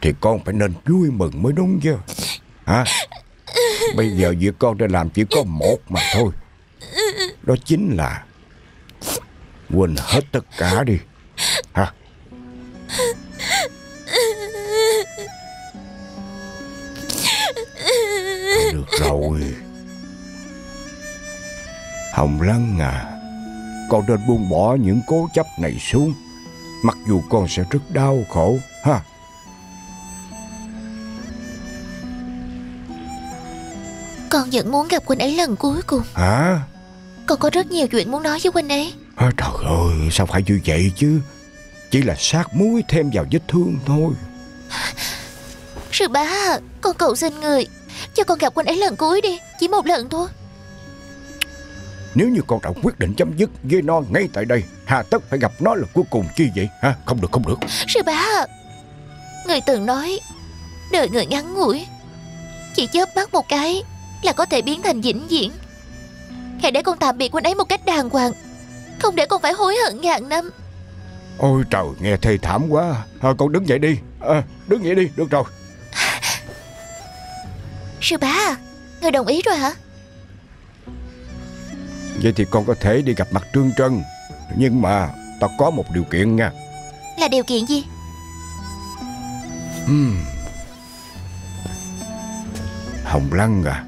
Thì con phải nên vui mừng mới đúng chứ. Hả? Bây giờ việc con đã làm chỉ có một mà thôi. Đó chính là Quên hết tất cả đi. Hả Được rồi. Hồng Lăng à Con nên buông bỏ những cố chấp này xuống. Mặc dù con sẽ rất đau khổ ha. Con vẫn muốn gặp huynh ấy lần cuối cùng. Hả? Con có rất nhiều chuyện muốn nói với huynh ấy. À, Trời ơi sao phải như vậy chứ? Chỉ là sát muối thêm vào vết thương thôi. Sư bá Con cầu xin người Cho con gặp huynh ấy lần cuối đi Chỉ một lần thôi. Nếu như con đã quyết định chấm dứt với nó ngay tại đây Hà tất phải gặp nó lần cuối cùng chi vậy? Ha Không được không được. Sư bá Người từng nói Đời người ngắn ngủi Chỉ chớp mắt một cái Là có thể biến thành vĩnh viễn. Hãy để con tạm biệt huynh ấy một cách đàng hoàng Không để con phải hối hận ngàn năm. Ôi trời nghe thê thảm quá. À, Con đứng dậy đi. À, Đứng dậy đi được rồi Sư bá à Người đồng ý rồi hả? Vậy thì con có thể đi gặp mặt Trương Trân Nhưng mà tao có một điều kiện nha. Là điều kiện gì? Hmm. Hồng Lăng à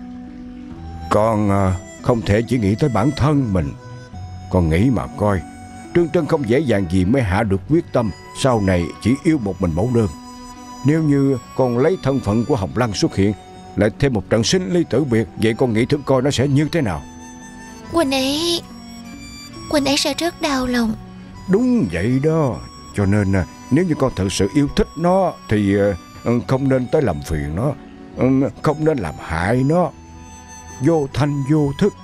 Con à, không thể chỉ nghĩ tới bản thân mình. Con nghĩ mà coi Trương Trân không dễ dàng gì mới hạ được quyết tâm Sau này chỉ yêu một mình mẫu đơn. Nếu như con lấy thân phận của Hồng Lăng xuất hiện Lại thêm một trận sinh ly tử biệt. Vậy con nghĩ thử coi nó sẽ như thế nào. Huynh ấy Huynh ấy sẽ rất đau lòng. Đúng vậy đó. Cho nên à, nếu như con thật sự yêu thích nó Thì à, không nên tới làm phiền nó. Ừ, Không nên làm hại nó. Vô thanh vô thức.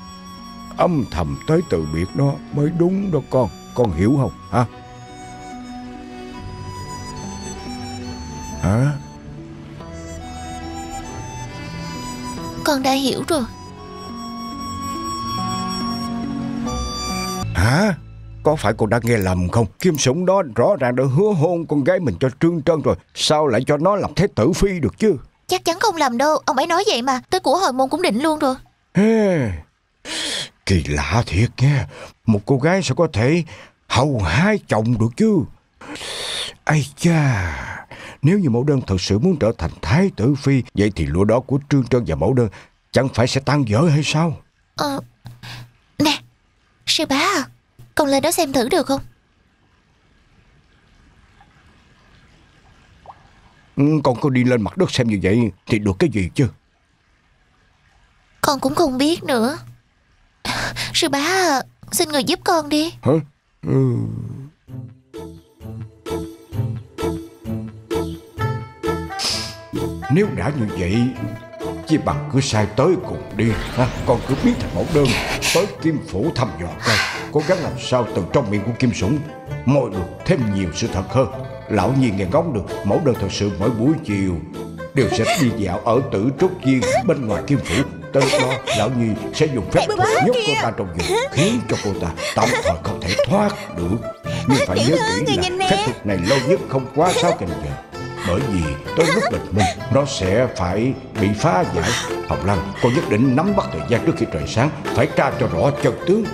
Âm thầm tới từ biệt nó Mới đúng đó con. Con hiểu không? Hả? Hả Con đã hiểu rồi. Hả? Có phải con đã nghe lầm không? Kim sủng đó rõ ràng đã hứa hôn con gái mình cho Trương Trân rồi. Sao lại cho nó làm thế tử phi được chứ? Chắc chắn không làm đâu. Ông ấy nói vậy mà. Tới của hồi môn cũng định luôn rồi. Kỳ lạ thiệt nha. Một cô gái sao có thể hầu hai chồng được chứ Ây cha Nếu như mẫu đơn thật sự muốn trở thành thái tử phi Vậy thì lụa đó của Trương Trân và mẫu đơn Chẳng phải sẽ tan vỡ hay sao? Ờ Nè Sư bá à Con lên đó xem thử được không? Ừ, Con có đi lên mặt đất xem như vậy Thì được cái gì chứ? Con cũng không biết nữa. Sư bá à Xin người giúp con đi. Hả? Ừ. Nếu đã như vậy Chỉ bằng cứ sai tới cùng đi ha? Con cứ biến thành mẫu đơn Tới Kim Phủ thăm dò coi Cố gắng làm sao từ trong miệng của Kim Sủng Moi được thêm nhiều sự thật hơn. Lão Nhi nghe ngóng được Mẫu đơn thật sự mỗi buổi chiều Đều sẽ đi dạo ở tử trúc viên Bên ngoài Kim Phủ. Tới lúc đó Lão Nhi sẽ dùng phép thuật nhốt cô ta trong giường Khiến cho cô ta tạm thời không thể thoát được. Nhưng phải nhớ kỹ là phép thuật này lâu nhất không quá sáu canh giờ bởi vì tới lúc bình minh, Nó sẽ phải bị phá giải Hồng Lăng. Cô nhất định nắm bắt thời gian trước khi trời sáng, Phải tra cho rõ chân tướng.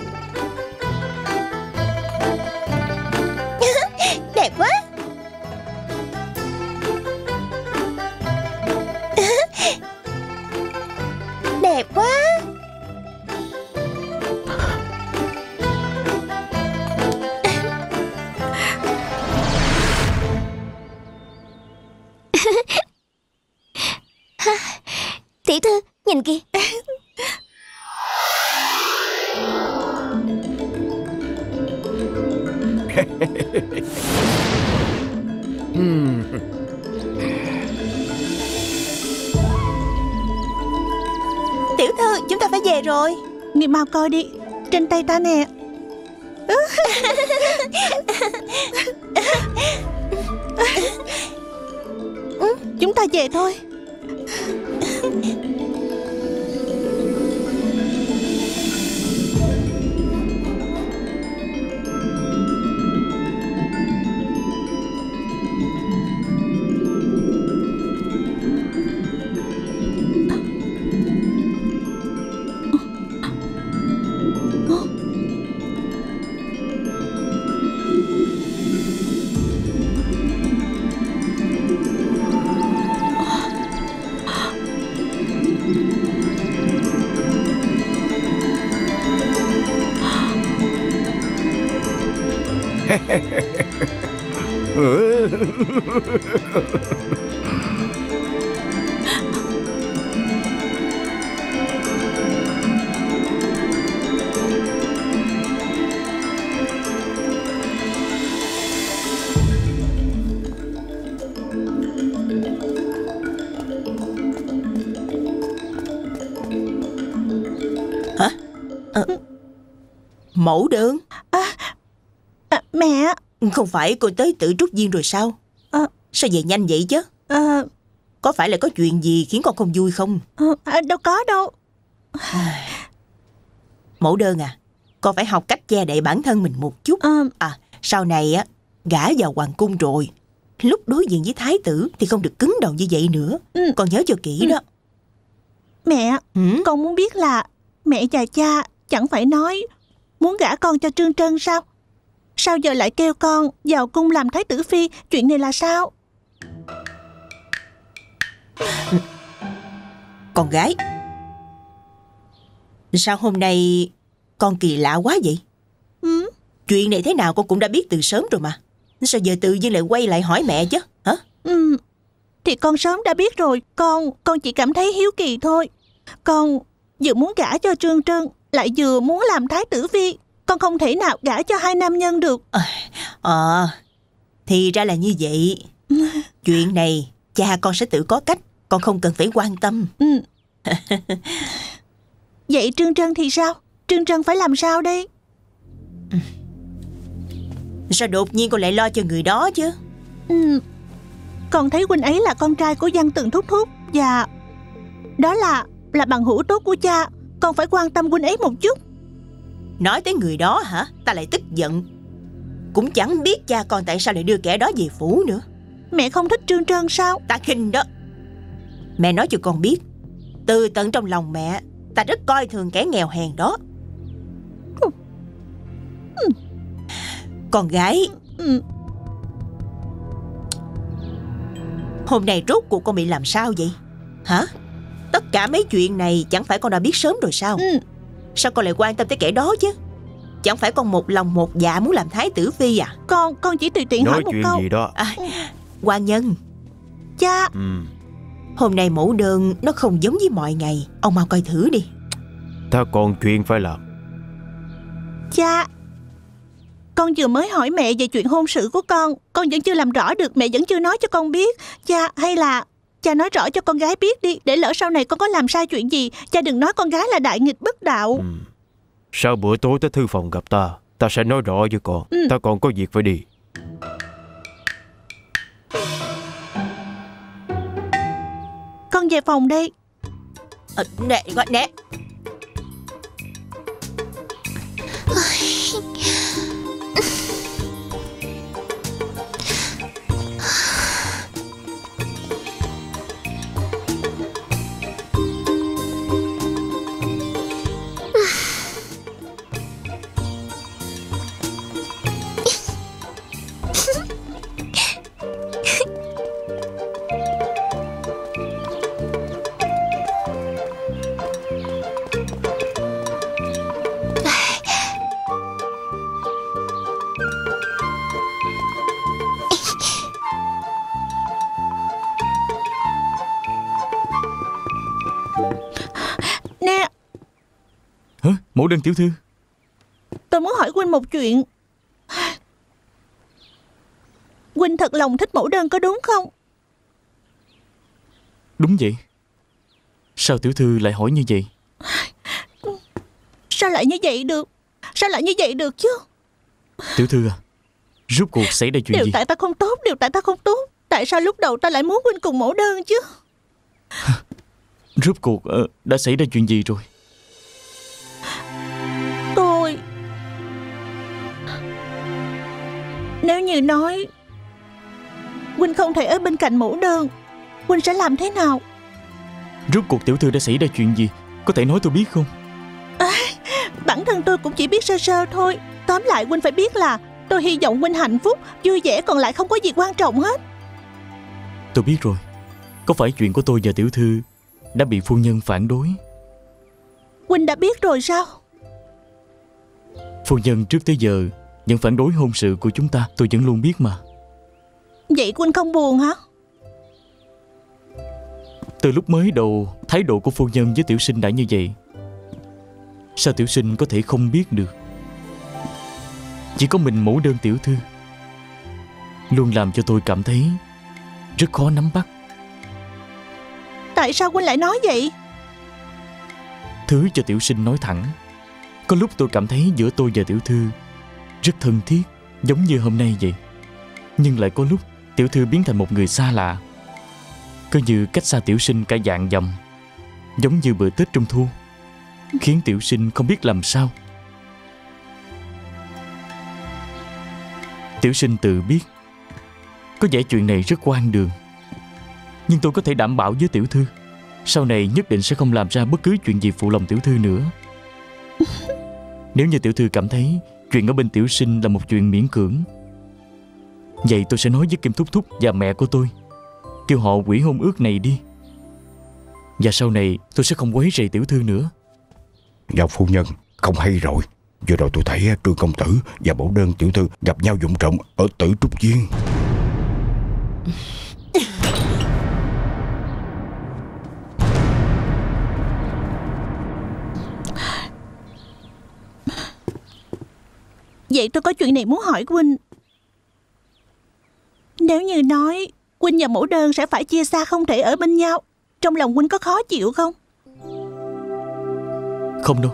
Mau coi đi. Trên tay ta nè. Chúng ta về thôi Mẫu đơn. À, Mẹ. Không phải cô tới tự trúc viên rồi sao? À. Sao về nhanh vậy chứ? À, Có phải là có chuyện gì khiến con không vui không? À, Đâu có đâu. Mẫu đơn à Con phải học cách che đậy bản thân mình một chút. À, À sau này á Gả vào hoàng cung rồi Lúc đối diện với thái tử Thì không được cứng đầu như vậy nữa. Ừ. Con nhớ cho kỹ đó. Mẹ ừ? Con muốn biết là Mẹ và cha chẳng phải nói Muốn gả con cho Trương Trân sao? Sao giờ lại kêu con vào cung làm thái tử phi? Chuyện này là sao? Con gái Sao hôm nay Con kỳ lạ quá vậy? Ừ? Chuyện này thế nào con cũng đã biết từ sớm rồi mà. Sao giờ tự nhiên lại quay lại hỏi mẹ chứ Hả? Ừ, thì con sớm đã biết rồi, con con chỉ cảm thấy hiếu kỳ thôi. Con vừa muốn gả cho Trương Trân, lại vừa muốn làm thái tử phi. Con không thể nào gả cho hai nam nhân được. Ờ Thì ra là như vậy Chuyện này Cha con sẽ tự có cách Con không cần phải quan tâm Ừ. Vậy Trương Trân thì sao? Trương Trân phải làm sao đây? Sao đột nhiên con lại lo cho người đó chứ Ừ. Con thấy huynh ấy là con trai của văn từng thúc thúc và đó là là bằng hữu tốt của cha. Con phải quan tâm huynh ấy một chút. Nói tới người đó hả Ta lại tức giận Cũng chẳng biết cha con tại sao lại đưa kẻ đó về phủ nữa Mẹ không thích Trương Trân sao? Ta khinh đó Mẹ nói cho con biết Từ tận trong lòng mẹ Ta rất coi thường kẻ nghèo hèn đó Con gái. Hôm nay rốt cuộc con bị làm sao vậy Hả Tất cả mấy chuyện này chẳng phải con đã biết sớm rồi sao? Ừ. Sao con lại quan tâm tới kẻ đó chứ? Chẳng phải con một lòng một dạ muốn làm thái tử phi à? Con con chỉ tùy tiện hỏi Nói một chuyện câu. gì đó. À quan nhân. Cha, ừ. Hôm nay mẫu đơn nó không giống với mọi ngày. Ông mau coi thử đi. Ta còn chuyện phải làm. Cha. Con vừa mới hỏi mẹ về chuyện hôn sự của con, con vẫn chưa làm rõ được, mẹ vẫn chưa nói cho con biết. Cha, hay là cha nói rõ cho con gái biết đi, để lỡ sau này con có làm sai chuyện gì, cha đừng nói con gái là đại nghịch bất đạo. ừ. Sau bữa tối tới thư phòng gặp ta Ta sẽ nói rõ với con Ừ. Ta còn có việc phải đi Con về phòng đây. à, Nè gọi nè Nè, đơn tiểu thư. Tôi muốn hỏi Huynh một chuyện. Huynh thật lòng thích mẫu đơn có đúng không? Đúng vậy. Sao tiểu thư lại hỏi như vậy? Sao lại như vậy được? Sao lại như vậy được chứ? Tiểu thư à Rốt cuộc xảy ra chuyện Điều gì? tại ta không tốt Điều tại ta không tốt. Tại sao lúc đầu ta lại muốn huynh cùng mẫu đơn chứ? Rốt cuộc ờ, đã xảy ra chuyện gì rồi Nếu như nói Huynh không thể ở bên cạnh mẫu đơn Huynh sẽ làm thế nào? Rốt cuộc tiểu thư đã xảy ra chuyện gì? Có thể nói tôi biết không? Bản thân tôi cũng chỉ biết sơ sơ thôi. Tóm lại Huynh phải biết là Tôi hy vọng Huynh hạnh phúc Vui vẻ còn lại không có gì quan trọng hết. Tôi biết rồi. Có phải chuyện của tôi và tiểu thư Đã bị phu nhân phản đối? Huynh đã biết rồi sao? Phu nhân trước tới giờ Vẫn phản đối hôn sự của chúng ta Tôi vẫn luôn biết mà. Vậy Huynh không buồn hả? Từ lúc mới đầu Thái độ của phu nhân với tiểu sinh đã như vậy. Sao tiểu sinh có thể không biết được? Chỉ có mình mẫu đơn tiểu thư. Luôn làm cho tôi cảm thấy Rất khó nắm bắt. Tại sao Huynh lại nói vậy? Thứ cho tiểu sinh nói thẳng. Có lúc tôi cảm thấy giữa tôi và tiểu thư Rất thân thiết Giống như hôm nay vậy. Nhưng lại có lúc tiểu thư biến thành một người xa lạ. Cứ như cách xa tiểu sinh cả dạng dầm Giống như bữa Tết Trung Thu Khiến tiểu sinh không biết làm sao. Tiểu sinh tự biết Có vẻ chuyện này rất quan đường Nhưng tôi có thể đảm bảo với tiểu thư Sau này nhất định sẽ không làm ra bất cứ chuyện gì phụ lòng tiểu thư nữa. Nếu như tiểu thư cảm thấy Chuyện ở bên tiểu sinh là một chuyện miễn cưỡng. Vậy tôi sẽ nói với Kim Thúc Thúc và mẹ của tôi. Kêu họ quỷ hôn ước này đi. Và sau này tôi sẽ không quấy rầy tiểu thư nữa. Dạ phu nhân Không hay rồi. Vừa rồi tôi thấy Trương Công Tử và mẫu đơn tiểu thư gặp nhau dụng trộm ở tử trúc viên Vậy tôi có chuyện này muốn hỏi Huynh Nếu như nói Huynh và mẫu đơn sẽ phải chia xa không thể ở bên nhau Trong lòng Huynh có khó chịu không? Không đâu.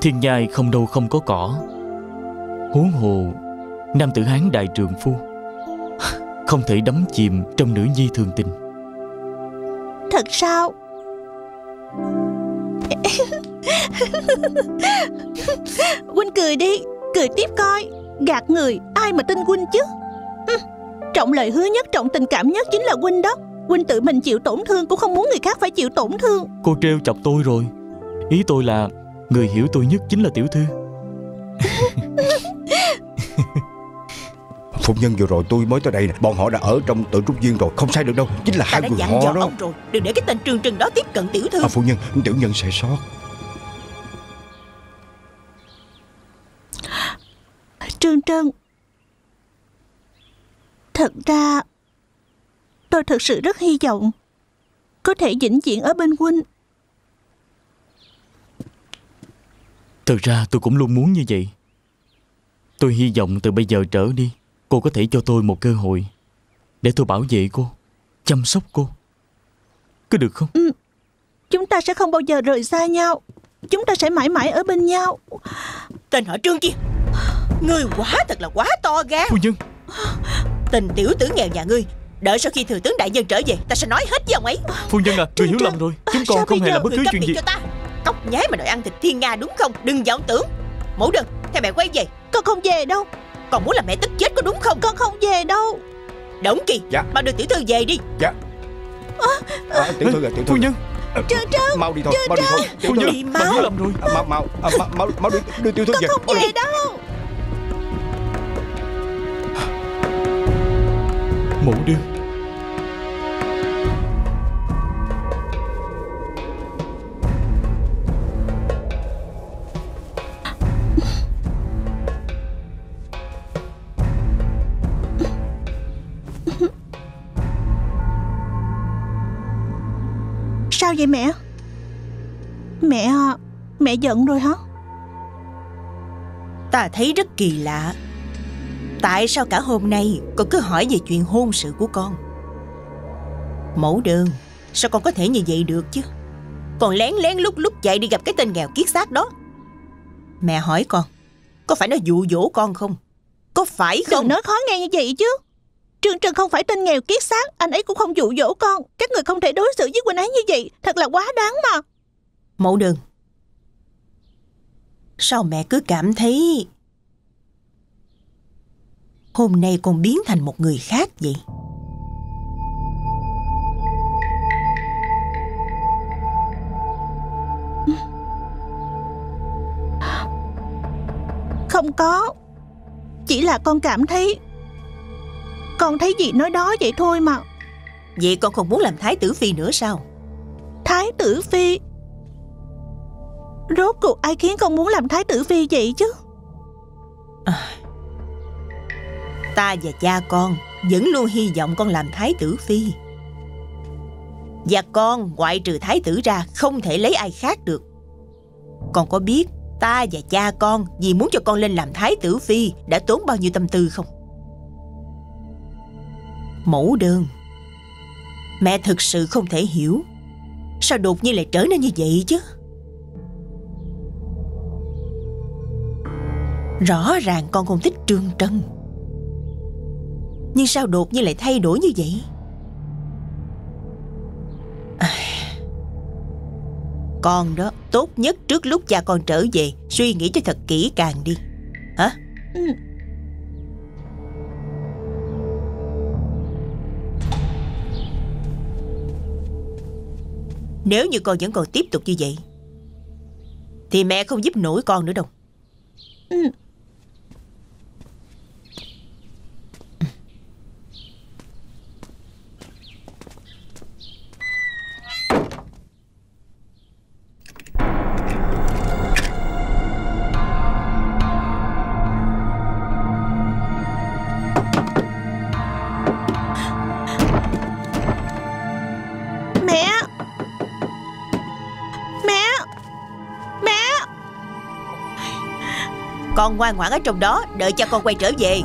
Thiên nhai không đâu không có cỏ. Huống hồ Nam tử Hán đại trượng phu Không thể đắm chìm trong nữ nhi thường tình. Thật sao Huynh cười đi Cười tiếp coi. Gạt người ai mà tin Huynh chứ? Trọng lời hứa nhất Trọng tình cảm nhất chính là Huynh đó. Huynh tự mình chịu tổn thương Cũng không muốn người khác phải chịu tổn thương. Cô trêu chọc tôi rồi. Ý tôi là Người hiểu tôi nhất chính là tiểu thư. Phu nhân vừa rồi tôi mới tới đây nè. Bọn họ đã ở trong tử trúc viên rồi Không sai được đâu. Chính là Ta hai người họ đó. ông rồi Đừng để cái tên trừng trừng đó tiếp cận tiểu thư. À, Phu nhân Tiểu nhân sẽ sót Trương Trân. Thật ra Tôi thật sự rất hy vọng Có thể vĩnh viễn ở bên Huynh Thật ra tôi cũng luôn muốn như vậy. Tôi hy vọng từ bây giờ trở đi Cô có thể cho tôi một cơ hội Để tôi bảo vệ cô Chăm sóc cô. Có được không? Chúng ta sẽ không bao giờ rời xa nhau. Chúng ta sẽ mãi mãi ở bên nhau. Tên họ trương kia Ngươi quá thật là quá to gan. Phu nhân. Tình tiểu tử nghèo nhà ngươi Đợi sau khi thừa tướng đại nhân trở về Ta sẽ nói hết với ông ấy. Phu nhân à Người hiểu lầm rồi. Chúng sao con không hề làm bất cứ chuyện gì. cho ta? Cóc nhái mà đòi ăn thịt thiên nga đúng không? Đừng vọng tưởng. Mẫu đơn Theo mẹ quay về. Con không về đâu. Còn muốn làm mẹ tức chết có đúng không? Con không về đâu. Đổng kỳ Dạ. Mà đưa tiểu thư về đi. À, Tiểu thư à tiểu thư Phu nhân. À, Mau đi thôi Mau đi thôi. Tiểu Phu thư. nhân hiểu mau. lầm rồi. À, Mau mau à, mau, đưa, tiểu thư về. Không mau về đâu Mẫu đơn Sao vậy mẹ? Mẹ Mẹ giận rồi hả? Ta thấy rất kỳ lạ Tại sao cả hôm nay Con cứ hỏi về chuyện hôn sự của con? Mẫu đơn Sao con có thể như vậy được chứ? Còn lén lén lúc lúc chạy đi gặp cái tên nghèo kiết xác đó. Mẹ hỏi con Có phải nó dụ dỗ con không? Có phải không? Đừng nói khó nghe như vậy chứ. Trương Trần không phải tên nghèo kiết xác Anh ấy cũng không dụ dỗ con. Các người không thể đối xử với Quỳnh ấy như vậy Thật là quá đáng mà. Mẫu đơn Sao mẹ cứ cảm thấy Hôm nay con biến thành một người khác vậy? Không có. Chỉ là con cảm thấy Con thấy gì nói đó vậy thôi mà. Vậy con không muốn làm thái tử phi nữa sao? Thái tử phi? Rốt cuộc ai khiến con muốn làm thái tử phi vậy chứ Ta và cha con Vẫn luôn hy vọng con làm thái tử phi. Và con, ngoại trừ thái tử ra, Không thể lấy ai khác được. Con có biết Ta và cha con Vì muốn cho con lên làm thái tử phi Đã tốn bao nhiêu tâm tư không? Mẫu đơn, Mẹ thực sự không thể hiểu. Sao đột nhiên lại trở nên như vậy chứ? Rõ ràng con không thích Trương Trân. Nhưng sao đột nhiên lại thay đổi như vậy? À, Con đó tốt nhất trước lúc cha con trở về Suy nghĩ cho thật kỹ càng đi. Hả? Ừ. Nếu như con vẫn còn tiếp tục như vậy Thì mẹ không giúp nổi con nữa đâu. Ừ. Con ngoan ngoãn ở trong đó Đợi cha con quay trở về.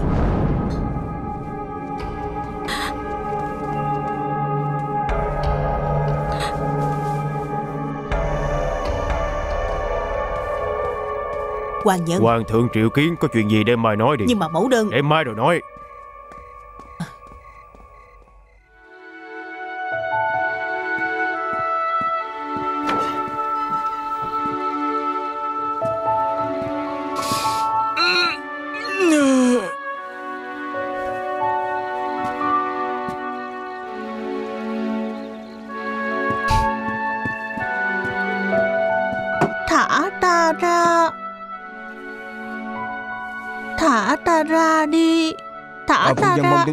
Hoàng Nhân Hoàng thượng triệu kiến có chuyện gì để mai nói đi? Nhưng mà mẫu đơn Để mai rồi nói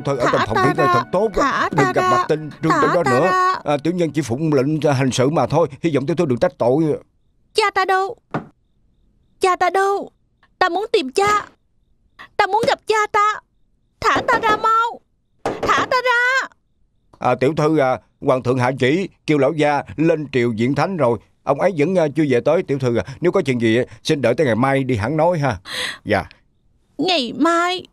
thư ở trong phòng này ra. thật tốt đừng gặp mặt tên trương trong đó nữa. à, tiểu nhân chỉ phụng lệnh cho hành sự mà thôi. Hy vọng tiểu thư đừng trách tội. Cha ta đâu? Cha ta đâu? Ta muốn tìm cha. Ta muốn gặp cha ta. Thả ta ra mau. Thả ta ra. À, tiểu thư à, hoàng thượng hạ chỉ kêu lão gia lên triều diện thánh rồi. Ông ấy vẫn à, chưa về tới tiểu thư à. Nếu có chuyện gì xin đợi tới ngày mai đi hẳn nói ha. Dạ. Ngày mai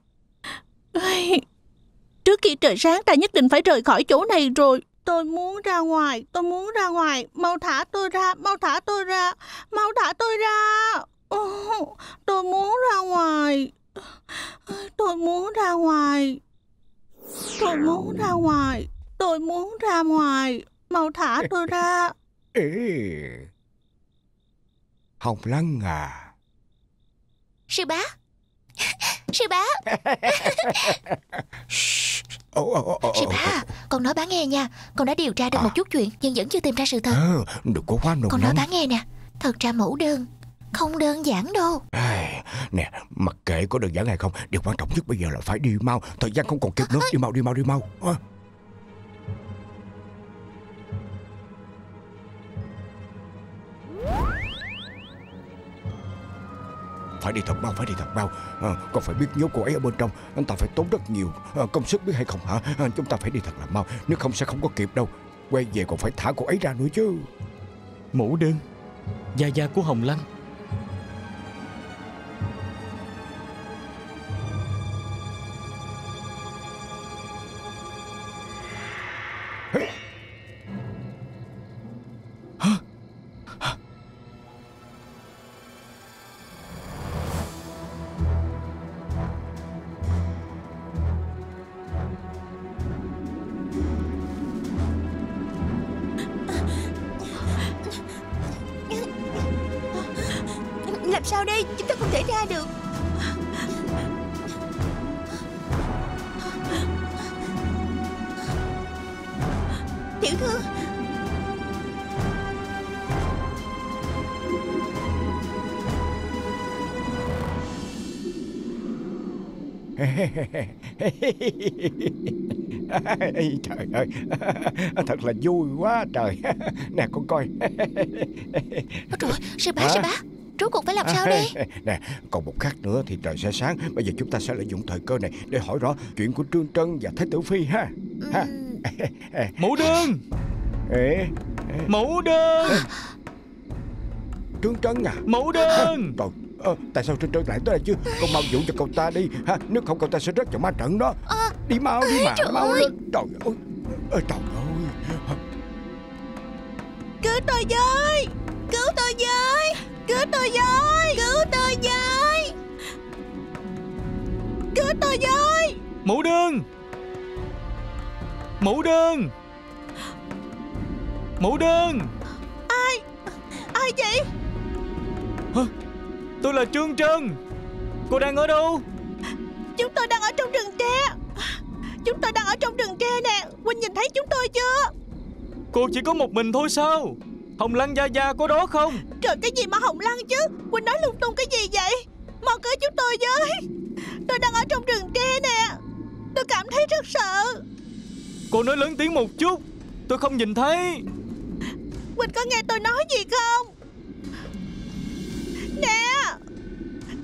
Trước khi trời sáng ta nhất định phải rời khỏi chỗ này rồi. Tôi muốn ra ngoài Tôi muốn ra ngoài. Mau thả tôi ra Mau thả tôi ra Mau thả tôi ra. Tôi muốn ra ngoài. Tôi muốn ra ngoài. Tôi muốn ra ngoài. Tôi muốn ra ngoài. Mau thả tôi ra. Ê. hồng lăng à. Sư bá. Sư bá Ồ, ồ, ồ, ồ, Sư ồ. bá Con nói bá nghe nha. Con đã điều tra được À. một chút chuyện Nhưng vẫn chưa tìm ra sự thật. Ờ, đừng có quá nôn Con nói nóng bá nghe nè. Thật ra mẫu đơn Không đơn giản đâu. Ai, nè mặc kệ có đơn giản hay không điều quan trọng nhất bây giờ là phải đi mau. Thời gian không còn kịp nữa. Đi mau đi mau đi mau. À. phải đi thật mau phải đi thật mau. À, con phải biết nhốt cô ấy ở bên trong. Anh ta phải tốn rất nhiều à, công sức biết hay không hả? À, chúng ta phải đi thật là mau nếu không sẽ không có kịp đâu. Quay về còn phải thả cô ấy ra nữa chứ. Mẫu đơn Gia gia của Hồng Lăng trời ơi. Thật là vui quá trời. Nè con coi. Ôi Trời sư bá sư bá? Rốt cuộc phải làm sao đây nè còn một khắc nữa thì trời sẽ sáng. Bây giờ chúng ta sẽ lợi dụng thời cơ này để hỏi rõ chuyện của trương trân và thái tử phi ha. Ha. Mẫu đơn. Ê, Mẫu đơn. Trương trân à? Mẫu đơn. Trời, ờ, tại sao Trân Trân lại tới đây chứ? Con mau dụ cho cậu ta đi ha? Nếu không cậu ta sẽ rớt vào ma trận đó. Đi mau đi mà trời mau ơi. lên. Trời ơi. Ê, Trời ơi. Cứu tôi với. Cứu tôi với. Cứu tôi với. Cứu tôi với. Cứu tôi với. Mẫu đơn Mẫu đơn Mẫu đơn Ai? Vậy Tôi là Trương Trân. Cô đang ở đâu? Chúng tôi đang ở trong rừng tre. Chúng tôi đang ở trong rừng tre nè. Huynh nhìn thấy chúng tôi chưa? Cô chỉ có một mình thôi sao? Hồng Lăng Gia Gia có đó không? Trời cái gì mà hồng lăng chứ? Huynh nói lung tung cái gì vậy? Mau cứu chúng tôi với. Tôi đang ở trong rừng tre nè. Tôi cảm thấy rất sợ. Cô nói lớn tiếng một chút. Tôi không nhìn thấy. Huynh có nghe tôi nói gì không Nè.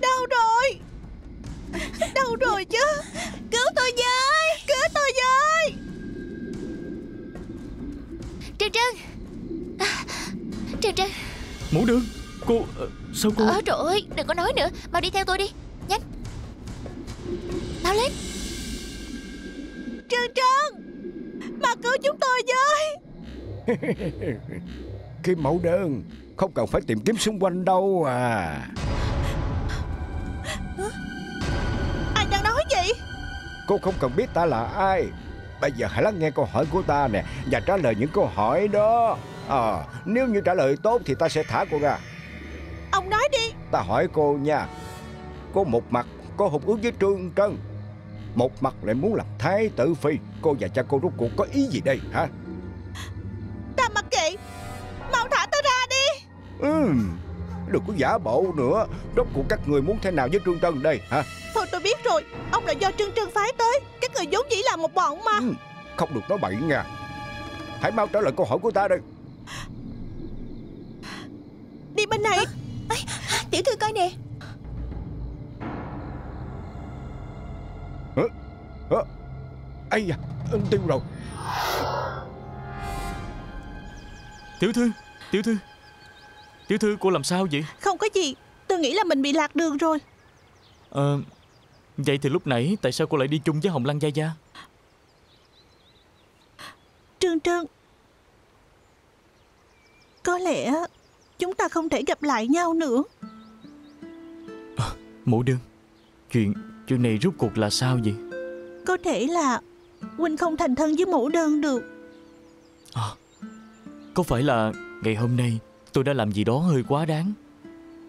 Đâu rồi? Đâu rồi chứ? Cứu tôi với Cứu tôi với. Trân Trân. À, Trân. Trân Mẫu đơn Cô ờ, Sao cô? Ờ trời ơi đừng có nói nữa. Mau đi theo tôi đi. Nhanh. Mau lên. Trương Trân Mà cứu chúng tôi với. Kim mẫu đơn Không cần phải tìm kiếm xung quanh đâu à. Ai đang nói gì? Cô không cần biết ta là ai. Bây giờ hãy lắng nghe câu hỏi của ta nè Và trả lời những câu hỏi đó. À, Nếu như trả lời tốt thì ta sẽ thả cô ra. Ông nói đi. Ta hỏi cô nha. Cô một mặt có hụt ước với Trương Trân Một mặt lại muốn làm thái tử phi. Cô và cha cô rốt cuộc có ý gì đây hả? Ta mặc kệ. Mau thả ta ra Ừm Đừng có giả bộ nữa. Rốt cuộc các người muốn thế nào với Trương Trân đây hả? Thôi tôi biết rồi Ông là do Trương Trân phái tới Các người vốn dĩ là một bọn mà. Ừm, Không được nói bậy nha. Hãy mau trả lời câu hỏi của ta đây. Đi bên này. Tiểu thư coi nè. Ây da anh tiêu rồi. Tiểu thư Tiểu thư Tiểu thư cô làm sao vậy? Không có gì Tôi nghĩ là mình bị lạc đường rồi. Ờ Vậy thì lúc nãy Tại sao cô lại đi chung với Hồng Lăng Gia Gia? Trương Trân Có lẽ Chúng ta không thể gặp lại nhau nữa. Mẫu đơn Chuyện Chuyện này rốt cuộc là sao vậy? Có thể là Huynh không thành thân với mẫu đơn được. Có phải là Ngày hôm nay Tôi đã làm gì đó hơi quá đáng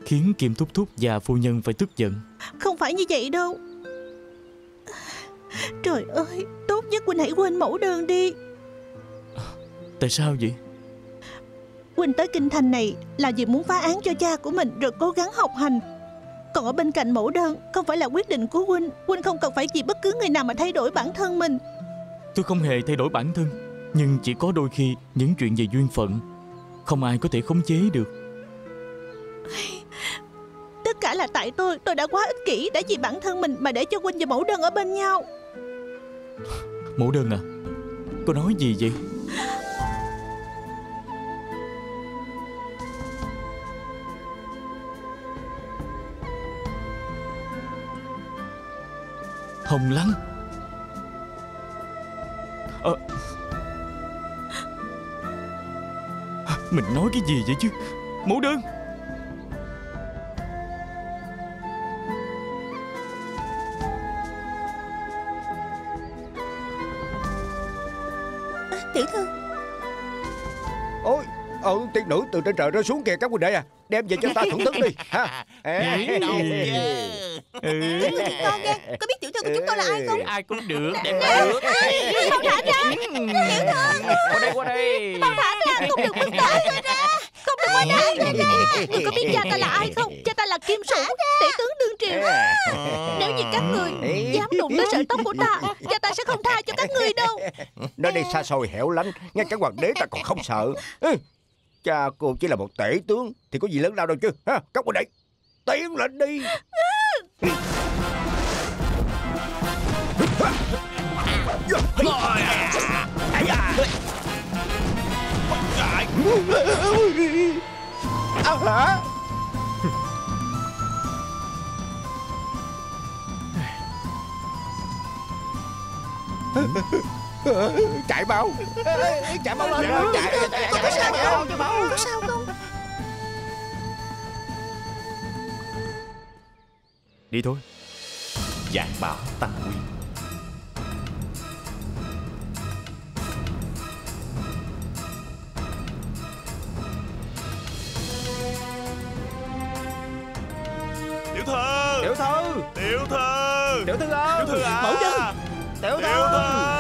Khiến Kim Thúc Thúc và phu nhân phải tức giận. Không phải như vậy đâu. Trời ơi Tốt nhất Huynh hãy quên mẫu đơn đi. Tại sao vậy? Huynh tới kinh thành này Là vì muốn phá án cho cha của mình Rồi cố gắng học hành. Còn ở bên cạnh mẫu đơn Không phải là quyết định của Huynh Huynh không cần phải vì bất cứ người nào mà thay đổi bản thân mình. Tôi không hề thay đổi bản thân Nhưng chỉ có đôi khi Những chuyện về duyên phận Không ai có thể khống chế được. Tất cả là tại tôi. Tôi đã quá ích kỷ. Đã vì bản thân mình Mà để cho Huynh và mẫu đơn ở bên nhau. Mẫu đơn à Cô nói gì vậy? Hồng Lăng. Ờ Mình nói cái gì vậy chứ? Mẫu đơn. À, tiểu thư ờ, tiên nữ từ trên trời rơi xuống kìa các huynh đệ à Đem về cho ta thưởng thức đi ha Đâu chứ Ừ. Con nha Có biết tiểu thư của chúng tôi là ai không Ai cũng được, đem ra được. Mau thả ra Qua đây, qua đây. Mau thả ra Không được bước tới rồi ra Không được qua đây Người có biết cha ta là ai không? Cha ta là Kim Sủng, tỷ tướng đương triều. Nếu như các người dám đụng tới sợi tóc của ta, cha ta sẽ không tha cho các người đâu. Nó đi xa xôi hẻo lánh Ngay cả hoàng đế ta còn không sợ ừ. Cha cô chỉ là một tể tướng Thì có gì lớn lao đâu chứ ha Các huynh đệ Tiến lên đi. À, hả? Ừ chạy mau. Chạy mau lên. Chạy chạy chạy chạy mau chạy mau Có sao không? Đi thôi. Dạng bảo tăng quy. Tiểu thư. Tiểu thư. Tiểu thư. Tiểu thư ơi. Tiểu thư à. Mẫu đơn Tiểu Tiểu thư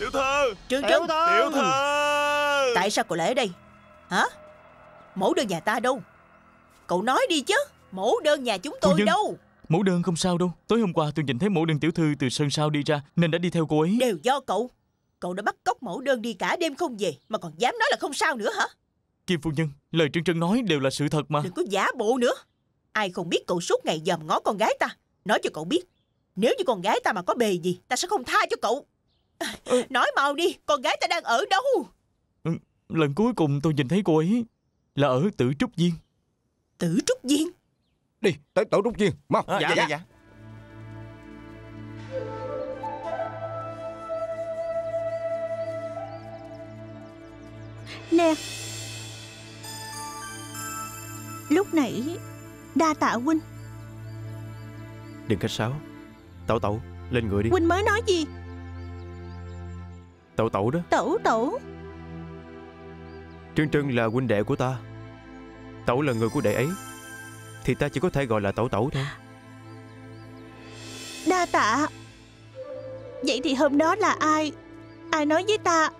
Tiểu thư. Trương Tiểu Trân thư. Tiểu thư. Tại sao cậu lại ở đây? Hả? Mẫu đơn nhà ta đâu? Cậu nói đi chứ. Mẫu đơn nhà chúng tôi đâu? Mẫu đơn không sao đâu. Tối hôm qua tôi nhìn thấy mẫu đơn tiểu thư từ sân sau đi ra nên đã đi theo cô ấy. Đều do cậu. Cậu đã bắt cóc mẫu đơn đi cả đêm không về Mà còn dám nói là không sao nữa hả? Kim phu nhân, lời Trân Trân nói đều là sự thật mà. Đừng có giả bộ nữa. Ai không biết cậu suốt ngày dòm ngó con gái ta? Nói cho cậu biết Nếu như con gái ta mà có bề gì Ta sẽ không tha cho cậu Nói mau đi Con gái ta đang ở đâu? Lần cuối cùng tôi nhìn thấy cô ấy là ở Tử Trúc Viên. Tử trúc viên? Đi tới tổ trúc viên mau. À, dạ, dạ dạ. Nè. Lúc nãy Đa tạ huynh. Đừng khách sáo. Tẩu tẩu Lên người đi. Huynh mới nói gì Tẩu tẩu đó. Tẩu tẩu? Trân Trân là huynh đệ của ta. Tẩu là người của đệ ấy. Thì ta chỉ có thể gọi là tẩu tẩu thôi. Đa tạ. Vậy thì hôm đó là ai? Ai nói với ta?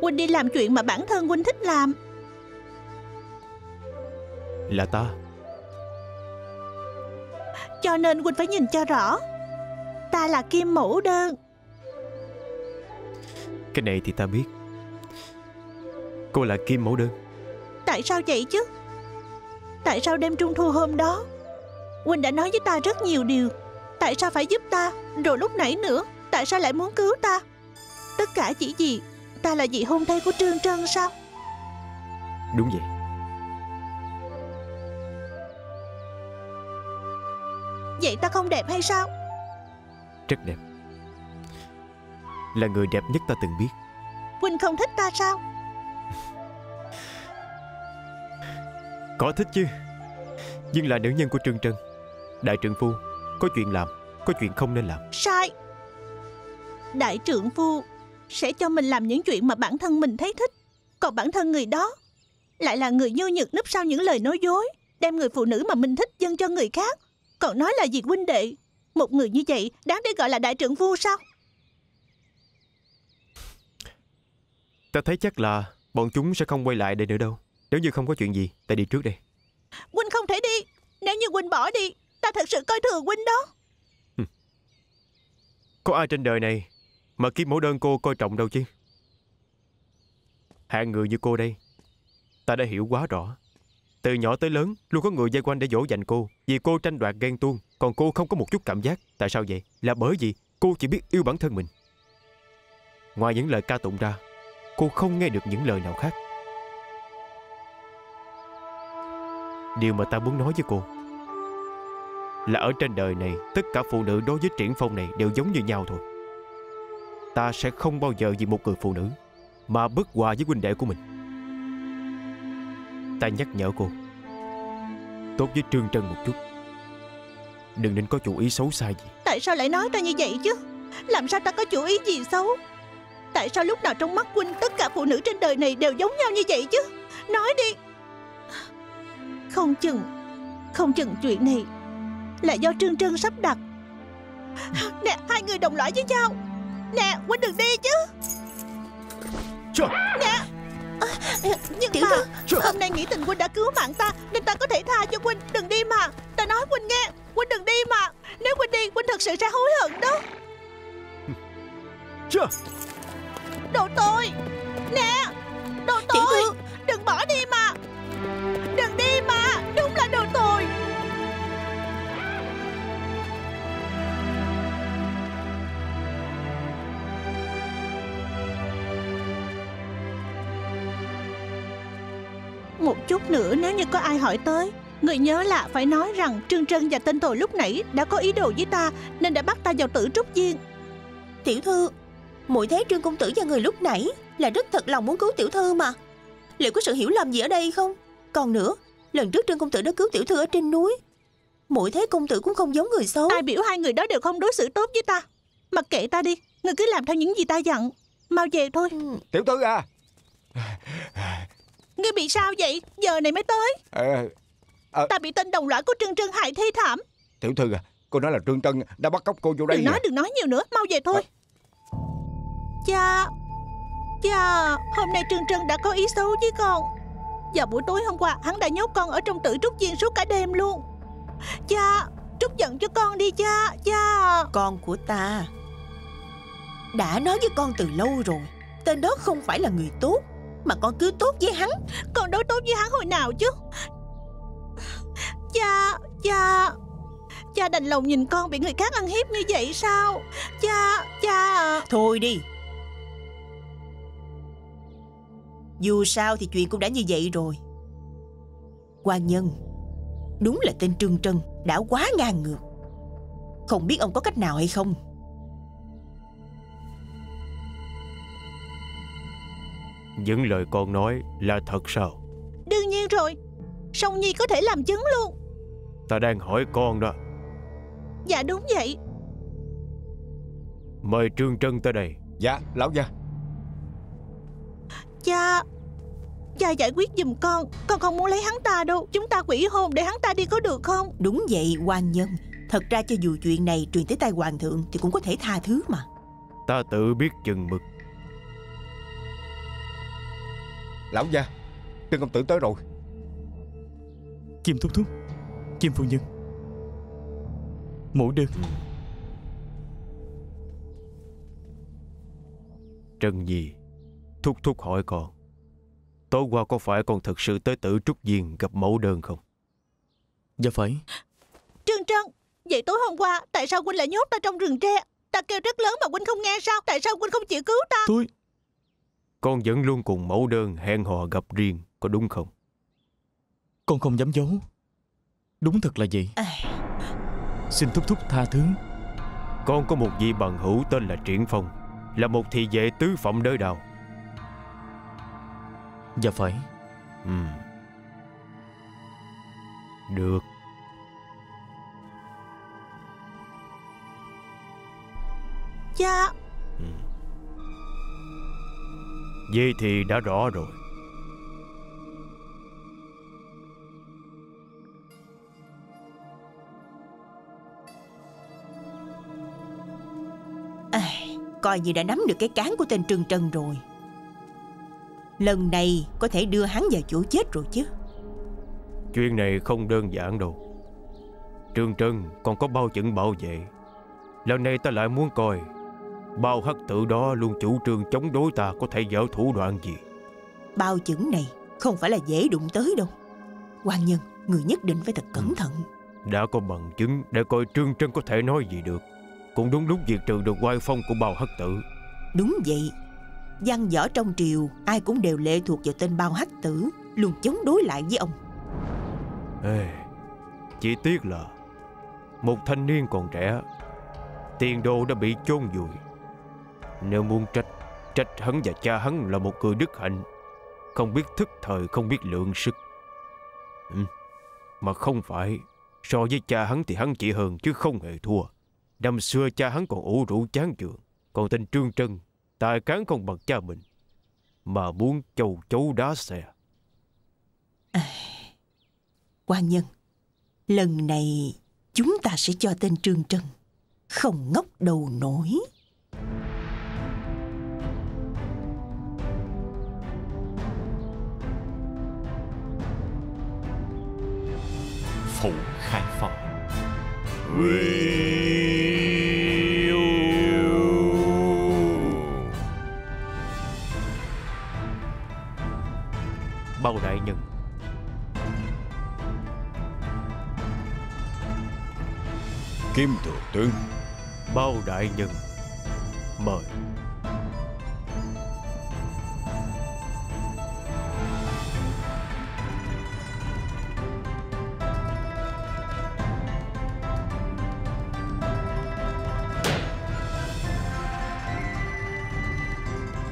Huynh đi làm chuyện mà bản thân Huynh thích làm. Là ta. Cho nên Huynh phải nhìn cho rõ. Ta là Kim Mẫu Đơn Cái này thì ta biết. Cô là Kim Mẫu Đơn. Tại sao vậy chứ? Tại sao đêm trung thu hôm đó Huynh đã nói với ta rất nhiều điều? Tại sao phải giúp ta? Rồi lúc nãy nữa Tại sao lại muốn cứu ta? Tất cả chỉ vì Ta là vị hôn thê của Trương Trân sao? Đúng vậy. Vậy ta không đẹp hay sao? Rất đẹp Là người đẹp nhất ta từng biết. Huynh không thích ta sao? Có thích chứ Nhưng là nữ nhân của Trương Trân. Đại trượng phu Có chuyện làm Có chuyện không nên làm. Sai. Đại trượng phu Sẽ cho mình làm những chuyện mà bản thân mình thấy thích. Còn bản thân người đó Lại là người nhu nhược núp sau những lời nói dối Đem người phụ nữ mà mình thích dâng cho người khác. Còn nói là việc huynh đệ Một người như vậy đáng để gọi là đại trượng phu sao Ta thấy chắc là Bọn chúng sẽ không quay lại đây nữa đâu. Nếu như không có chuyện gì Ta đi trước đây. Huynh không thể đi. Nếu như huynh bỏ đi Ta thật sự coi thường huynh đó. Có ai trên đời này Mà kiếm mẫu đơn cô coi trọng đâu chứ? Hạng người như cô đây Ta đã hiểu quá rõ. Từ nhỏ tới lớn Luôn có người dây quanh để dỗ dành cô. Vì cô tranh đoạt ghen tuông Còn cô không có một chút cảm giác. Tại sao vậy? Là bởi vì cô chỉ biết yêu bản thân mình. Ngoài những lời ca tụng ra Cô không nghe được những lời nào khác. Điều mà ta muốn nói với cô Là ở trên đời này, Tất cả phụ nữ đối với triển phong này Đều giống như nhau thôi. Ta sẽ không bao giờ vì một người phụ nữ Mà bất hòa với huynh đệ của mình. Ta nhắc nhở cô, Tốt với Trương Trân một chút. Đừng nên có chủ ý xấu xa gì. Tại sao lại nói ta như vậy chứ? Làm sao ta có chủ ý gì xấu? Tại sao lúc nào trong mắt huynh Tất cả phụ nữ trên đời này đều giống nhau như vậy chứ? Nói đi. Không chừng Không chừng chuyện này Là do Trương Trân sắp đặt. Nè hai người đồng lõi với nhau. Nè Huynh đừng đi chứ. Trời. Nè. Nhưng Tiểu mà thư. Hôm nay nghĩ tình Huynh đã cứu mạng ta Nên ta có thể tha cho Huynh. Đừng đi mà. Ta nói Huynh nghe. Huynh đừng đi mà. Nếu Huynh đi Huynh thật sự sẽ hối hận đó. Trời. Đồ tôi. Nè Đồ tôi Đừng bỏ đi mà. Đừng đi mà Đúng là đồ tôi. Một chút nữa nếu như có ai hỏi tới Người nhớ là phải nói rằng Trương Trân và tên tội lúc nãy đã có ý đồ với ta Nên đã bắt ta vào tử trúc viên. Tiểu thư muội thấy Trương Công Tử và người lúc nãy Là rất thật lòng muốn cứu tiểu thư mà. Liệu có sự hiểu lầm gì ở đây không? Còn nữa Lần trước Trương Công Tử đã cứu tiểu thư ở trên núi. Muội thấy công tử cũng không giống người xấu. Ai biểu hai người đó đều không đối xử tốt với ta. Mặc kệ ta đi Người cứ làm theo những gì ta dặn. Mau về thôi. Ừ, Tiểu thư à. Ngươi bị sao vậy? Giờ này mới tới. Ờ, Ta bị tên đồng loại của Trương Trân hại thê thảm. Tiểu thư à Cô nói là Trương Trân đã bắt cóc cô vô đây Đừng nói đừng nói nhiều nữa. Mau về thôi Cha Cha Hôm nay Trương Trân đã có ý xấu với con. Vào buổi tối hôm qua Hắn đã nhốt con ở trong tử trúc viên suốt cả đêm luôn. Cha Trút giận cho con đi cha Cha Con của ta Đã nói với con từ lâu rồi Tên đó không phải là người tốt Mà con cứ tốt với hắn. Con đối tốt với hắn hồi nào chứ? Cha Cha Cha đành lòng nhìn con bị người khác ăn hiếp như vậy sao? Cha Cha. Thôi đi Dù sao thì chuyện cũng đã như vậy rồi. Quan nhân Đúng là tên Trương Trân Đã quá ngang ngược. Không biết ông có cách nào hay không? Những lời con nói là thật sao? Đương nhiên rồi Song Nhi có thể làm chứng luôn. Ta đang hỏi con đó. Dạ đúng vậy. Mời Trương Trân tới đây. Dạ lão gia Cha Cha giải quyết giùm con. Con không muốn lấy hắn ta đâu. Chúng ta quỷ hôn để hắn ta đi có được không? Đúng vậy quan nhân. Thật ra cho dù chuyện này truyền tới tay hoàng thượng Thì cũng có thể tha thứ mà. Ta tự biết chừng mực. Lão gia Trương công tử tới rồi. Kim thúc thúc Kim phu nhân. Mẫu đơn Trân Nhi Thúc thúc hỏi con Tối qua có phải con thực sự tới tử trúc viên gặp mẫu đơn không? Dạ phải. Trương Trân Vậy tối hôm qua Tại sao Huynh lại nhốt ta trong rừng tre? Ta kêu rất lớn mà Huynh không nghe sao? Tại sao Huynh không chịu cứu ta? Tôi Con vẫn luôn cùng mẫu đơn hẹn hò gặp riêng Có đúng không? Con không dám giấu. Đúng thật là vậy. À, Xin thúc thúc tha thứ. Con có một vị bằng hữu tên là Triển Phong Là một thị vệ tứ phẩm đới đào Dạ phải. Ừ. Được. Cha Vậy thì đã rõ rồi. À, Coi như đã nắm được cái cán của tên Trương Trân rồi Lần này có thể đưa hắn vào chỗ chết rồi chứ. Chuyện này không đơn giản đâu. Trương Trân còn có bao chừng bảo vệ. Lần này ta lại muốn coi Bao hắc tử đó luôn chủ trương chống đối ta Có thể dở thủ đoạn gì. Bao chững này không phải là dễ đụng tới đâu. Quan nhân Người nhất định phải thật cẩn thận. Đã có bằng chứng để coi Trương Trân có thể nói gì được. Cũng đúng lúc diệt trừ được oai phong của bao hắc tử. Đúng vậy Văn võ trong triều Ai cũng đều lệ thuộc vào tên bao hách tử Luôn chống đối lại với ông. Ê, Chỉ tiếc là Một thanh niên còn trẻ Tiền đồ đã bị chôn vùi. Nếu muốn trách Trách hắn và cha hắn là một người đức hạnh Không biết thức thời Không biết lượng sức. Ừ. Mà không phải So với cha hắn thì hắn chỉ hơn Chứ không hề thua. Năm xưa cha hắn còn ủ rũ chán chường Còn tên Trương Trân. Tài cán không bằng cha mình Mà muốn châu chấu đá xe quan nhân. Lần này chúng ta sẽ cho tên Trương Trân không ngóc đầu nổi. Phủ khai phong Bao Kim thừa tướng Bao đại nhân Mời.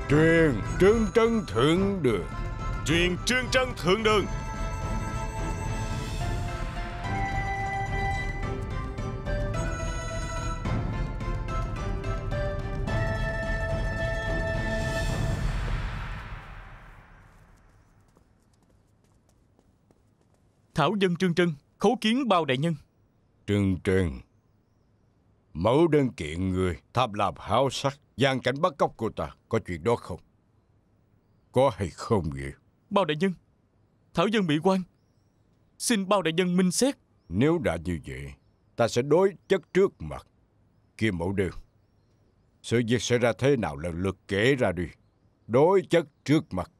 Truyền trương trân thượng đường. Truyền trương trân thượng đường Thảo dân trương trân Khấu kiến bao đại nhân. Trương trân Mẫu đơn kiện người tham làm háo sắc gian cảnh bắt cóc cô ta Có chuyện đó không? Có hay không vậy? Bao đại nhân Thảo dân bị quan Xin bao đại nhân minh xét. Nếu đã như vậy Ta sẽ đối chất trước mặt Kim mẫu đơn. Sự việc sẽ ra thế nào lần lượt kể ra đi. Đối chất trước mặt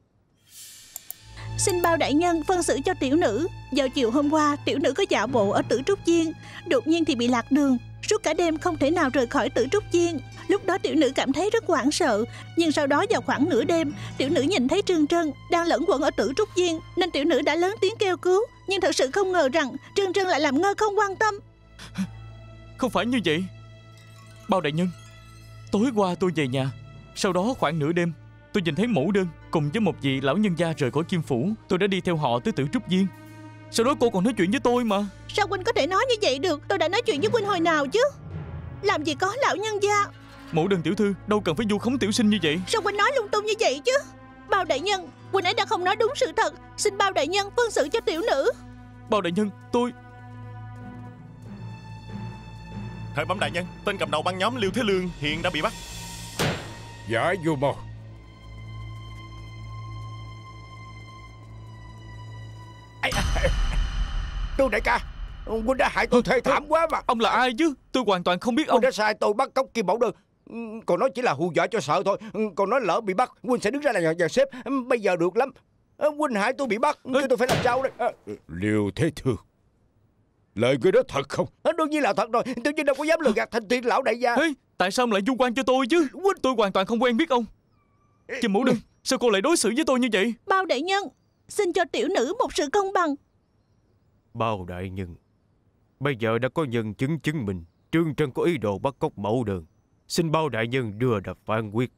Xin bao đại nhân phân xử cho tiểu nữ. Vào chiều hôm qua, tiểu nữ có dạo bộ ở tử trúc viên Đột nhiên thì bị lạc đường. Suốt cả đêm không thể nào rời khỏi tử trúc viên Lúc đó tiểu nữ cảm thấy rất hoảng sợ. Nhưng sau đó vào khoảng nửa đêm, Tiểu nữ nhìn thấy Trương Trân đang lẫn quẩn ở tử trúc viên Nên tiểu nữ đã lớn tiếng kêu cứu. Nhưng thật sự không ngờ rằng Trương Trân lại làm ngơ không quan tâm. Không phải như vậy. Bao đại nhân, Tối qua tôi về nhà. Sau đó khoảng nửa đêm Tôi nhìn thấy mẫu đơn Cùng với một vị lão nhân gia rời khỏi kim phủ Tôi đã đi theo họ tới tử trúc viên. Sau đó cô còn nói chuyện với tôi mà. Sao huynh có thể nói như vậy được? Tôi đã nói chuyện với huynh hồi nào chứ? Làm gì có lão nhân gia? Mẫu đơn tiểu thư đâu cần phải vu khống tiểu sinh như vậy. Sao huynh nói lung tung như vậy chứ? Bao đại nhân Huynh ấy đã không nói đúng sự thật. Xin bao đại nhân phân xử cho tiểu nữ. Bao đại nhân tôi Khởi bẩm đại nhân Tên cầm đầu băng nhóm Liêu Thế Lương hiện đã bị bắt. Giải vô mau Trương đại ca Huynh đã hại tôi thê thảm quá mà. Ông là ai chứ? Tôi hoàn toàn không biết ông. Huynh đã sai tôi bắt cóc kim mẫu đơn. Còn nói chỉ là hù dọa cho sợ thôi. Còn nói lỡ bị bắt Huynh sẽ đứng ra là nhà, nhà sếp. Bây giờ được lắm. Huynh hại tôi bị bắt Chứ tôi phải làm sao đây? À, Liêu thế thương Lời người đó thật không? À, Đương nhiên là thật rồi. Tự nhiên đâu có dám lừa gạt thành tiên lão đại gia. Ê, Tại sao ông lại vu quan cho tôi chứ? Tôi hoàn toàn không quen biết ông. Kim Mẫu Đơn Sao cô lại đối xử với tôi như vậy? Bao đại nhân Xin cho tiểu nữ một sự công bằng. Bao đại nhân Bây giờ đã có nhân chứng chứng minh Trương Trân có ý đồ bắt cóc mẫu đơn. Xin bao đại nhân đưa ra phán quyết.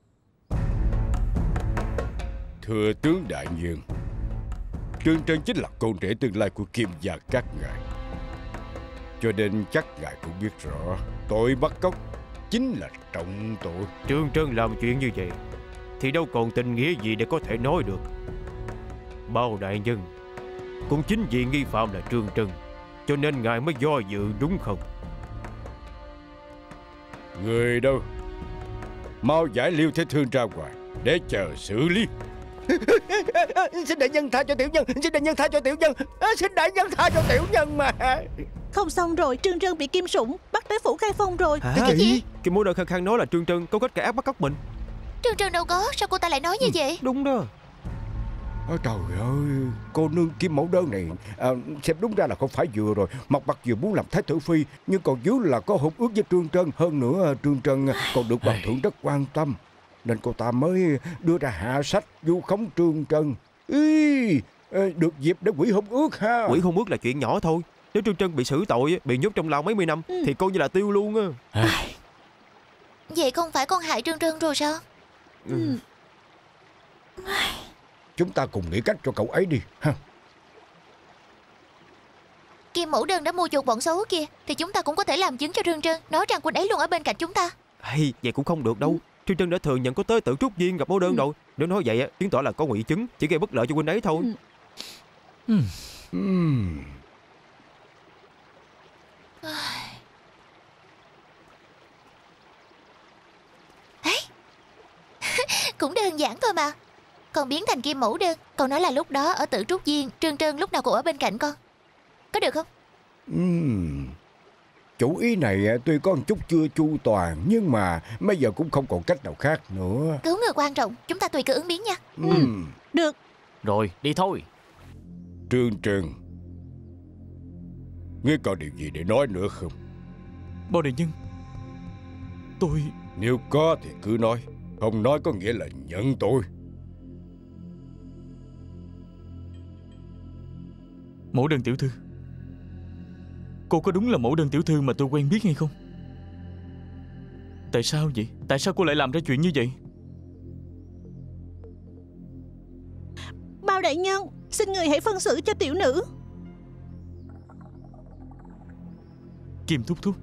Thưa tướng đại nhân Trương Trân chính là con rể tương lai của Kim gia các ngài. Cho nên chắc ngài cũng biết rõ Tội bắt cóc chính là trọng tội. Trương Trân làm chuyện như vậy Thì đâu còn tình nghĩa gì để có thể nói được Bao đại nhân. Cũng chính vì nghi phạm là Trương Trân Cho nên ngài mới do dự đúng không? Người đâu? Mau giải liêu thế thương ra ngoài Để chờ xử lý. Xin đại nhân tha cho tiểu nhân Xin đại nhân tha cho tiểu nhân. À, Xin đại nhân tha cho tiểu nhân mà. Không xong rồi Trương Trân bị kim sủng Bắt tới phủ khai phong rồi. Hả? Cái gì? Cái mối đơn khăng khăng nói là Trương Trân có kết kẻ ác bắt cóc mình. Trương Trân đâu có Sao cô ta lại nói như vậy? Đúng đó Ôi trời ơi Cô nương kim mẫu đơn này à, Xem đúng ra là không phải vừa rồi Mặt mặt vừa muốn làm thái tử phi Nhưng còn dưới là có hôn ước với Trương Trân Hơn nữa Trương Trân còn được hoàng thượng rất quan tâm Nên cô ta mới đưa ra hạ sách Du khống Trương Trân. Ý, Được dịp để quỷ hôn ước ha. Quỷ hôn ước là chuyện nhỏ thôi Nếu Trương Trân bị xử tội Bị nhốt trong lao mấy mươi năm Thì coi như là tiêu luôn á. Vậy không phải con hại Trương Trân rồi sao? Ừ. Chúng ta cùng nghĩ cách cho cậu ấy đi ha. Kim mẫu đơn đã mua chuộc bọn xấu kia Thì chúng ta cũng có thể làm chứng cho Trương Trân Nói rằng huynh ấy luôn ở bên cạnh chúng ta. Hay, vậy cũng không được đâu. Trương Trân đã thừa nhận có tới tự trúc viên gặp mẫu đơn rồi. Nếu nói vậy á, chứng tỏ là có ngụy chứng Chỉ gây bất lợi cho huynh ấy thôi. Ừm, Cũng đơn giản thôi mà Con biến thành kim mẫu đơn. Con nói là lúc đó ở tự trúc viên Trương Trân lúc nào cũng ở bên cạnh con. Có được không? Ừm. Chủ ý này à, tuy có một chút chưa chu toàn Nhưng mà bây giờ cũng không còn cách nào khác nữa. Cứu người quan trọng Chúng ta tùy cơ ứng biến nha. Ừm. Được. Rồi đi thôi. Trương Trân Ngươi còn điều gì để nói nữa không? Bao đại nhân Tôi Nếu có thì cứ nói Không nói có nghĩa là nhận tôi Mẫu đơn tiểu thư. Cô có đúng là mẫu đơn tiểu thư mà tôi quen biết hay không? Tại sao vậy? Tại sao cô lại làm ra chuyện như vậy? Bao đại nhân Xin người hãy phân xử cho tiểu nữ. Kim thúc thúc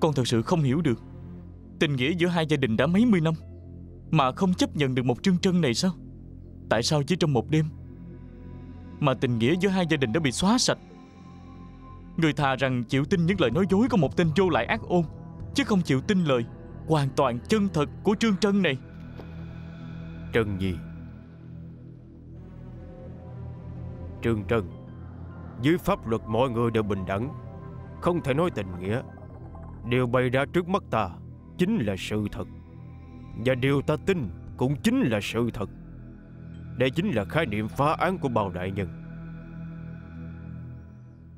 Con thật sự không hiểu được. Tình nghĩa giữa hai gia đình đã mấy mươi năm Mà không chấp nhận được một trương trân này sao? Tại sao chỉ trong một đêm mà tình nghĩa giữa hai gia đình đã bị xóa sạch. Người thà rằng chịu tin những lời nói dối của một tên vô lại ác ôn, Chứ không chịu tin lời Hoàn toàn chân thật của trương trân này. Trân Nhi. Trương Trân, Dưới pháp luật mọi người đều bình đẳng, Không thể nói tình nghĩa. Điều bày ra trước mắt ta Chính là sự thật. Và điều ta tin cũng chính là sự thật. Đây chính là khái niệm phá án của bào đại nhân.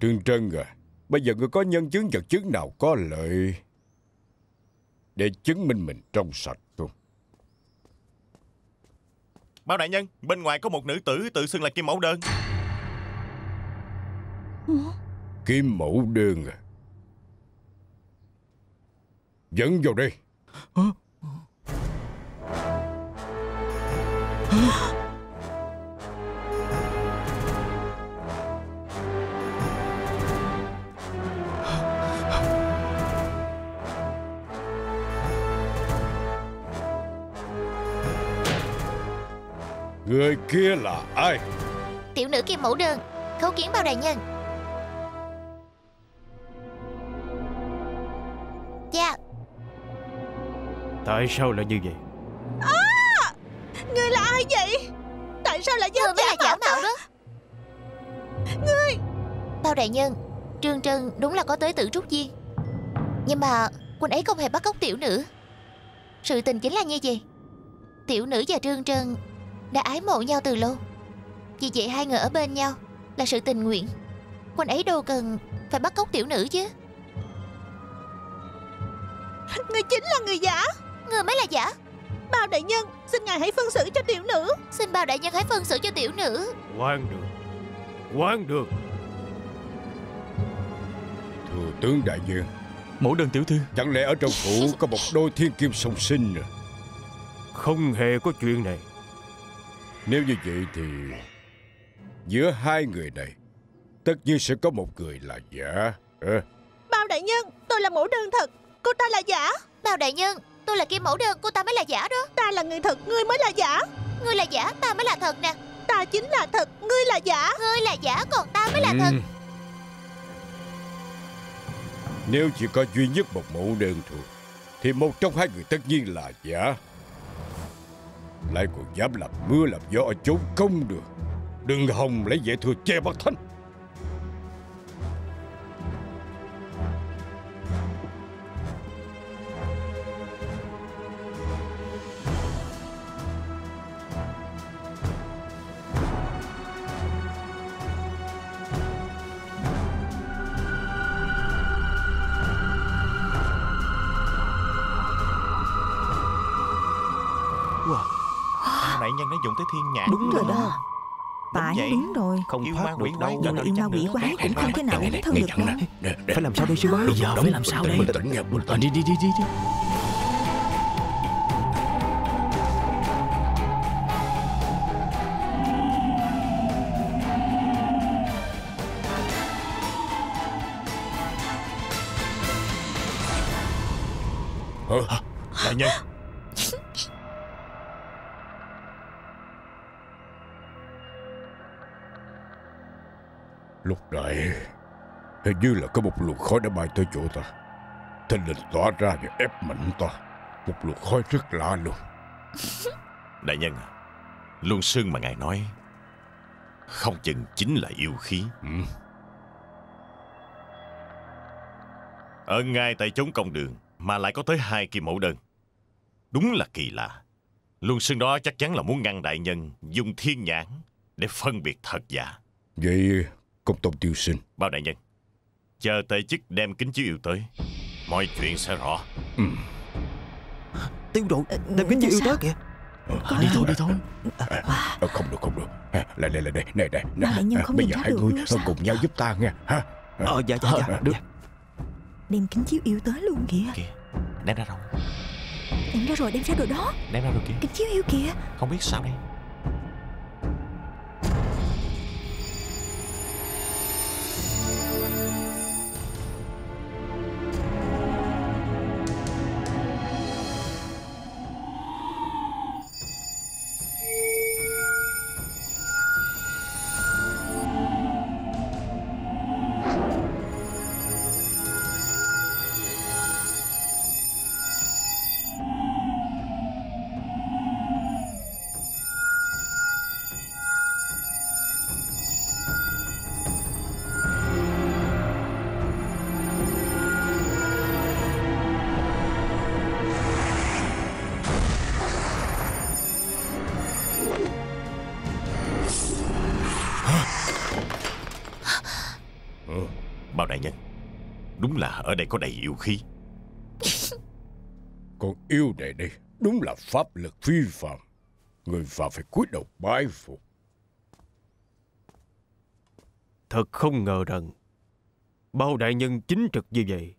Trương Trân à Bây giờ ngươi có nhân chứng vật chứng nào có lợi Để chứng minh mình trong sạch không? Bao đại nhân Bên ngoài có một nữ tử tự xưng là Kim Mẫu Đơn. Kim mẫu đơn à? Dẫn vào đây Người kia là ai? Tiểu nữ kim mẫu đơn Khấu kiến bao đại nhân. Dạ. Tại sao lại như vậy? Ngươi là ai vậy? Tại sao lại dám mới là giả giả mạo mạo đó. Ngươi Bao đại nhân Trương Trân đúng là có tới tự trúc viên. Nhưng mà Quân ấy không hề bắt cóc tiểu nữ. Sự tình chính là như vậy. Tiểu nữ và Trương Trân Đã ái mộ nhau từ lâu. Vì vậy hai người ở bên nhau Là sự tình nguyện. Quân ấy đâu cần Phải bắt cóc tiểu nữ chứ. Ngươi chính là người giả. Người mới là giả. Bao đại nhân Xin ngài hãy phân xử cho tiểu nữ. Xin bao đại nhân hãy phân xử cho tiểu nữ. Quan được Quan được Thừa tướng đại nhân. Mẫu đơn tiểu thư. Chẳng lẽ ở trong phủ có một đôi thiên kim song sinh à? Không hề có chuyện này Nếu như vậy thì Giữa hai người này Tất nhiên sẽ có một người là giả. Ờ, Bao đại nhân Tôi là mẫu đơn thật. Cô ta là giả. Bao đại nhân Tôi là kim mẫu đơn Cô ta mới là giả đó. Ta là người thật Ngươi mới là giả. Ngươi là giả Ta mới là thật nè. Ta chính là thật Ngươi là giả. Ngươi là giả Còn ta mới là thật. Ừm. Nếu chỉ có duy nhất một mẫu đơn thôi Thì một trong hai người tất nhiên là giả lại còn dám làm mưa làm gió ở chốn công được. Đừng hòng lấy vẻ thừa che mặt thanh. Dùng tới thiên nhãn Đúng rồi đó. Phải vậy. đúng rồi. Không Yêu thoát ma được quỷ quái đâu Dù là yêu ma quỷ quái cũng không thể nào ấn thân được đâu. Phải làm sao đây sư bá? Bây giờ phải làm sao đây? Bình tĩnh nha, bình Ờ, tĩnh Đi đi đi đi đi. Hả? Đại nhân Hình như là có một luồng khói đã bay tới chỗ ta. Thình lình tỏa ra và ép mạnh ta. Một luồng khói rất lạ luôn. Đại nhân à, Luân Sương mà ngài nói Không chừng chính là yêu khí. Ừ. Ở ngay tại chốn công đường Mà lại có tới hai kim mẫu đơn. Đúng là kỳ lạ. Luân Sương đó chắc chắn là muốn ngăn đại nhân Dùng thiên nhãn Để phân biệt thật giả. Vậy công tôn tiêu sinh Bao đại nhân Chờ tệ chức đem kính chiếu yêu tới. Mọi chuyện sẽ rõ. Ừ. Tiêu độ Đem kính chiếu yêu tới kìa. À, Đi thôi đi thôi. À, à, Không được không được. À, Lại đây lại đây Này không Bây giờ hai người cùng nhau giúp ta nghe ha Ờ. Dạ dạ dạ Được. Đem kính chiếu yêu tới luôn kìa. Kìa Đem ra đâu? Đem ra rồi đem ra rồi đó. Đem ra rồi kìa Kính chiếu yêu kìa. Không biết sao đây ở đây có đầy yêu khí. Con yêu này đây Đúng là pháp lực phi phàm. Người phạm phải cúi đầu bái phục. Thật không ngờ rằng Bao đại nhân chính trực như vậy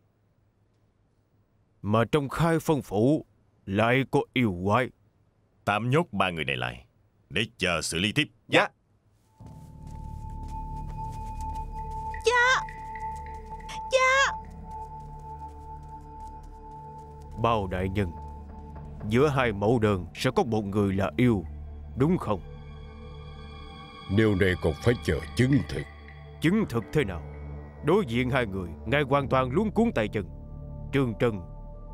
Mà trong khai phân phủ Lại có yêu quái. Tạm nhốt ba người này lại Để chờ xử lý tiếp Dạ. Cha Cha Bao đại nhân. Giữa hai mẫu đơn sẽ có một người là yêu Đúng không? Điều này còn phải chờ chứng thực. Chứng thực thế nào? Đối diện hai người Ngài hoàn toàn luống cuốn tay chân. Trương Trân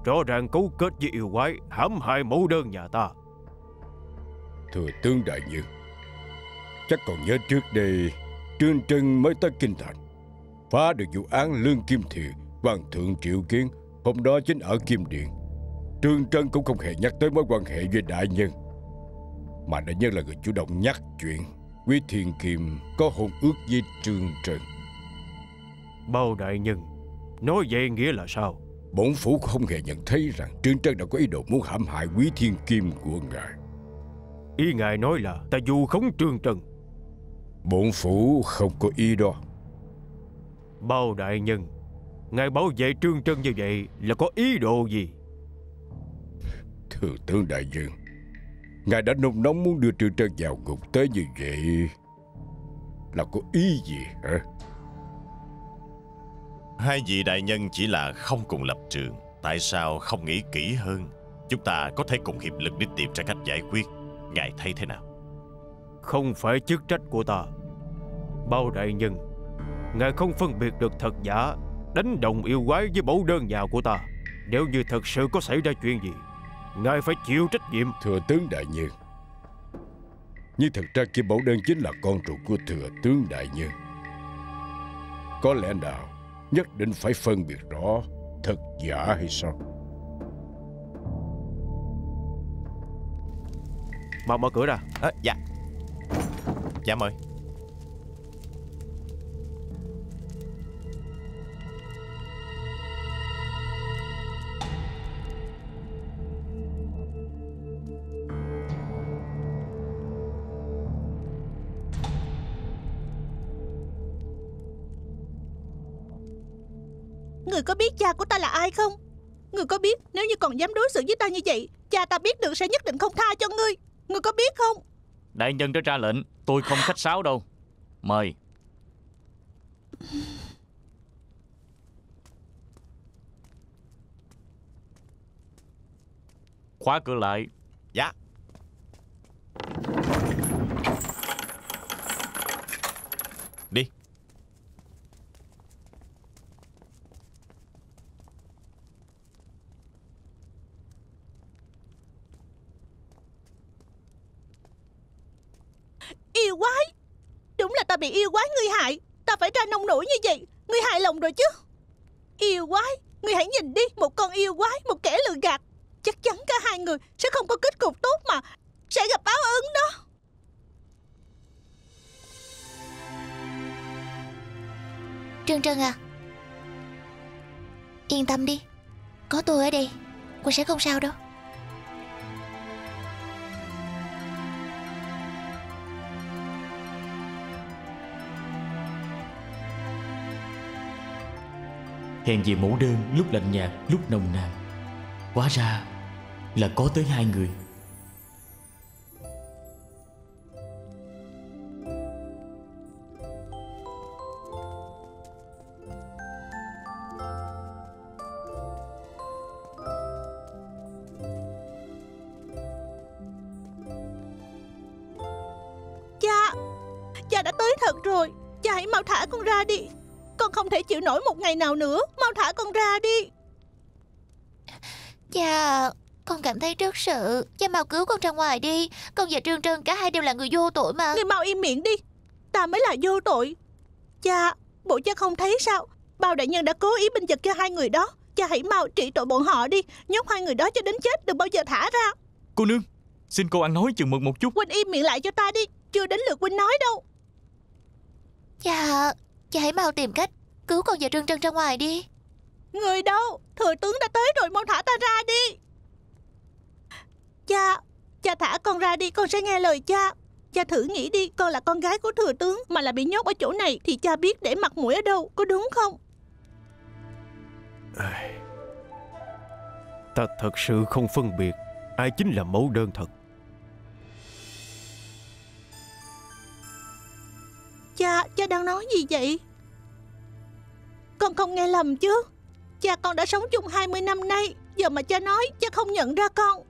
Rõ ràng cấu kết với yêu quái hãm hại mẫu đơn nhà ta. Thưa tướng đại nhân Chắc còn nhớ trước đây Trương Trân mới tới Kinh Thành Phá được vụ án Lương Kim Thiện Hoàng thượng triệu kiến Hôm đó chính ở Kim Điện Trương Trân cũng không hề nhắc tới mối quan hệ với đại nhân Mà đại nhân là người chủ động nhắc chuyện Quý Thiên Kim có hôn ước với Trương Trân. Bao đại nhân Nói vậy nghĩa là sao? Bổn phủ không hề nhận thấy rằng Trương Trân đã có ý đồ muốn hãm hại Quý Thiên Kim của ngài. Ý ngài nói là ta dù khống Trương Trân. Bổn phủ không có ý đó. Bao đại nhân Ngài bảo vệ Trương Trân như vậy Là có ý đồ gì? Thưa tướng đại nhân Ngài đã nôn nóng muốn đưa Trương Trân vào ngục tới như vậy Là có ý gì hả? Hai vị đại nhân chỉ là không cùng lập trường Tại sao không nghĩ kỹ hơn? Chúng ta có thể cùng hiệp lực để tìm ra cách giải quyết. Ngài thấy thế nào? Không phải chức trách của ta. Bao đại nhân Ngài không phân biệt được thật giả Đánh đồng yêu quái với mẫu đơn nhà của ta. Nếu như thật sự có xảy ra chuyện gì Ngài phải chịu trách nhiệm. Thừa tướng đại nhân. Nhưng thật ra Kim Bảo Đơn chính là con ruột của thừa tướng đại nhân. Có lẽ nào Nhất định phải phân biệt rõ Thật giả hay sao? Mau mở cửa ra. À, Dạ. Dạ mời Người có biết cha của ta là ai không? Người có biết nếu như còn dám đối xử với ta như vậy Cha ta biết được sẽ nhất định không tha cho ngươi. Người có biết không? Đại nhân đã ra lệnh Tôi không khách sáo đâu. Mời. Khóa cửa lại. Dạ Yêu quái, đúng là Ta bị yêu quái ngươi hại. Ta phải ra nông nổi như vậy. Ngươi hại lòng rồi chứ. Yêu quái Ngươi hãy nhìn đi Một con yêu quái Một kẻ lừa gạt. Chắc chắn cả hai người Sẽ không có kết cục tốt mà Sẽ gặp báo ứng đó. Trân Trân à Yên tâm đi. Có tôi ở đây Cô sẽ không sao đâu. Hèn gì mẫu đơn lúc lạnh nhạt, lúc nồng nàn. Hóa ra là có tới hai người. Cha Cha đã tới thật rồi. Cha hãy mau thả con ra đi. Con không thể chịu nổi một ngày nào nữa Mau thả con ra đi Cha Con rất sợ Cha mau cứu con ra ngoài đi. Con và Trương Trân cả hai đều là người vô tội mà. Ngươi mau im miệng đi. Ta mới là vô tội. Cha Bộ cha không thấy sao? Bao đại nhân đã cố ý binh vực cho hai người đó. Cha hãy mau trị tội bọn họ đi. Nhốt hai người đó cho đến chết Đừng bao giờ thả ra. Cô nương Xin cô ăn nói chừng mực một chút. Huynh im miệng lại cho ta đi. Chưa đến lượt Huynh nói đâu. Cha Cha hãy mau tìm cách Cứu con và Trương Trân ra ngoài đi. Người đâu? Thừa tướng đã tới rồi mau thả ta ra đi Cha Cha thả con ra đi con sẽ nghe lời cha. Cha thử nghĩ đi Con là con gái của thừa tướng Mà là bị nhốt ở chỗ này Thì cha biết để mặt mũi ở đâu Có đúng không? Ta thật sự không phân biệt Ai chính là mẫu đơn thật. Cha Cha đang nói gì vậy? Con không nghe lầm chứ. Cha con đã sống chung 20 năm nay. Giờ mà cha nói cha không nhận ra con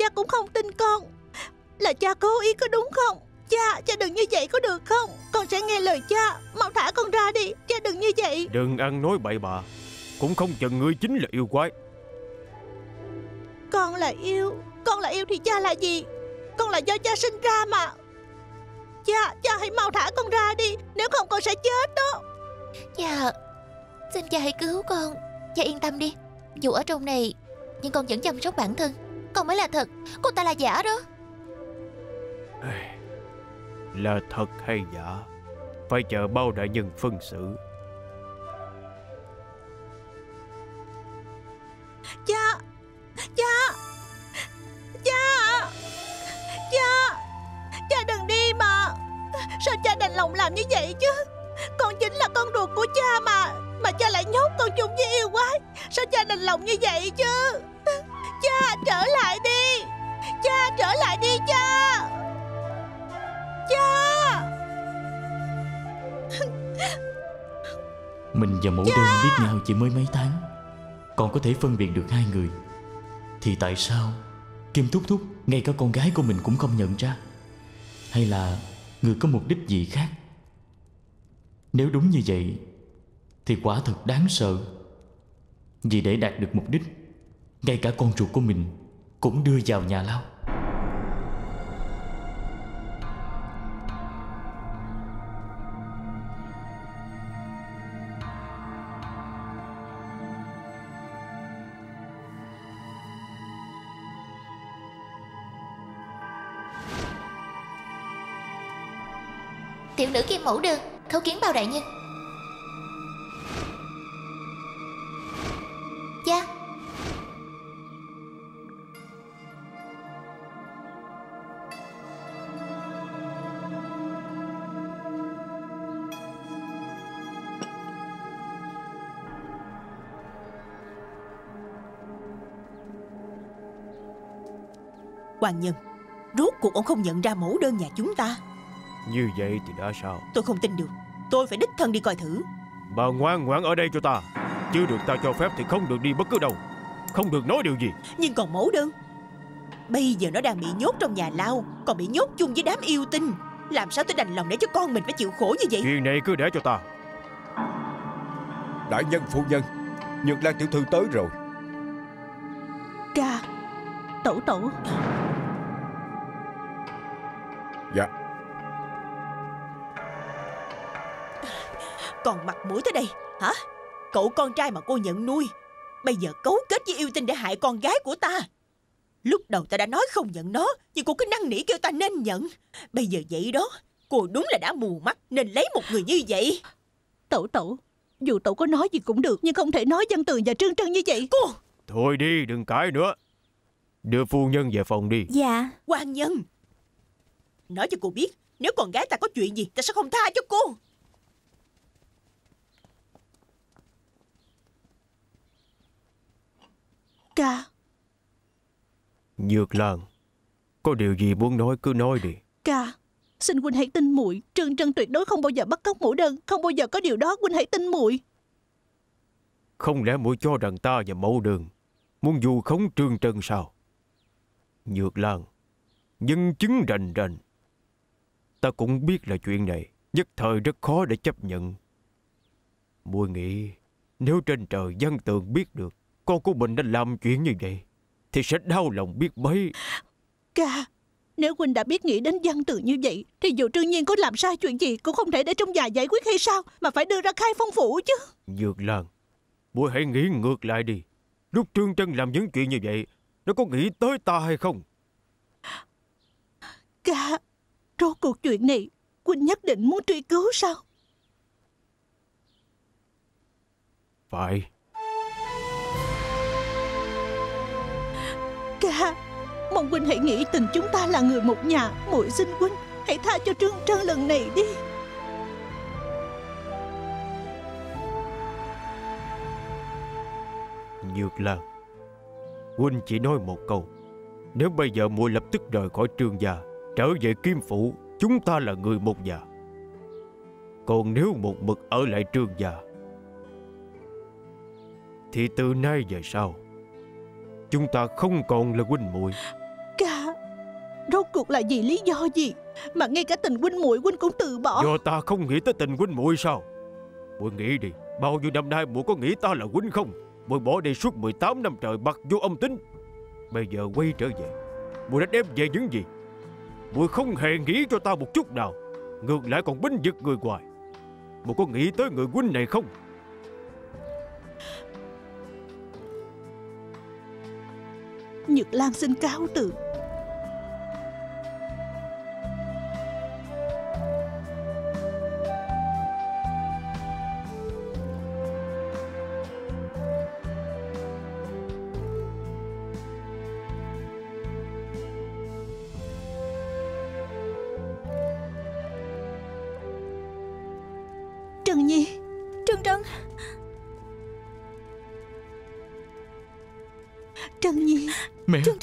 Cha cũng không tin con. Là cha cố ý có đúng không? Cha, cha đừng như vậy có được không? Con sẽ nghe lời cha. Mau thả con ra đi. Cha đừng như vậy. Đừng ăn nói bậy bạ. Cũng không chừng ngươi chính là yêu quái. Con là yêu. Con là yêu thì cha là gì? Con là do cha sinh ra mà. Cha, cha hãy mau thả con ra đi. Nếu không con sẽ chết đó. Cha Xin cha hãy cứu con. Cha yên tâm đi. Dù ở trong này Nhưng con vẫn chăm sóc bản thân Con mới là thật. Cô ta là giả đó. Là thật hay giả? Phải chờ bao đại nhân phân xử. Cha! Cha! Cha! Cha! Cha đừng đi mà. Sao cha đành lòng làm như vậy chứ? Con chính là con ruột của cha mà. Mà cha lại nhốt con chung với yêu quái. Sao cha đành lòng như vậy chứ Cha trở lại đi. Cha trở lại đi cha. Cha. Mình và mẫu đơn biết nhau chỉ mới mấy tháng Còn có thể phân biệt được hai người. Thì tại sao Kim Thúc Thúc Ngay cả con gái của mình cũng không nhận ra? Hay là Người có mục đích gì khác? Nếu đúng như vậy Thì quả thật đáng sợ. Vì để đạt được mục đích ngay cả con ruột của mình Cũng đưa vào nhà lao. Tiểu nữ kim mẫu đường Khấu kiến bao đại nhân. Cha Hoàng nhân. Rốt cuộc ông không nhận ra mẫu đơn nhà chúng ta. Như vậy thì đã sao? Tôi không tin được. Tôi phải đích thân đi coi thử. Bà ngoan ngoãn ở đây cho ta. Chưa được ta cho phép thì không được đi bất cứ đâu. Không được nói điều gì. Nhưng còn mẫu đơn? Bây giờ nó đang bị nhốt trong nhà lao Còn bị nhốt chung với đám yêu tinh. Làm sao tôi đành lòng để cho con mình phải chịu khổ như vậy? Chuyện này cứ để cho ta. Đại nhân phu nhân Nhật Lan tiểu thư tới rồi. Ca Tẩu tẩu Dạ. Còn mặt mũi tới đây hả? Cậu con trai mà cô nhận nuôi Bây giờ cấu kết với yêu tinh để hại con gái của ta. Lúc đầu ta đã nói không nhận nó Nhưng cô cứ năn nỉ kêu ta nên nhận. Bây giờ vậy đó Cô đúng là đã mù mắt Nên lấy một người như vậy. Tẩu tẩu Dù tẩu có nói gì cũng được Nhưng không thể nói văn tường và trương trân như vậy. Cô! Thôi đi đừng cãi nữa. Đưa phu nhân về phòng đi. Dạ. Quan nhân Nói cho cô biết Nếu con gái ta có chuyện gì Ta sẽ không tha cho cô. Ca. Nhược Lan Có điều gì muốn nói cứ nói đi. Ca Xin huynh hãy tin muội. Trương Trân tuyệt đối không bao giờ bắt cóc mẫu đơn Không bao giờ có điều đó huynh hãy tin muội. Không lẽ muội cho rằng ta và mẫu đường Muốn du khống Trương Trân sao? Nhược Lan Nhân chứng rành rành Ta cũng biết là chuyện này Nhất thời rất khó để chấp nhận. Muội nghĩ Nếu trên trời văn tường biết được Con của mình đã làm chuyện như vậy Thì sẽ đau lòng biết mấy Ca Nếu huynh đã biết nghĩ đến văn tường như vậy Thì dù trương nhiên có làm sai chuyện gì Cũng không thể để trong nhà giải quyết hay sao? Mà phải đưa ra khai phong phủ chứ. Nhược Lan Muội hãy nghĩ ngược lại đi. Lúc Trương Trân làm những chuyện như vậy Nó có nghĩ tới ta hay không? Ca Rốt cuộc chuyện này Huynh nhất định muốn truy cứu sao? Phải. Ca Mong huynh hãy nghĩ tình chúng ta là người một nhà muội xin huynh Hãy tha cho Trương Trân lần này đi. Nhược Lan Huynh chỉ nói một câu. Nếu bây giờ muội lập tức rời khỏi trương gia Trở về Kim Phủ Chúng ta là người một nhà. Còn nếu một mực ở lại trương gia Thì từ nay về sau Chúng ta không còn là huynh muội. Ca Rốt cuộc là vì lý do gì Mà ngay cả tình huynh muội huynh cũng từ bỏ? Do ta không nghĩ tới tình huynh muội sao? Muội nghĩ đi Bao nhiêu năm nay muội có nghĩ ta là huynh không? Muội bỏ đi suốt 18 năm trời bắt vô âm tính. Bây giờ quay trở về Muội đã đem về những gì Muội không hề nghĩ cho ta một chút nào. Ngược lại còn binh vực người ngoài. Muội có nghĩ tới người huynh này không? Nhật Lan xin cáo từ.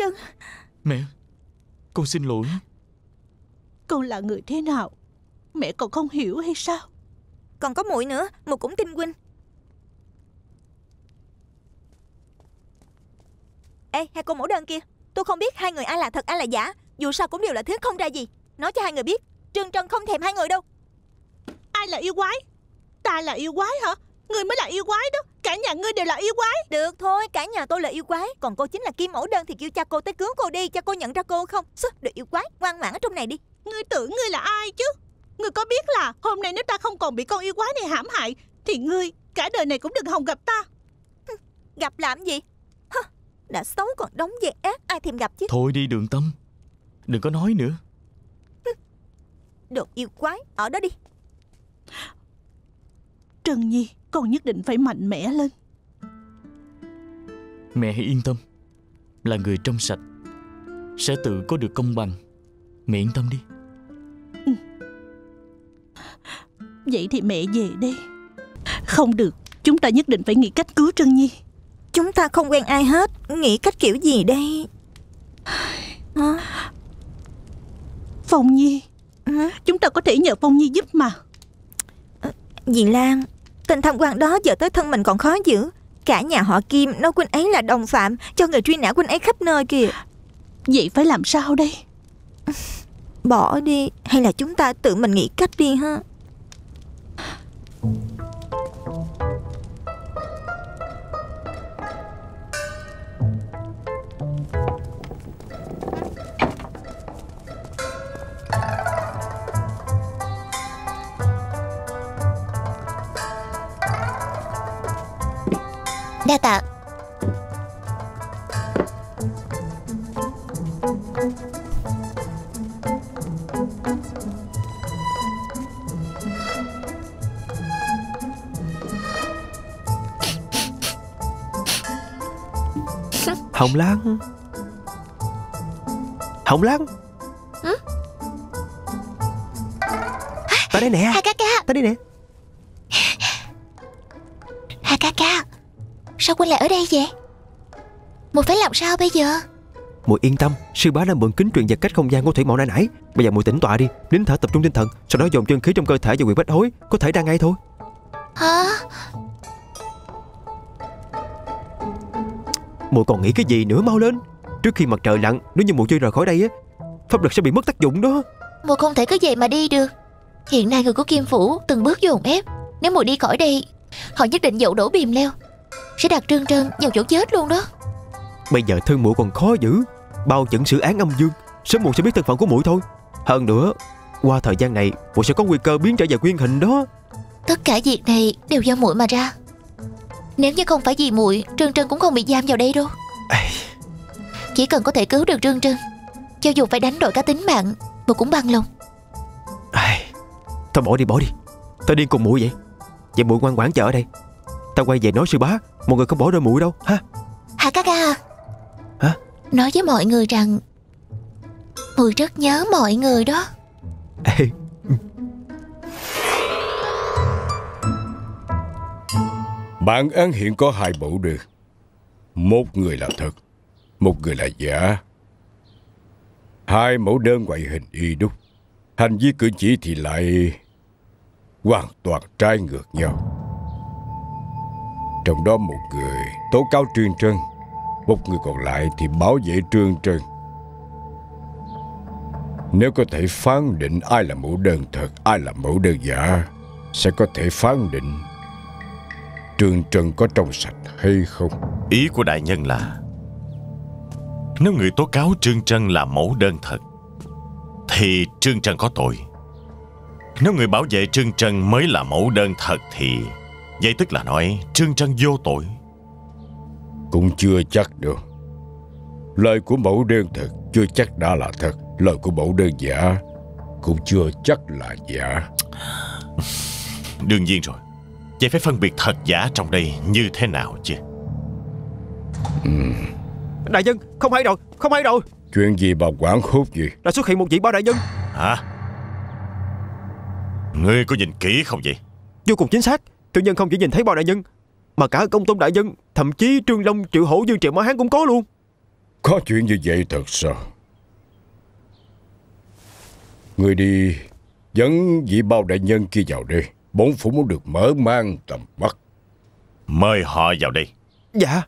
Trân. Mẹ Con xin lỗi. Con là người thế nào? Mẹ còn không hiểu hay sao? Còn có muội nữa Muội cũng tin huynh. Ê hai cô mẫu đơn kia Tôi không biết hai người ai là thật ai là giả. Dù sao cũng đều là thứ không ra gì. Nói cho hai người biết Trân Trân không thèm hai người đâu. Ai là yêu quái? Ta là yêu quái hả Người mới là yêu quái đó. Cả nhà ngươi đều là yêu quái. Được thôi cả nhà tôi là yêu quái. Còn cô chính là kim mẫu đơn thì kêu cha cô tới cứu cô đi. Cha cô nhận ra cô không? Sức được yêu quái ngoan ngoãn ở trong này đi. Ngươi tưởng ngươi là ai chứ? Ngươi có biết là hôm nay nếu ta không còn bị con yêu quái này hãm hại Thì ngươi cả đời này cũng đừng hòng gặp ta. Gặp làm gì? Hơ, Đã xấu còn đóng về ác Ai thèm gặp chứ? Thôi đi đường tâm. Đừng có nói nữa. Được yêu quái Ở đó đi. Trần Nhi Con nhất định phải mạnh mẽ lên. Mẹ hãy yên tâm Là người trong sạch Sẽ tự có được công bằng. Mẹ yên tâm đi. Vậy thì mẹ về đây. Không được Chúng ta nhất định phải nghĩ cách cứu Trân Nhi. Chúng ta không quen ai hết Nghĩ cách kiểu gì đây? Hả? Phong Nhi Hả? Chúng ta có thể nhờ Phong Nhi giúp mà. Dì Lan Tình tham quan đó giờ tới thân mình còn khó giữ. Cả nhà họ Kim nói huynh ấy là đồng phạm Cho người truy nã huynh ấy khắp nơi kìa. Vậy phải làm sao đây? Bỏ đi Hay là chúng ta tự mình nghĩ cách đi ha Đa tạ. Hồng Lan. Hồng Lan. Hả? Tới đây nè. Hai ca ca Tới đây nè Sao Quynh lại ở đây vậy? Mùi phải làm sao bây giờ? Mùi yên tâm Sư bá đã mượn kính truyền vật cách không gian của thủy mẫu nãy nãy. Bây giờ mùi tỉnh tọa đi Nín thở tập trung tinh thần Sau đó dồn chân khí trong cơ thể và quyền bách hối Có thể ra ngay thôi. Hả? Mùi còn nghĩ cái gì nữa mau lên? Trước khi mặt trời lặn Nếu như mùi chưa rời khỏi đây á Pháp lực sẽ bị mất tác dụng đó. Mùi không thể cứ vậy mà đi được. Hiện nay người của Kim Phủ từng bước dồn ép. Nếu mùi đi khỏi đây Họ nhất định dậu đổ bìm leo Sẽ đặt trơn trơn vào chỗ chết luôn đó. Bây giờ thân muội còn khó giữ Bao chẩn xử án âm dương Sớm muộn sẽ biết thân phận của muội thôi. Hơn nữa Qua thời gian này muội sẽ có nguy cơ biến trở về nguyên hình đó. Tất cả việc này đều do muội mà ra. Nếu như không phải vì muội Trân Trân cũng không bị giam vào đây đâu. Chỉ cần có thể cứu được Trân Trân Cho dù phải đánh đổi cả tính mạng Muội cũng bằng lòng. Ai, Thôi bỏ đi bỏ đi. Tao điên cùng muội vậy. Vậy muội ngoan ngoãn chờ ở đây Tao quay về nói sư bá Mọi người không bỏ rơi muội đâu ha Hả ca ca Hả? Nói với mọi người rằng Muội rất nhớ mọi người đó Ê, Bản án hiện có hai mẫu đơn. Một người là thật, một người là giả. Hai mẫu đơn ngoại hình y đúc, hành vi cử chỉ thì lại hoàn toàn trái ngược nhau. Trong đó một người tố cáo Trương Trân, một người còn lại thì bảo vệ Trương Trân. Nếu có thể phán định ai là mẫu đơn thật, ai là mẫu đơn giả, sẽ có thể phán định Trương Trân có trong sạch hay không? Ý của đại nhân là Nếu người tố cáo Trương Trân là mẫu đơn thật Thì Trương Trân có tội Nếu người bảo vệ Trương Trân mới là mẫu đơn thật Thì Vậy tức là nói Trương Trân vô tội. Cũng chưa chắc đâu. Lời của mẫu đơn thật chưa chắc đã là thật. Lời của mẫu đơn giả cũng chưa chắc là giả. Đương nhiên rồi. Vậy phải phân biệt thật giả trong đây như thế nào chứ? Đại nhân không hay rồi Không hay rồi Chuyện gì bà quảng hốt gì? Đã xuất hiện một vị bao đại nhân. Hả? Ngươi có nhìn kỹ không vậy? Vô cùng chính xác Tiểu nhân không chỉ nhìn thấy bao đại nhân Mà cả công tôn đại nhân Thậm chí Trương Long Triệu Hổ Dương Triệu Mã Hán cũng có luôn Có chuyện như vậy thật sao? Người đi dẫn vị bao đại nhân kia vào đây. Bổn phủ muốn được mở mang tầm mắt. Mời họ vào đây Dạ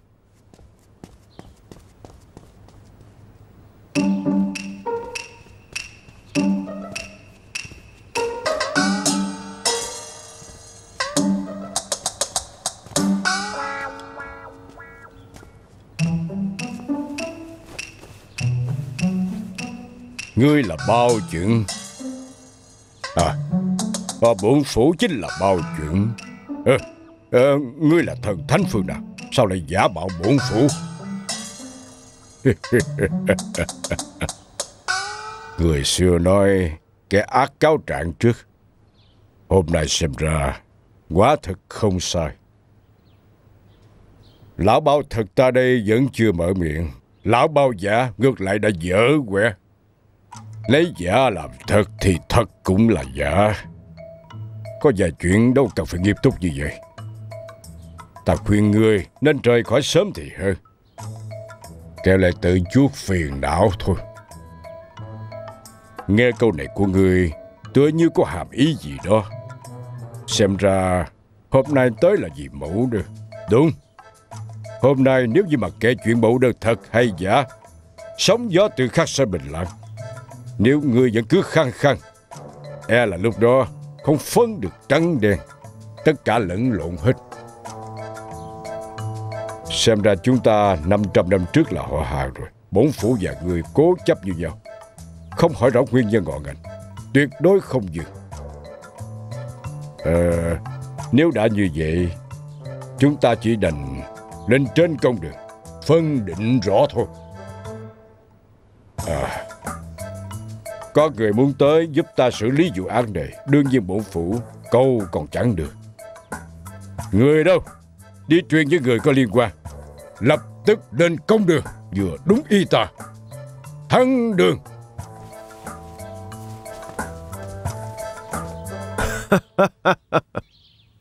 Ngươi là bao chuyện. À, à bổn phủ chính là bao chuyện. à, à, ngươi là thần thánh phương nào? Sao lại giả bạo bổn phủ? Người xưa nói kẻ ác cáo trạng trước. Hôm nay xem ra quá thật không sai. Lão bao thật ta đây vẫn chưa mở miệng. Lão bao giả ngược lại đã dở quẹ. Lấy giả làm thật thì thật cũng là giả. Có vài chuyện đâu cần phải nghiêm túc như vậy. Ta khuyên ngươi nên rời khỏi sớm thì hơn. Kéo lại tự chuốc phiền não thôi. Nghe câu này của ngươi tựa như có hàm ý gì đó. Xem ra hôm nay tới là vì mẫu nữa Đúng. Hôm nay nếu như mà kể chuyện mẫu đơn thật hay giả, sóng gió tự khắc sẽ bình lặng. Nếu ngươi vẫn cứ khăng khăng, e là lúc đó không phân được trắng đen, tất cả lẫn lộn hết. Xem ra chúng ta 500 năm trước là họ hàng rồi. bốn phủ và người cố chấp như nhau. Không hỏi rõ nguyên nhân ngọn ngành. Tuyệt đối không dừng. Ờ, nếu đã như vậy, chúng ta chỉ đành Lên trên công đường Phân định rõ thôi À có người muốn tới giúp ta xử lý vụ án này. Đương nhiên bổn phủ Câu còn chẳng được. Người đâu? Đi truyền với người có liên quan. Lập tức lên công đường. Vừa đúng y ta. Thắng đường.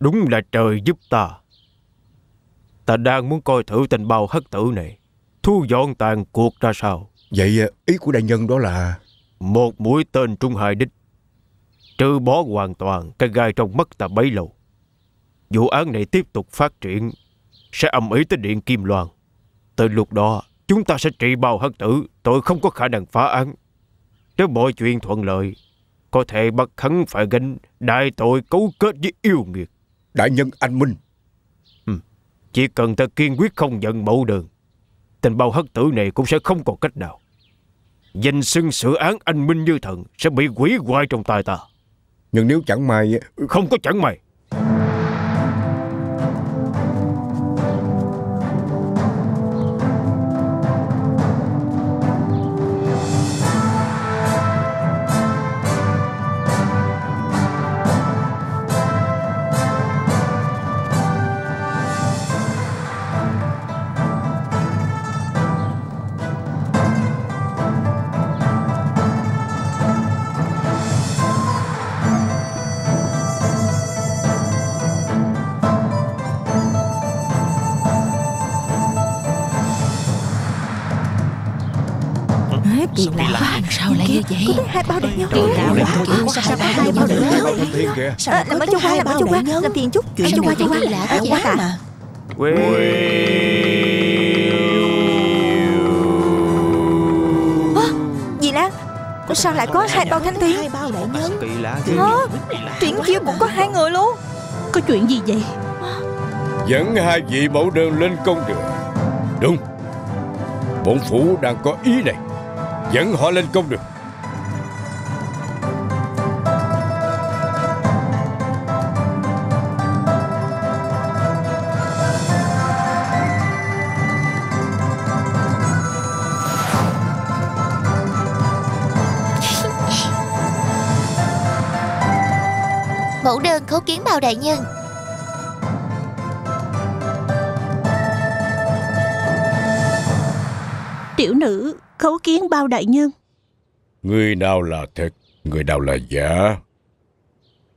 Đúng là trời giúp ta. Ta đang muốn coi thử tình bào hất tử này. Thu dọn tàn cuộc ra sao. Vậy ý của đại nhân đó là Một mũi tên trung hai đích. Trừ bỏ hoàn toàn cái gai trong mắt ta bấy lâu. Vụ án này tiếp tục phát triển. Sẽ âm ý tới điện Kim Loan. Tới lúc đó, chúng ta sẽ trị bào hất tử. Tội không có khả năng phá án. Nếu mọi chuyện thuận lợi, có thể bắt hắn phải gánh đại tội cấu kết với yêu nghiệt. đại nhân anh Minh Chỉ cần ta kiên quyết không nhận mẫu đơn, tình bao hất tử này cũng sẽ không còn cách nào. Danh xưng xử án anh Minh như thần sẽ bị quỷ hoại trong tay ta. Nhưng nếu chẳng may Không có chẳng mày. Có thấy hai bao đại nhân không? quá Ủa, Sao sao có có hai hai bao kìa. Ờ, làm ở châu qua làm ở châu qua làm tiền chút. Chuyện châu qua châu qua. kỳ lạ quá quá à mà. Quê... Dì Lan Sao lại có hai bao thanh thiên đại nhân Hả? Chuyện kia cũng có hai người luôn. Có chuyện gì vậy? Dẫn hai vị mẫu đơn lên công đường. Đúng. Bổn phủ đang có ý này. Dẫn họ lên công đường khấu kiến bao đại nhân. Tiểu nữ khấu kiến bao đại nhân. Người nào là thật Người nào là giả?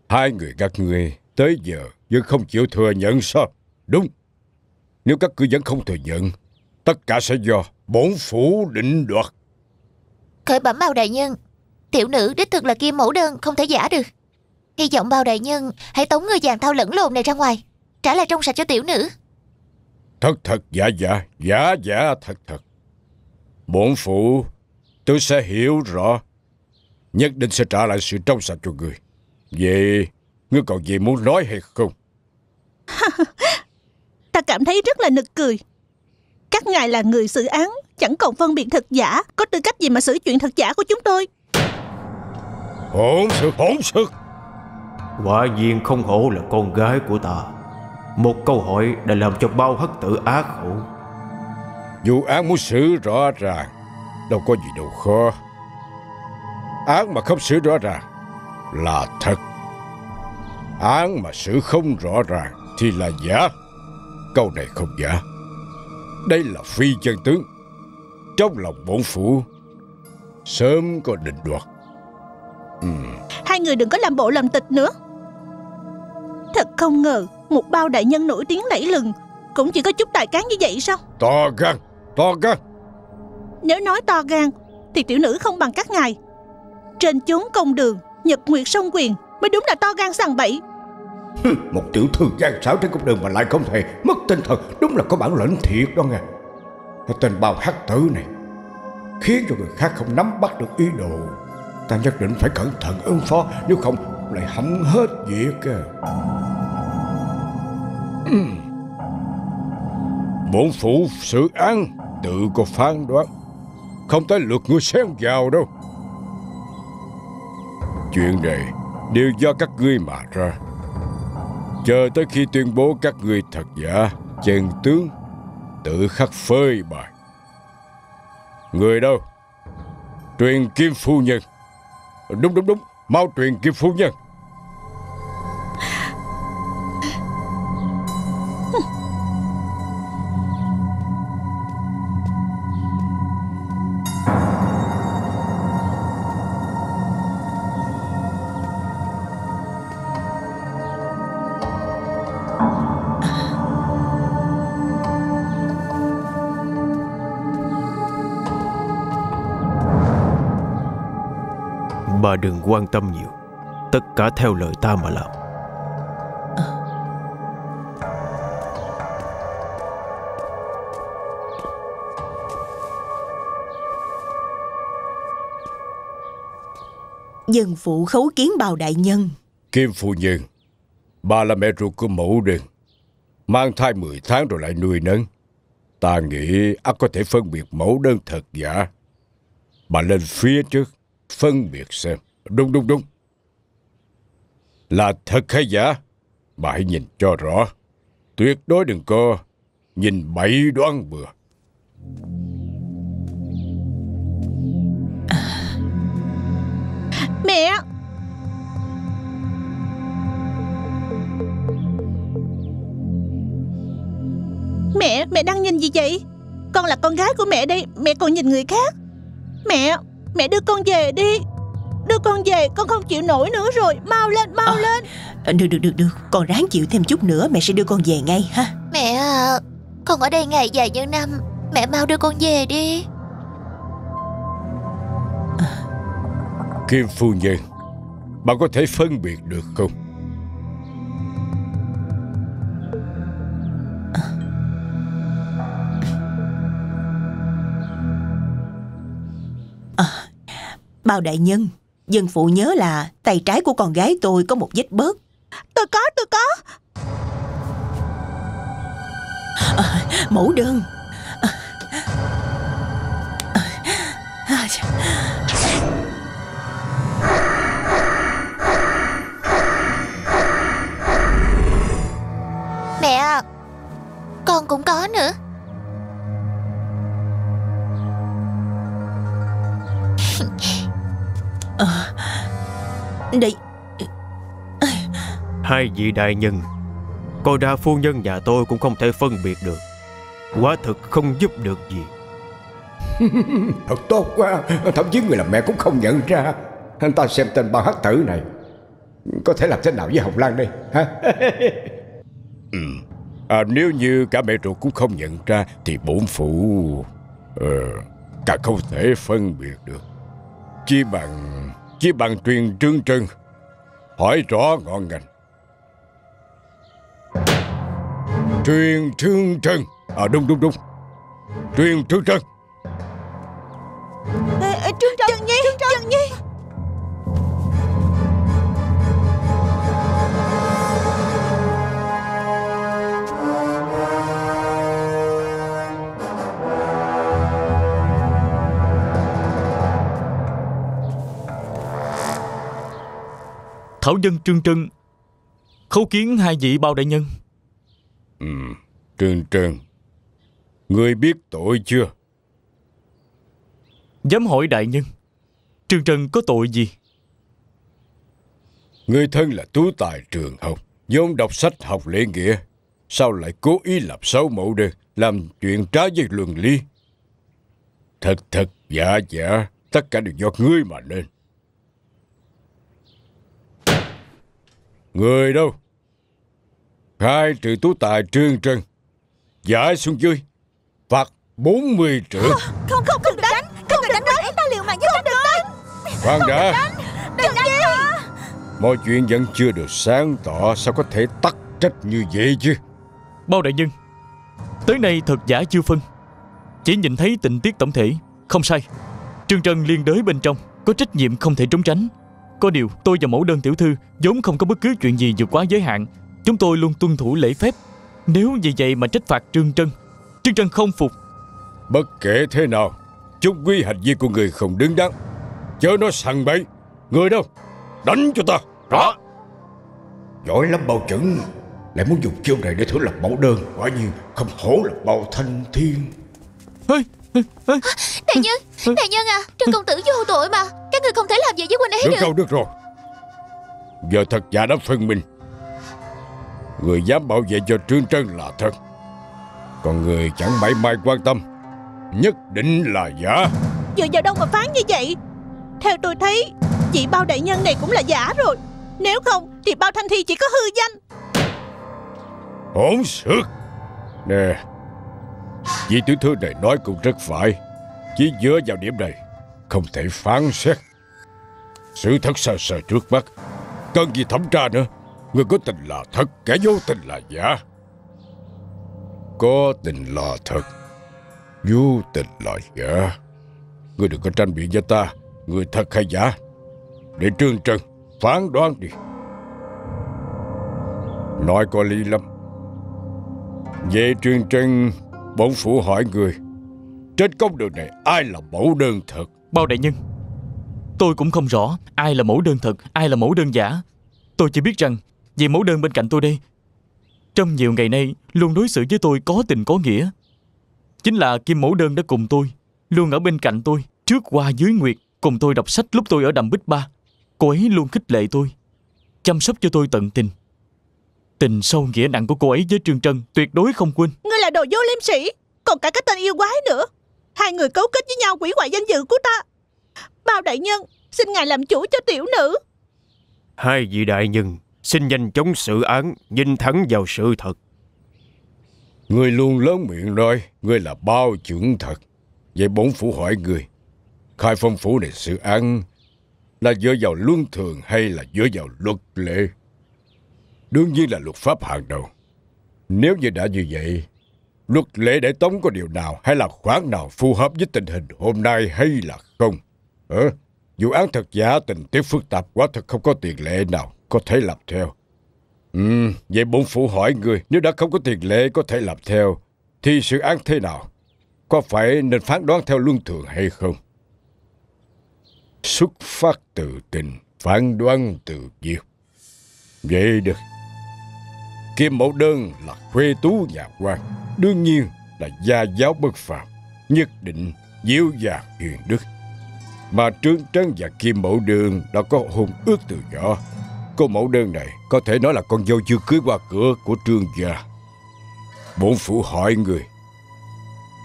Hai người các ngươi Tới giờ vẫn không chịu thừa nhận sao? Đúng. Nếu các ngươi vẫn không thừa nhận Tất cả sẽ do bổn phủ định đoạt. Khởi bẩm bao đại nhân Tiểu nữ đích thực là kim mẫu đơn Không thể giả được Hy vọng bao đại nhân Hãy tống người vàng thao lẫn lộn này ra ngoài. Trả lại trong sạch cho tiểu nữ. Thật thật giả giả Giả giả thật thật. Bổn phủ Tôi sẽ hiểu rõ. Nhất định sẽ trả lại sự trong sạch cho người. Vậy Ngươi còn gì muốn nói hay không? Ta cảm thấy rất là nực cười. Các ngài là người xử án Chẳng còn phân biệt thật giả Có tư cách gì mà xử chuyện thật giả của chúng tôi? Hỗn sự hỗn sự Quả nhiên không hổ là con gái của ta. Một câu hỏi đã làm cho bao hất tử ác khổ. Vụ án muốn xử rõ ràng Đâu có gì đâu khó. Án mà không xử rõ ràng Là thật. Án mà xử không rõ ràng Thì là giả. Câu này không giả. Đây là phi chân tướng. Trong lòng bổn phủ Sớm có định đoạt. Hai người đừng có làm bộ làm tịch nữa Thật không ngờ Một bao đại nhân nổi tiếng lẫy lừng Cũng chỉ có chút tài cán như vậy sao? To gan To gan. Nếu nói to gan Thì tiểu nữ không bằng các ngài. Trên chốn công đường Nhật nguyệt sông quyền Mới đúng là to gan sằng bậy. Một tiểu thư gian xảo trên con đường mà lại không thể mất tinh thần Đúng là có bản lĩnh thiệt đó nghe. Cái tên bao hắc tử này Khiến cho người khác không nắm bắt được ý đồ. Ta nhất định phải cẩn thận ứng phó Nếu không lại hỏng hết việc à. Bổn phủ xử án Tự có phán đoán. Không tới lượt ngươi xen vào đâu. Chuyện này Đều do các ngươi mà ra. Chờ tới khi tuyên bố các ngươi thật giả, Chèn tướng, tự khắc phơi bài. Người đâu? Truyền kim phu nhân. Đúng đúng đúng. Mau truyền kim phu nhân. Đừng quan tâm nhiều. Tất cả theo lời ta mà làm. Dân phụ khấu kiến bào đại nhân. Kim phu nhân Bà là mẹ ruột của mẫu đơn Mang thai 10 tháng rồi lại nuôi nấng. Ta nghĩ ắt có thể phân biệt mẫu đơn thật giả. Bà lên phía trước Phân biệt xem Đúng đúng đúng. Là thật hay giả? Bà hãy nhìn cho rõ. Tuyệt đối đừng có Nhìn bậy đoán bừa à. Mẹ! Mẹ, mẹ đang nhìn gì vậy? Con là con gái của mẹ đây Mẹ còn nhìn người khác. Mẹ, mẹ đưa con về đi. Đưa con về, con không chịu nổi nữa rồi. Mau lên, mau À. lên. Ờ, Được được được được. Con ráng chịu thêm chút nữa Mẹ sẽ đưa con về ngay ha. Mẹ à Con ở đây ngày dài như năm. Mẹ mau đưa con về đi. Kim phu nhân Bà có thể phân biệt được không? Bao đại nhân Dân phụ nhớ là tay trái của con gái tôi có một vết bớt. Tôi có, tôi có. Mẫu đơn. Mẹ à Con cũng có nữa Đây. Hai vị đại nhân Cô đa phu nhân nhà tôi cũng không thể phân biệt được. Quả thực không giúp được gì. Thật tốt quá Thậm chí người làm mẹ cũng không nhận ra. Anh ta xem tên ba hắc tử này Có thể làm thế nào với Hồng Lan đây hả? à, Nếu như cả mẹ ruột cũng không nhận ra Thì bổn phụ ờ, Càng không thể phân biệt được Chỉ bằng Chỉ bằng truyền trương trân Hỏi rõ ngọn ngành. Truyền trương trân À đúng đúng đúng. Truyền trương trân Ê, ê, Trương Trần Nhi Trần. Nhi Thảo dân Trương Trân. Khấu kiến hai vị bao đại nhân. Ừ, Trương trân. Ngươi biết tội chưa? Dám hỏi đại nhân Trương Trân có tội gì? Người thân là tú tài trường học vốn đọc sách học lễ nghĩa Sao lại cố ý làm xấu mẫu đơn Làm chuyện trái với luân lý? Thật thật giả giả Tất cả đều do ngươi mà nên Người đâu? Khai trừ tú tài trương trân. Giải xuống dưới Phạt 40 trượng Không, không, đừng đánh. Không đừng đánh Em ta liều mạng với con đừng Khoan đã. Đừng đánh Mọi chuyện vẫn chưa được sáng tỏ. Sao có thể tắc trách như vậy chứ? Bao đại nhân Tới nay thật giả chưa phân. Chỉ nhìn thấy tình tiết tổng thể Không sai. Trương Trân liên đới bên trong Có trách nhiệm không thể trốn tránh Có điều tôi và mẫu đơn tiểu thư vốn không có bất cứ chuyện gì vượt quá giới hạn. Chúng tôi luôn tuân thủ lễ phép. Nếu vì vậy mà trách phạt Trương Trân Trương Trân không phục. Bất kể thế nào Chút quy hành vi của người không đứng đắn Chớ nó sằng bậy. Người đâu? Đánh cho ta. Rõ. Giỏi lắm bao chừng Lại muốn dùng chiêu này để thử lập mẫu đơn. Quả nhiên không hổ là bao thanh thiên. Đại nhân Đại nhân à Trần công tử vô tội mà Các người không thể làm gì với huynh ấy Được được. rồi, được rồi. Giờ thật giả đã phân minh. Người dám bảo vệ cho Trương Trân là thật. Còn người chẳng mảy may quan tâm Nhất định là giả. Dựa vào đâu mà phán như vậy? Theo tôi thấy Chị bao đại nhân này cũng là giả rồi. Nếu không thì bao thanh thi chỉ có hư danh. Hỗn xược Nè Vị tiểu thư này nói cũng rất phải. Chỉ dựa vào điểm này Không thể phán xét sự thật sờ sờ trước mắt, Cần gì thẩm tra nữa? Người có tình là thật, Kẻ vô tình là giả. Có tình là thật, Vô tình là giả. Người đừng có tranh biện với ta, Người thật hay giả? Để Trương Trân phán đoán đi. Nói có lý lắm. Về Trương Trân Bổn phủ hỏi người, Trên công đường này ai là mẫu đơn thật? Bao đại nhân Tôi cũng không rõ ai là mẫu đơn thật, Ai là mẫu đơn giả. Tôi chỉ biết rằng, Vì mẫu đơn bên cạnh tôi đây, Trong nhiều ngày nay Luôn đối xử với tôi có tình có nghĩa. Chính là Kim mẫu đơn đã cùng tôi, Luôn ở bên cạnh tôi, Trước qua dưới nguyệt, Cùng tôi đọc sách lúc tôi ở đầm Bích Ba. Cô ấy luôn khích lệ tôi, Chăm sóc cho tôi tận tình. Tình sâu nghĩa nặng của cô ấy với Trương Trân Tuyệt đối không quên. Ngươi là đồ vô liêm sĩ Còn cả cái tên yêu quái nữa. Hai người cấu kết với nhau quỷ hoại danh dự của ta. Bao đại nhân Xin ngài làm chủ cho tiểu nữ. Hai vị đại nhân xin nhanh chóng xử án, nhìn thẳng vào sự thật. Người luôn lớn miệng nói Người là bao trưởng thật. Vậy bổn phủ hỏi người Khai phong phủ này xử án Là dựa vào luân thường hay là dựa vào luật lệ? Đương nhiên là luật pháp hàng đầu. Nếu như đã như vậy Luật lệ để tống có điều nào Hay là khoản nào phù hợp với tình hình hôm nay hay là không Ờ Vụ án thật giả tình tiết phức tạp quá thật không có tiền lệ nào có thể làm theo. Ừ, vậy bổn phủ hỏi người, nếu đã không có tiền lệ có thể làm theo, thì sự án thế nào? Có phải nên phán đoán theo luân thường hay không? Xuất phát từ tình, phán đoán từ việc. Vậy được. Kim mẫu đơn là khuê tú nhà quan, đương nhiên là gia giáo bất phàm, nhất định diệu dàng hiền đức. Mà Trương Trân và Kim Mẫu Đường đã có hôn ước từ nhỏ. Cô mẫu đơn này có thể nói là con dâu chưa cưới qua cửa của Trương gia. Bổn phủ hỏi người.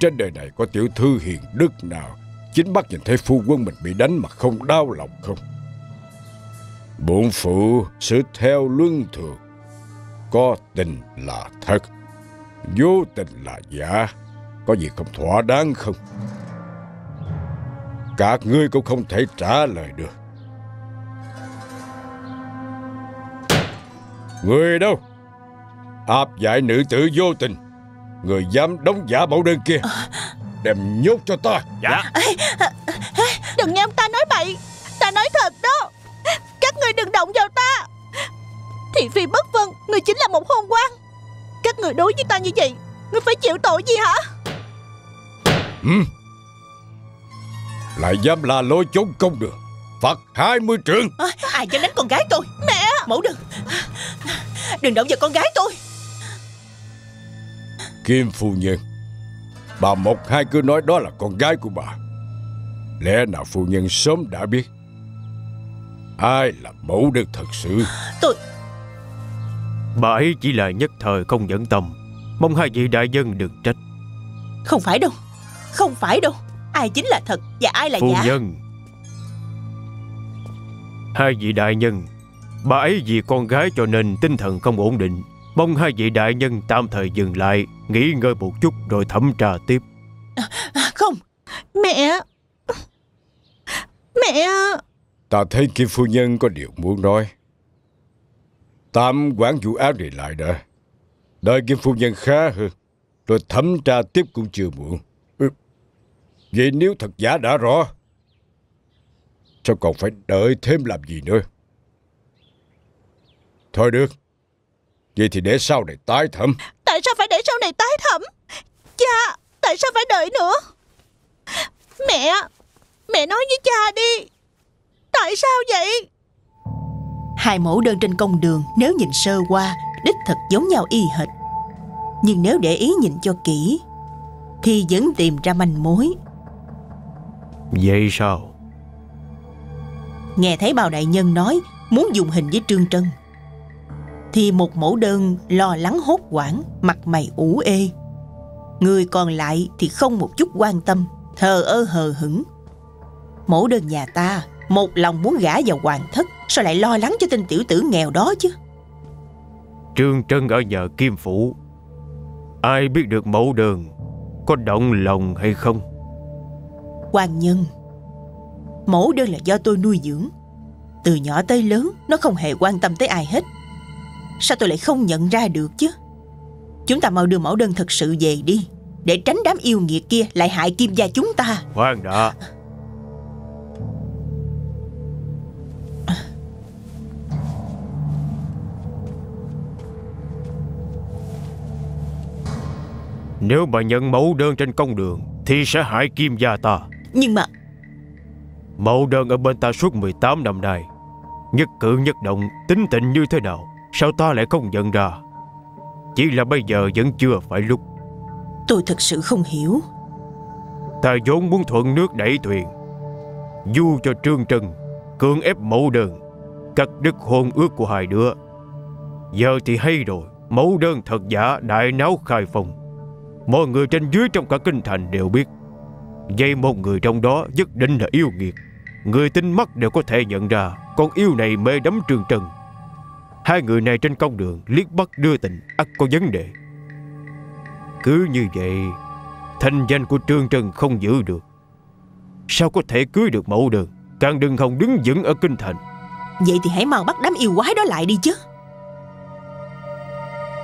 Trên đời này có tiểu thư hiền đức nào chính mắt nhìn thấy phu quân mình bị đánh mà không đau lòng không? Bổn phủ sự theo luân thường. Có tình là thật, vô tình là giả. Có gì không thỏa đáng không? Các ngươi cũng không thể trả lời được. Người đâu? Áp giải nữ tử vô tình. Người dám đóng giả mẫu đơn kia. Đem nhốt cho ta. Dạ. Đừng nghe ông ta nói bậy. Ta nói thật đó. Các người đừng động vào ta. Thị phi bất vân Người chính là một hôn quan. Các người đối với ta như vậy Người phải chịu tội gì hả? Ừ. Lại dám la lối trốn công đường Phạt 20 trượng à, Ai dám đánh con gái tôi? Mẹ! Mẫu đừng. Đừng động vào con gái tôi. Kim phu nhân Bà một hai cứ nói đó là con gái của bà. Lẽ nào phu nhân sớm đã biết? Ai là mẫu đơn thật sự? Tôi Bà ấy chỉ là nhất thời không nhẫn tâm. Mong hai vị đại nhân đừng trách. Không phải đâu. Không phải đâu Ai chính là thật và ai là Phu giả? nhân. Hai vị đại nhân Bà ấy vì con gái cho nên tinh thần không ổn định. Mong hai vị đại nhân tạm thời dừng lại Nghỉ ngơi một chút rồi thẩm tra tiếp. Không. Mẹ. Mẹ. Ta thấy Kim phu nhân có điều muốn nói. Tạm quản vụ án này lại đã. Đợi Kim phu nhân khá hơn Rồi thẩm tra tiếp cũng chưa muộn. Vậy nếu thật giả đã rõ Sao còn phải đợi thêm làm gì nữa? Thôi được. Vậy thì để sau này tái thẩm. Tại sao phải để sau này tái thẩm? Cha Tại sao phải đợi nữa? Mẹ Mẹ nói với cha đi. Tại sao vậy? Hai mẫu đơn trên công đường Nếu nhìn sơ qua đích thực giống nhau y hệt. Nhưng nếu để ý nhìn cho kỹ Thì vẫn tìm ra manh mối Vậy sao? Nghe thấy bao đại nhân nói Muốn dùng hình với Trương Trân. Thì một mẫu đơn lo lắng hốt hoảng Mặt mày ủ ê. Người còn lại thì không một chút quan tâm Thờ ơ hờ hững. Mẫu đơn nhà ta Một lòng muốn gả vào hoàng thất Sao lại lo lắng cho tên tiểu tử nghèo đó chứ? Trương Trân ở nhờ Kim Phủ. Ai biết được mẫu đơn Có động lòng hay không quan nhân. Mẫu đơn là do tôi nuôi dưỡng. Từ nhỏ tới lớn, Nó không hề quan tâm tới ai hết. Sao tôi lại không nhận ra được chứ? Chúng ta mau đưa mẫu đơn thật sự về đi, Để tránh đám yêu nghiệt kia Lại hại kim gia chúng ta. Khoan đã. Nếu bà nhận mẫu đơn trên công đường, Thì sẽ hại kim gia ta. Nhưng mà Mẫu đơn ở bên ta suốt 18 năm nay Nhất cử nhất động Tính tình như thế nào Sao ta lại không nhận ra? Chỉ là bây giờ vẫn chưa phải lúc. Tôi thật sự không hiểu. Ta vốn muốn thuận nước đẩy thuyền Du cho Trương Trân Cưỡng ép mẫu đơn Cắt đứt hôn ước của hai đứa. Giờ thì hay rồi Mẫu đơn thật giả đại náo khai phong Mọi người trên dưới trong cả kinh thành đều biết Vậy một người trong đó nhất định là yêu nghiệt. Người tinh mắt đều có thể nhận ra Con yêu này mê đắm Trương Trân Hai người này trên công đường liếc bắt đưa tình ắt có vấn đề. Cứ như vậy Thanh danh của Trương Trân không giữ được. Sao có thể cưới được mẫu đơn? Càng đừng hòng đứng vững ở kinh thành. Vậy thì hãy mau bắt đám yêu quái đó lại đi chứ.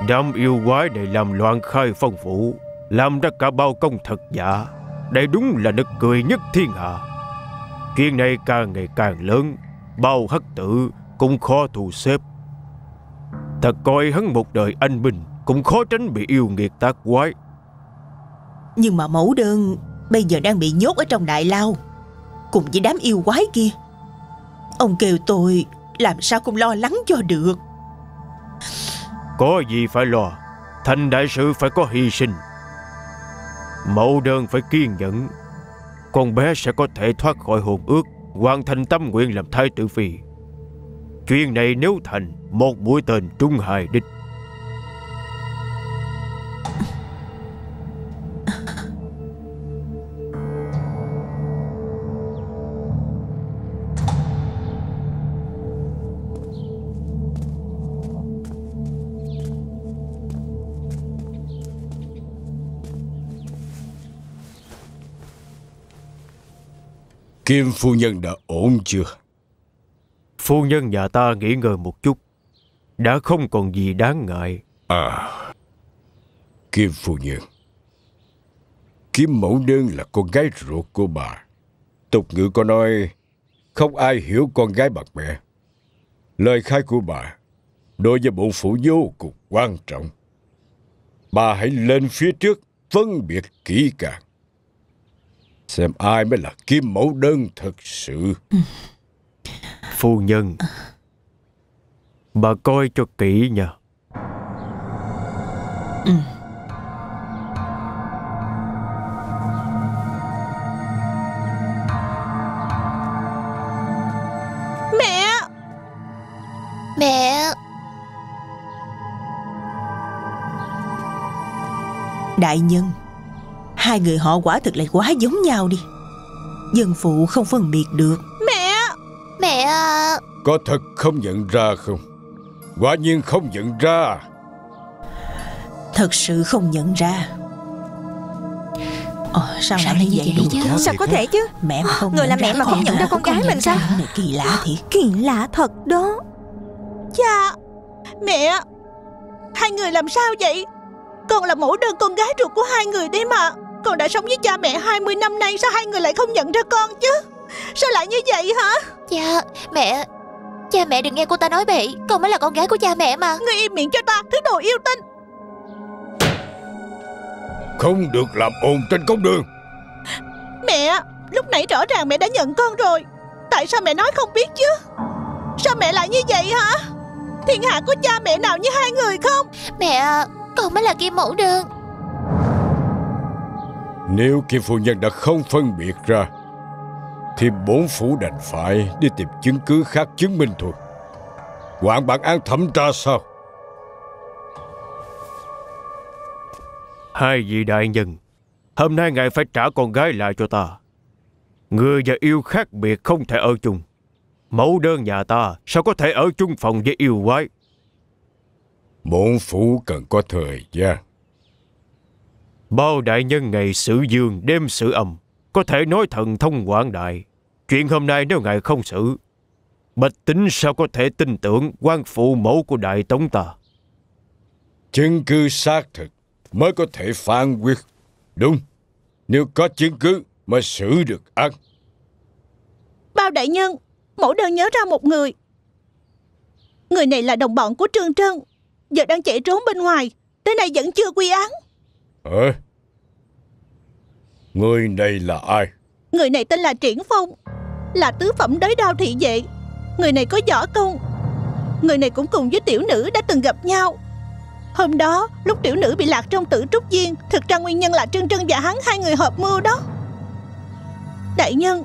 Đám yêu quái này làm loạn khai phong phủ Làm ra cả bao công thật giả Đây đúng là nực cười nhất thiên hạ. Chuyện này càng ngày càng lớn Bao hắc tử cũng khó thu xếp. Ta coi hắn một đời anh minh Cũng khó tránh bị yêu nghiệt tác quái. Nhưng mà mẫu đơn Bây giờ đang bị nhốt ở trong đại lao Cùng với đám yêu quái kia. Ông kêu tôi Làm sao không lo lắng cho được. Có gì phải lo Thành đại sự phải có hy sinh Mẫu đơn phải kiên nhẫn. Con bé sẽ có thể thoát khỏi hồn ước, Hoàn thành tâm nguyện làm thái tử phi. Chuyện này nếu thành, Một mũi tên trung hài đích Kim phu nhân đã ổn chưa? Phu nhân nhà ta nghỉ ngơi một chút. Đã không còn gì đáng ngại. À Kim phu nhân. Kim mẫu đơn là con gái ruột của bà. Tục ngữ có nói Không ai hiểu con gái bằng mẹ. Lời khai của bà Đối với bộ phủ vô cùng quan trọng. Bà hãy lên phía trước Phân biệt kỹ càng Xem ai mới là kim mẫu đơn thật sự. Phu nhân Bà coi cho kỹ nha Mẹ! Mẹ! Đại nhân Hai người họ quả thực lại quá giống nhau đi. Dân phụ không phân biệt được. Mẹ Mẹ à, Có thật không nhận ra không? Quả nhiên không nhận ra. Thật sự không nhận ra. Ờ, sao, Sao lại như vậy vậy được chứ? Sao có thể chứ? Mẹ mà không Người là mẹ mà không nhận ra con gái mình sao? Này kỳ lạ thiệt. Kỳ lạ thật đó. Cha Mẹ Hai người làm sao vậy? Con là mẫu đơn con gái ruột của hai người đấy mà Con đã sống với cha mẹ 20 năm nay Sao hai người lại không nhận ra con chứ? Sao lại như vậy hả? Cha Mẹ Cha mẹ đừng nghe cô ta nói bậy. Con mới là con gái của cha mẹ mà. Ngươi im miệng cho ta Thứ đồ yêu tinh. Không được làm ồn trên công đường. Mẹ Lúc nãy rõ ràng mẹ đã nhận con rồi. Tại sao mẹ nói không biết chứ? Sao mẹ lại như vậy hả? Thiên hạ có cha mẹ nào như hai người không? Mẹ con mới là kim mẫu đơn Nếu Kim Phu Nhân đã không phân biệt ra Thì bổn phủ đành phải đi tìm chứng cứ khác chứng minh thôi. Quản bản án thẩm tra sao? Hai vị đại nhân Hôm nay ngài phải trả con gái lại cho ta. Người và yêu khác biệt không thể ở chung. Mẫu đơn nhà ta Sao có thể ở chung phòng với yêu quái? Bổn phủ cần có thời gian Bao đại nhân ngày xử dương đêm xử âm. Có thể nói thần thông quảng đại. Chuyện hôm nay nếu ngài không xử Bạch tính sao có thể tin tưởng quan phụ mẫu của đại tống ta? Chứng cứ xác thực mới có thể phán quyết. Đúng. Nếu có chứng cứ mới xử được án Bao đại nhân Mẫu đơn nhớ ra một người. Người này là đồng bọn của Trương Trân. Giờ đang chạy trốn bên ngoài. Tới nay vẫn chưa quy án Ờ Người này là ai? Người này tên là Triển Phong Là tứ phẩm đới đao thị vệ. Người này có võ công. Người này cũng cùng với tiểu nữ đã từng gặp nhau. Hôm đó lúc tiểu nữ bị lạc trong tử trúc viên Thực ra nguyên nhân là Trân Trân và hắn hai người hợp mưu đó. Đại nhân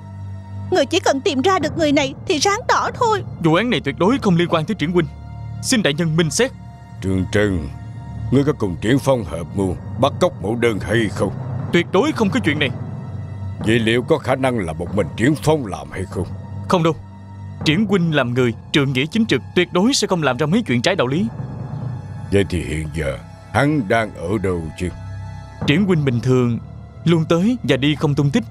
Người chỉ cần tìm ra được người này Thì sáng tỏ thôi. Vụ án này tuyệt đối không liên quan tới triển huynh. Xin đại nhân minh xét. Trương Trân Ngươi có cùng Triển Phong hợp mưu Bắt cóc mẫu đơn hay không? Tuyệt đối không có chuyện này. Vậy liệu có khả năng là một mình Triển Phong làm hay không? Không đâu. Triển huynh làm người trường nghĩa chính trực Tuyệt đối sẽ không làm ra mấy chuyện trái đạo lý. Vậy thì hiện giờ Hắn đang ở đâu chứ? Triển huynh bình thường Luôn tới và đi không tung tích.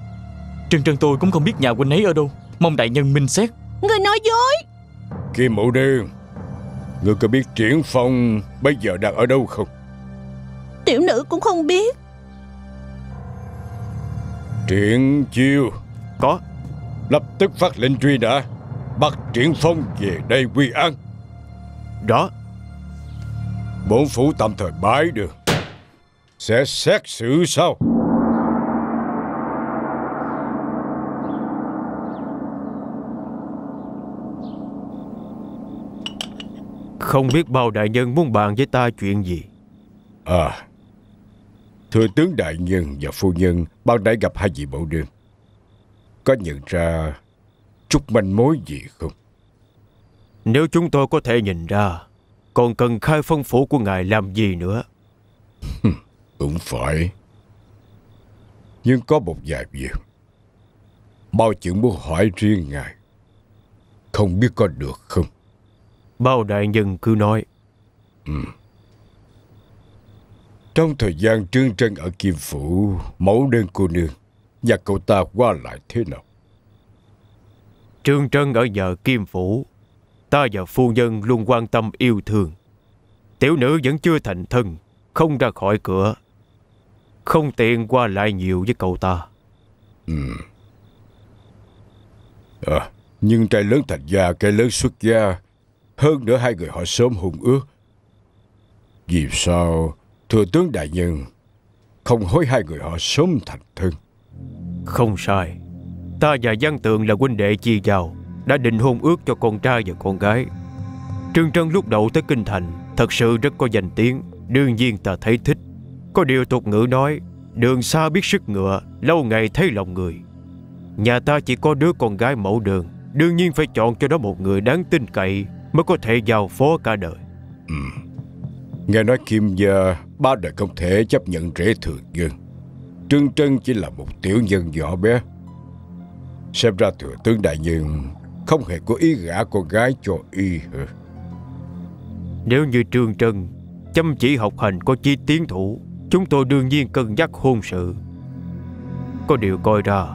Trân trân tôi cũng không biết nhà huynh ấy ở đâu. Mong đại nhân minh xét. Người nói dối. Kim Mẫu Đơn Ngươi có biết Triển Phong Bây giờ đang ở đâu không? Tiểu nữ cũng không biết. Triển Chiêu. Có. Lập tức phát lệnh truy nã Bắt Triển Phong về đây quy án Đó. Bổn phủ tạm thời bái được Sẽ xét xử sau Không biết bao đại nhân muốn bàn với ta chuyện gì. À Thưa tướng đại nhân và phu nhân Ban nãy gặp hai vị mẫu đơn. Có nhận ra Chút manh mối gì không? Nếu chúng tôi có thể nhìn ra Còn cần khai phong phủ của ngài làm gì nữa? Cũng phải. Nhưng có một vài việc. Bao chuyện muốn hỏi riêng ngài. Không biết có được không Bao đại nhân cứ nói. Trong thời gian trương trân ở Kim Phủ Mẫu đơn cô nương Và cậu ta qua lại thế nào? Trương Trân ở nhờ Kim Phủ Ta và phu nhân luôn quan tâm yêu thương. Tiểu nữ vẫn chưa thành thân Không ra khỏi cửa. Không tiện qua lại nhiều với cậu ta. À, Nhưng trai lớn thành gia Cái lớn xuất gia hơn nữa hai người họ sớm hùng ước. Vì sao thừa tướng đại nhân Không hối hai người họ sớm thành thân? Không sai. Ta và Văn Tường là huynh đệ chi giao, Đã định hôn ước cho con trai và con gái. Trương Trân lúc đầu tới Kinh Thành, Thật sự rất có danh tiếng, Đương nhiên ta thấy thích. Có điều tục ngữ nói, Đường xa biết sức ngựa, Lâu ngày thấy lòng người. Nhà ta chỉ có đứa con gái mẫu đường, Đương nhiên phải chọn cho nó một người đáng tin cậy. Mới có thể giao phó cả đời. Nghe nói Kim gia Ba đời không thể chấp nhận rễ thường dân Trương Trân chỉ là một tiểu nhân nhỏ bé. Xem ra thừa tướng đại nhân Không hề có ý gả con gái cho y hả? Nếu như Trương Trân Chăm chỉ học hành có chi tiến thủ Chúng tôi đương nhiên cân nhắc hôn sự. Có điều coi ra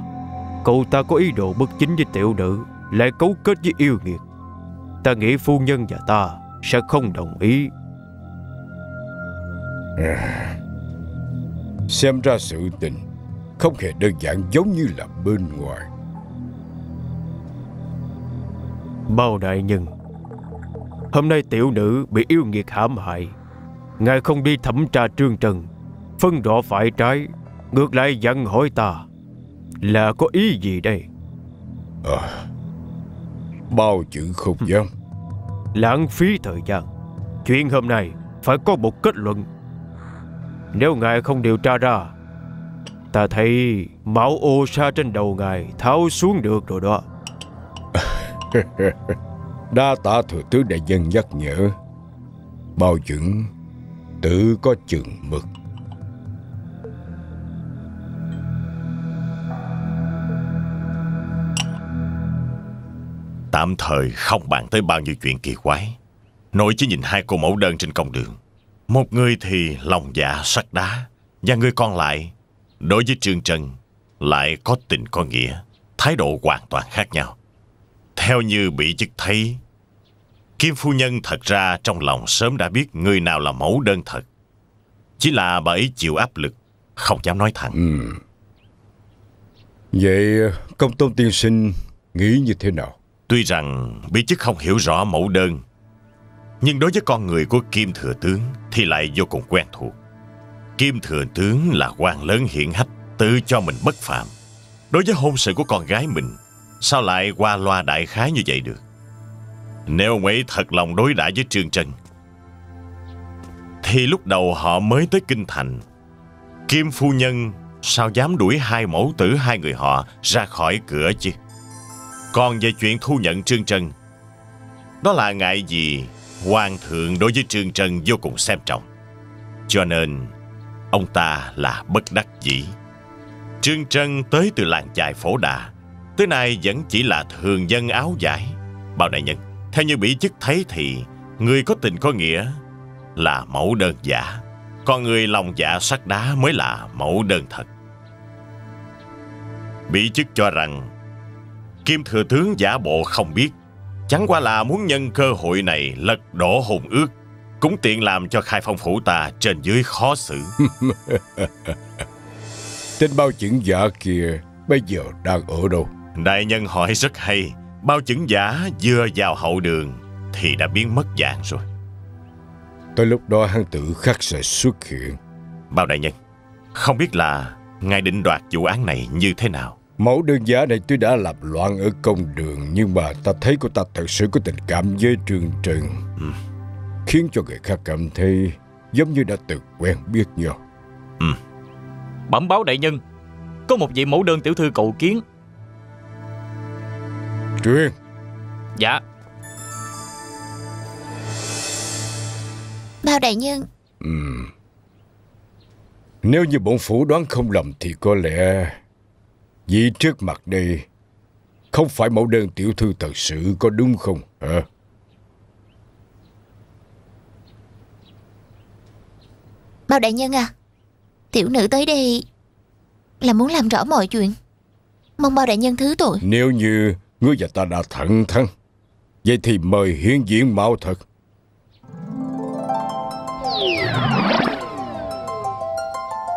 Cậu ta có ý đồ bất chính với tiểu nữ Lại cấu kết với yêu nghiệt Ta nghĩ phu nhân và ta Sẽ không đồng ý. Xem ra sự tình Không hề đơn giản giống như là bên ngoài. Bao đại nhân Hôm nay tiểu nữ bị yêu nghiệt hãm hại. Ngài không đi thẩm tra trương trần Phân rõ phải trái Ngược lại dặn hỏi ta Là có ý gì đây? À, Bao chữ không dám. Lãng phí thời gian. Chuyện hôm nay phải có một kết luận. Nếu ngài không điều tra ra Ta thấy máu ô sa trên đầu ngài tháo xuống được rồi đó. Đa tạ thừa tướng đại nhân nhắc nhở. Bao chuẩn tự có chừng mực Tạm thời không bàn tới bao nhiêu chuyện kỳ quái Nội chỉ nhìn hai cô mẫu đơn trên công đường Một người thì lòng dạ sắt đá Và người còn lại Đối với Trương Trân Lại có tình có nghĩa Thái độ hoàn toàn khác nhau Theo như bị chức thấy Kim phu nhân thật ra trong lòng sớm đã biết người nào là mẫu đơn thật. Chỉ là bà ấy chịu áp lực, không dám nói thẳng. ừ. Vậy công tôn tiên sinh nghĩ như thế nào? Tuy rằng bí chức không hiểu rõ mẫu đơn, nhưng đối với con người của Kim Thừa Tướng thì lại vô cùng quen thuộc. Kim Thừa Tướng là quan lớn hiển hách, tự cho mình bất phạm. Đối với hôn sự của con gái mình, sao lại qua loa đại khái như vậy được? Nếu ông ấy thật lòng đối đãi với Trương Trân Thì lúc đầu họ mới tới Kinh Thành Kim Phu Nhân sao dám đuổi hai mẫu tử hai người họ ra khỏi cửa chứ còn về chuyện thu nhận Trương Trân, Đó là ngại gì Hoàng thượng đối với Trương Trân vô cùng xem trọng. Cho nên, Ông ta là bất đắc dĩ. Trương Trân tới từ làng chài phổ đà, Tới nay vẫn chỉ là thường dân áo dài Bao đại nhân. Theo như bị chức thấy thì, Người có tình có nghĩa Là mẫu đơn giả, Còn người lòng dạ sắt đá mới là mẫu đơn thật. Bị chức cho rằng Kim thừa tướng giả bộ không biết. Chẳng qua là muốn nhân cơ hội này lật đổ hùng ước Cũng tiện làm cho khai phong phủ ta trên dưới khó xử. Tên bao chứng giả kia bây giờ đang ở đâu? Đại nhân hỏi rất hay Bao chứng giả vừa vào hậu đường Thì đã biến mất dạng rồi. Tới lúc đó hắn tự khắc sẽ xuất hiện. Bao đại nhân Không biết là Ngài định đoạt vụ án này như thế nào Mẫu đơn giá này tuy đã làm loạn ở công đường Nhưng mà ta thấy cô ta thật sự có tình cảm với Trương Trần ừ. Khiến cho người khác cảm thấy Giống như đã từng quen biết nhau ừ. Bẩm báo đại nhân Có một vị mẫu đơn tiểu thư cầu kiến Truyền Dạ Bao đại nhân ừ. Nếu như bổn phủ đoán không lầm Thì có lẽ Vị trước mặt đây Không phải mẫu đơn tiểu thư thật sự Có đúng không hả? Bao đại nhân à Tiểu nữ tới đây Là muốn làm rõ mọi chuyện. Mong bao đại nhân thứ tội. Nếu như Ngươi và ta đã thẳng thắn Vậy thì mời hiến diễn mạo thật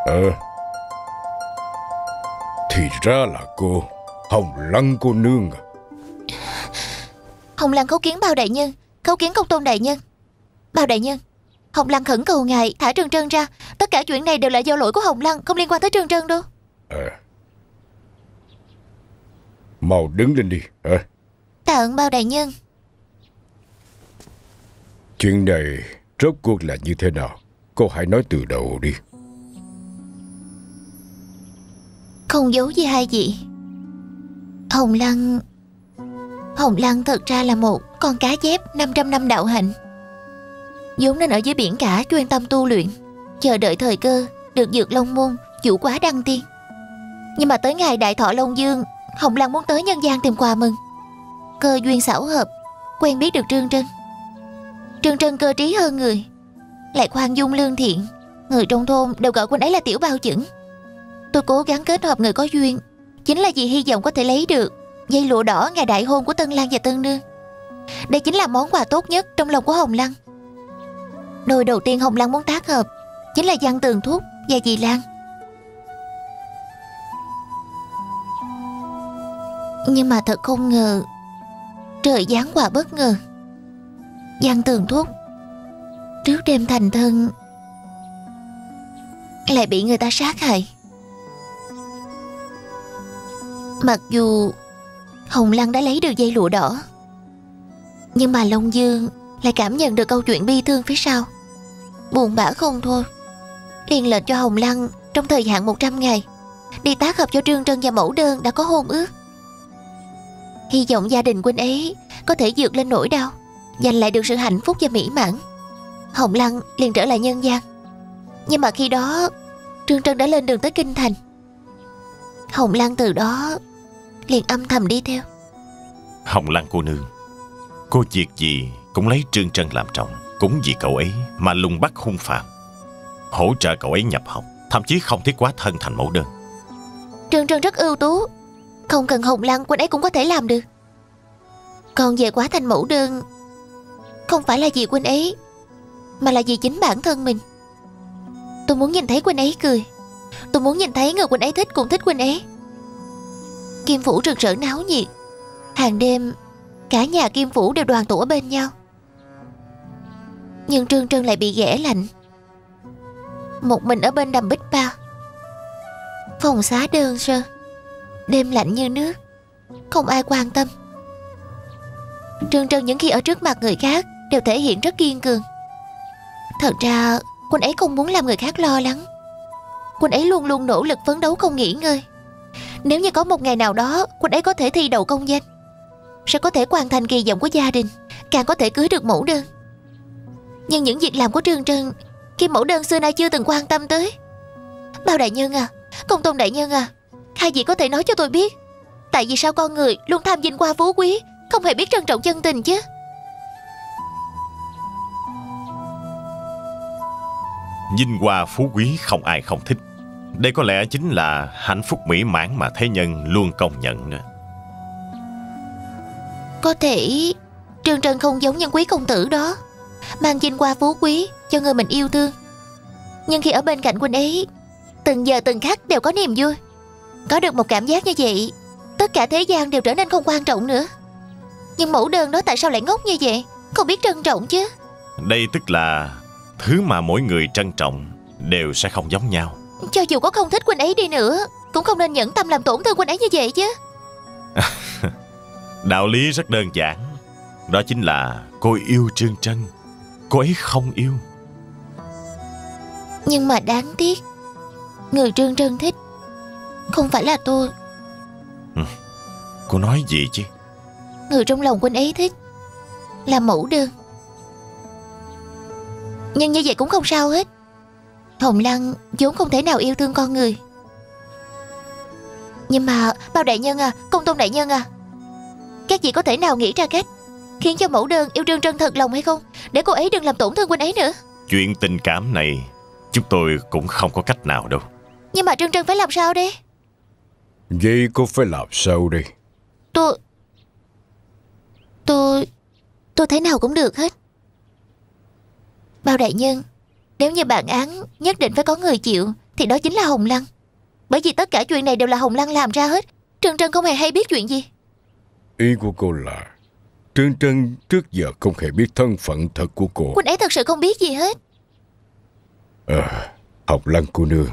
Ờ Thì ra là cô Hồng Lăng cô nương à. Hồng Lăng khấu kiến bao đại nhân Khấu kiến công tôn đại nhân. Bao đại nhân Hồng Lăng khẩn cầu ngài thả Trân Trân ra. Tất cả chuyện này đều là do lỗi của Hồng Lăng Không liên quan tới Trân Trân đâu. Ờ Mau đứng lên đi à. Tạ ơn bao đại nhân. Chuyện này rốt cuộc là như thế nào? Cô hãy nói từ đầu đi Không giấu gì hai vị Hồng Lăng Hồng Lăng thật ra là một con cá chép 500 năm đạo hạnh. Vốn nên ở dưới biển cả chuyên tâm tu luyện, Chờ đợi thời cơ Được dược long môn Chủ quá đăng tiên. Nhưng mà tới ngày đại thọ Long Dương, Hồng Lăng muốn tới nhân gian tìm quà mừng. Cơ duyên xảo hợp, Quen biết được Trương Trân. Trương Trân cơ trí hơn người, Lại khoan dung lương thiện, Người trong thôn đều gọi cô ấy là tiểu bao chững. Tôi cố gắng kết hợp người có duyên. Chính là vì hy vọng có thể lấy được Dây lụa đỏ ngày đại hôn của Tân Lan và Tân Nương. Đây chính là món quà tốt nhất Trong lòng của Hồng Lăng. Đôi đầu tiên Hồng Lăng muốn tác hợp Chính là Văn Tường Thúc và dì Lan. Nhưng mà thật không ngờ, Trời giáng quà bất ngờ. Giang tường thuốc Trước đêm thành thân Lại bị người ta sát hại. Mặc dù Hồng Lăng đã lấy được dây lụa đỏ Nhưng mà Long Dương Lại cảm nhận được câu chuyện bi thương phía sau Buồn bã không thôi liền lệnh cho Hồng Lăng trong thời hạn 100 ngày đi tác hợp cho Trương Trân và mẫu đơn đã có hôn ước. Hy vọng gia đình huynh ấy có thể vượt lên nỗi đau, giành lại được sự hạnh phúc và mỹ mãn. Hồng Lăng liền trở lại nhân gian. Nhưng mà khi đó, Trương Trân đã lên đường tới Kinh Thành. Hồng Lăng từ đó liền âm thầm đi theo. Hồng Lăng cô nương, cô việc gì cũng lấy Trương Trân làm trọng, cũng vì cậu ấy mà lùng bắt hung phạm hỗ trợ cậu ấy nhập học, thậm chí không thiết quá thân thành mẫu đơn. Trương Trân rất ưu tú, không cần Hồng Lăng quân ấy cũng có thể làm được. Còn về quá thành mẫu đơn, không phải là vì quân ấy, mà là vì chính bản thân mình. Tôi muốn nhìn thấy quân ấy cười, tôi muốn nhìn thấy người Quỳnh ấy thích cũng thích Quỳnh ấy. Kim Phủ rực rỡ náo nhiệt, hàng đêm cả nhà Kim Phủ đều đoàn tụ ở bên nhau. Nhưng Trương Trân lại bị ghẻ lạnh. Một mình ở bên đầm bích bao Phòng xá đơn sơ. Đêm lạnh như nước. Không ai quan tâm. Trương Trân những khi ở trước mặt người khác Đều thể hiện rất kiên cường. Thật ra Quân ấy không muốn làm người khác lo lắng. Quân ấy luôn luôn nỗ lực phấn đấu không nghỉ ngơi. Nếu như có một ngày nào đó, Quân ấy có thể thi đậu công danh, Sẽ có thể hoàn thành kỳ vọng của gia đình, Càng có thể cưới được mẫu đơn. Nhưng những việc làm của Trương Trân, khi mẫu đơn xưa nay chưa từng quan tâm tới. Bao đại nhân à Công tôn đại nhân à Hai vị có thể nói cho tôi biết, Tại vì sao con người luôn tham vinh qua phú quý, Không hề biết trân trọng chân tình chứ? Vinh hoa phú quý không ai không thích. Đây có lẽ chính là hạnh phúc mỹ mãn mà thế nhân luôn công nhận nữa. Có thể Trương Trân không giống nhân quý công tử đó Mang vinh hoa phú quý cho người mình yêu thương. Nhưng khi ở bên cạnh huynh ấy Từng giờ từng khắc đều có niềm vui. Có được một cảm giác như vậy Tất cả thế gian đều trở nên không quan trọng nữa. Nhưng mẫu đơn đó tại sao lại ngốc như vậy? Không biết trân trọng chứ. Đây tức là Thứ mà mỗi người trân trọng Đều sẽ không giống nhau. Cho dù có không thích huynh ấy đi nữa Cũng không nên nhẫn tâm làm tổn thương huynh ấy như vậy chứ. Đạo lý rất đơn giản. Đó chính là cô yêu Trương Trân Cô ấy không yêu. Nhưng mà đáng tiếc Người Trương Trân thích Không phải là tôi. Ừ. Cô nói gì chứ? Người trong lòng huynh ấy thích Là mẫu đơn Nhưng như vậy cũng không sao hết. Hồng Lăng vốn không thể nào yêu thương con người. Nhưng mà Bao đại nhân à Công tôn đại nhân à Các vị có thể nào nghĩ ra cách Khiến cho mẫu đơn yêu Trương Trân thật lòng hay không? Để cô ấy đừng làm tổn thương huynh ấy nữa. Chuyện tình cảm này Chúng tôi cũng không có cách nào đâu. Nhưng mà Trân Trân phải làm sao đây? Vậy cô phải làm sao đây? Tôi Tôi Tôi thế nào cũng được hết Bao đại nhân Nếu như bản án nhất định phải có người chịu Thì đó chính là Hồng Lăng. Bởi vì tất cả chuyện này đều là Hồng Lăng làm ra hết. Trân Trân không hề hay biết chuyện gì. Ý của cô là Trân Trân trước giờ không hề biết thân phận thật của cô. Quỳnh ấy thật sự không biết gì hết. À, Học Lăng cô nương,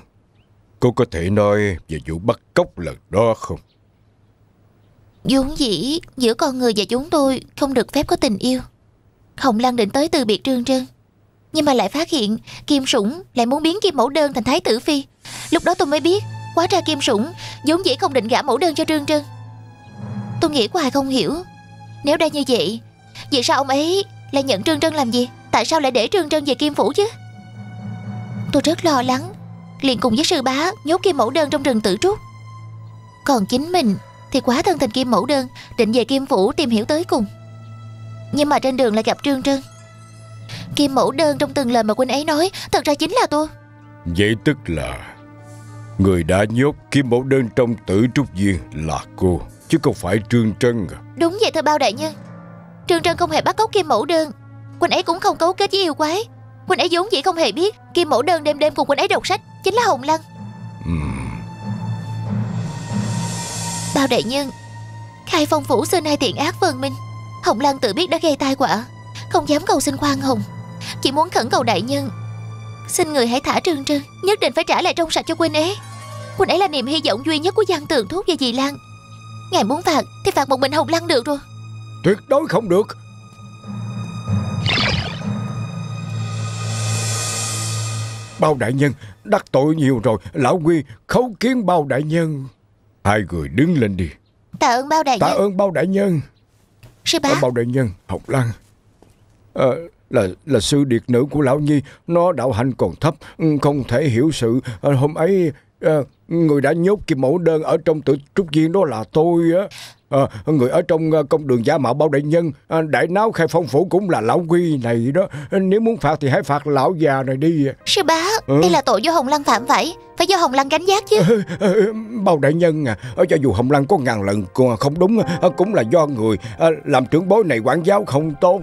cô có thể nói về vụ bắt cóc lần đó không? vốn dĩ giữa con người và chúng tôi không được phép có tình yêu. Hồng Lăng định tới từ biệt Trương Trân, nhưng mà lại phát hiện Kim Sủng lại muốn biến Kim Mẫu Đơn thành Thái Tử Phi. Lúc đó tôi mới biết, quá ra Kim Sủng vốn dĩ không định gả Mẫu Đơn cho Trương Trân. Tôi nghĩ hoài không hiểu, nếu đã như vậy, vì sao ông ấy lại nhận Trương Trân làm gì? Tại sao lại để Trương Trân về Kim Phủ chứ? Tôi rất lo lắng Liền cùng với sư bá nhốt kim mẫu đơn trong rừng tử trúc Còn chính mình Thì quá thân tình kim mẫu đơn Định về kim phủ tìm hiểu tới cùng Nhưng mà trên đường lại gặp Trương Trân Kim mẫu đơn trong từng lời mà huynh ấy nói Thật ra chính là tôi. Vậy tức là Người đã nhốt kim mẫu đơn trong tử trúc viên là cô Chứ không phải Trương Trân à? Đúng vậy thưa bao đại nhân. Trương Trân không hề bắt cóc kim mẫu đơn. Huynh ấy cũng không cấu kết với yêu quái. Huynh ấy vốn dĩ không hề biết Kim mẫu đơn đêm đêm cùng huynh ấy đọc sách Chính là Hồng Lăng. Uhm. Bao đại nhân Khai phong phủ xưa nay thiện ác vần minh Hồng Lăng tự biết đã gây tai họa không dám cầu xin khoan hồng. Chỉ muốn khẩn cầu đại nhân. Xin người hãy thả Trương Trương Nhất định phải trả lại trong sạch cho Quỳnh ấy. Quỳnh ấy là niềm hy vọng duy nhất của Giang Tường thuốc và dì Lan. Ngài muốn phạt thì phạt một mình Hồng lăng được rồi. Tuyệt đối không được. Bao đại nhân đắc tội nhiều rồi. Lão Quy khấu kiến bao đại nhân. Hai người đứng lên đi. Tạ ơn bao đại nhân. Tạ ơn bao đại nhân. Sư bá. Bao đại nhân Hồng lăng à, là là sư điệt nữ của lão nhi. Nó đạo hạnh còn thấp ừ, không thể hiểu sự. À, hôm ấy à, người đã nhốt kim mẫu đơn ở trong tự trúc viên đó là tôi á. Ờ, người ở trong ờ, công đường giả mạo bao đại nhân ờ, đại náo khai phong phủ cũng là lão quy này đó. Nếu muốn phạt thì hãy phạt lão già này đi. Sư bá Ừ. Đây là tội do Hồng Lăng phạm phải. Phải do Hồng Lăng gánh giác chứ. Ờ, ờ, bao đại nhân à cho dù hồng lăng có ngàn lần không đúng cũng là do người làm trưởng bối này quản giáo không tốt.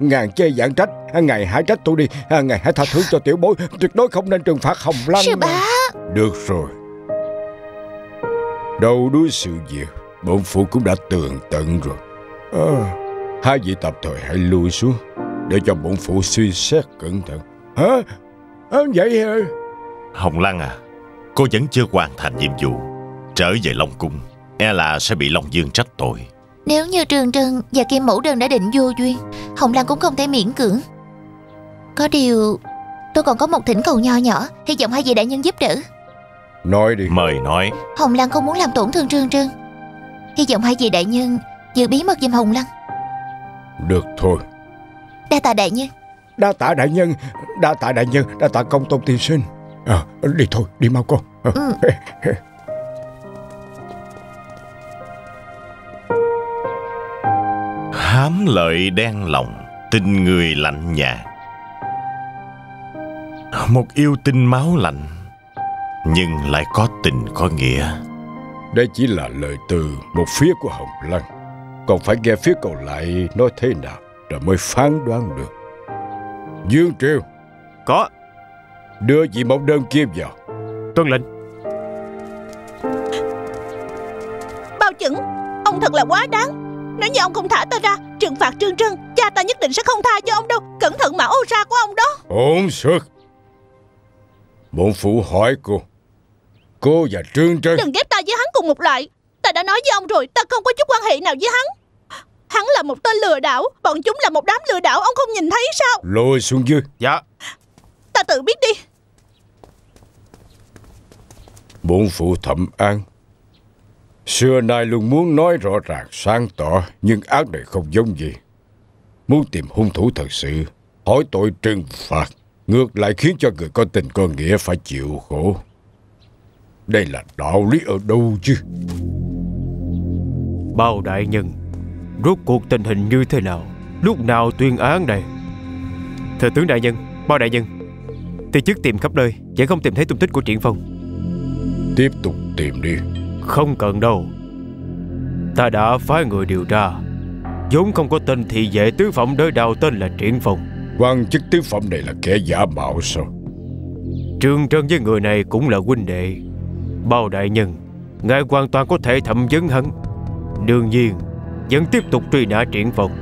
Ngàn chê giảng trách ờ, ngài hãy trách tôi đi ờ, ngài hãy tha thứ cho tiểu bối. Tuyệt đối không nên trừng phạt hồng lăng Sư bá. Được rồi. Đầu đuôi sự việc Bổn phủ cũng đã tường tận rồi. Ờ, Hai vị tập thời hãy lui xuống Để cho bổn phủ suy xét cẩn thận. Hả? Ờ, vậy hả? Hồng Lăng à Cô vẫn chưa hoàn thành nhiệm vụ. Trở về Long Cung E là sẽ bị Long Dương trách tội. Nếu như Trường Trân và Kim Mẫu Đơn đã định vô duyên Hồng Lăng cũng không thể miễn cưỡng. Có điều Tôi còn có một thỉnh cầu nho nhỏ Hy vọng hai vị đại nhân giúp đỡ. Nói đi. Mời nói. Hồng Lăng không muốn làm tổn thương Trương Trân Hy vọng hai vị đại nhân Giữ bí mật giùm Hồng Lăng. Được thôi. Đa tạ đại nhân. Đa tạ đại nhân đa tạ đại nhân đa tạ công tôn tiên sinh. À, đi thôi đi mau con Ờ, Ừ. Hám lợi đen lòng Tình người lạnh nhạt. Một yêu tinh máu lạnh Nhưng lại có tình có nghĩa Đây chỉ là lời từ một phía của Hồng Lăng. Còn phải nghe phía còn lại nói thế nào Rồi mới phán đoán được. Dương Triều. Có. Đưa vị mẫu đơn kia vào. Tuân lệnh. Bao chững Ông thật là quá đáng. Nếu như ông không thả ta ra Trừng phạt Trương Trân Cha ta nhất định sẽ không tha cho ông đâu. Cẩn thận mà ô ra của ông đó. Ổn sức. Bổn phủ hỏi cô Cô và Trương Trân. Đừng ghép ta với hắn cùng một loại. Ta đã nói với ông rồi Ta không có chút quan hệ nào với hắn. Hắn là một tên lừa đảo Bọn chúng là một đám lừa đảo Ông không nhìn thấy sao? Lôi xuống dưới. Dạ. Ta tự biết đi. Bổn phủ thẩm an. Xưa nay luôn muốn nói rõ ràng sáng tỏ Nhưng ác này không giống gì. Muốn tìm hung thủ thật sự Hỏi tội trừng phạt Ngược lại khiến cho người có tình có nghĩa phải chịu khổ Đây là đạo lý ở đâu chứ? Bao đại nhân Rốt cuộc tình hình như thế nào? Lúc nào tuyên án này? Thừa tướng đại nhân Bao đại nhân Từ chức tìm khắp nơi Vẫn không tìm thấy tung tích của Triển Phong. Tiếp tục tìm đi. Không cần đâu. Ta đã phái người điều tra. Vốn không có tên thị vệ tứ phẩm đới đào tên là Triển Phong. Quan chức tứ phẩm này là kẻ giả mạo sao? Trương Trân với người này cũng là huynh đệ Bao đại nhân, Ngài hoàn toàn có thể thẩm vấn hắn. Đương nhiên, Vẫn tiếp tục truy nã triển vọng,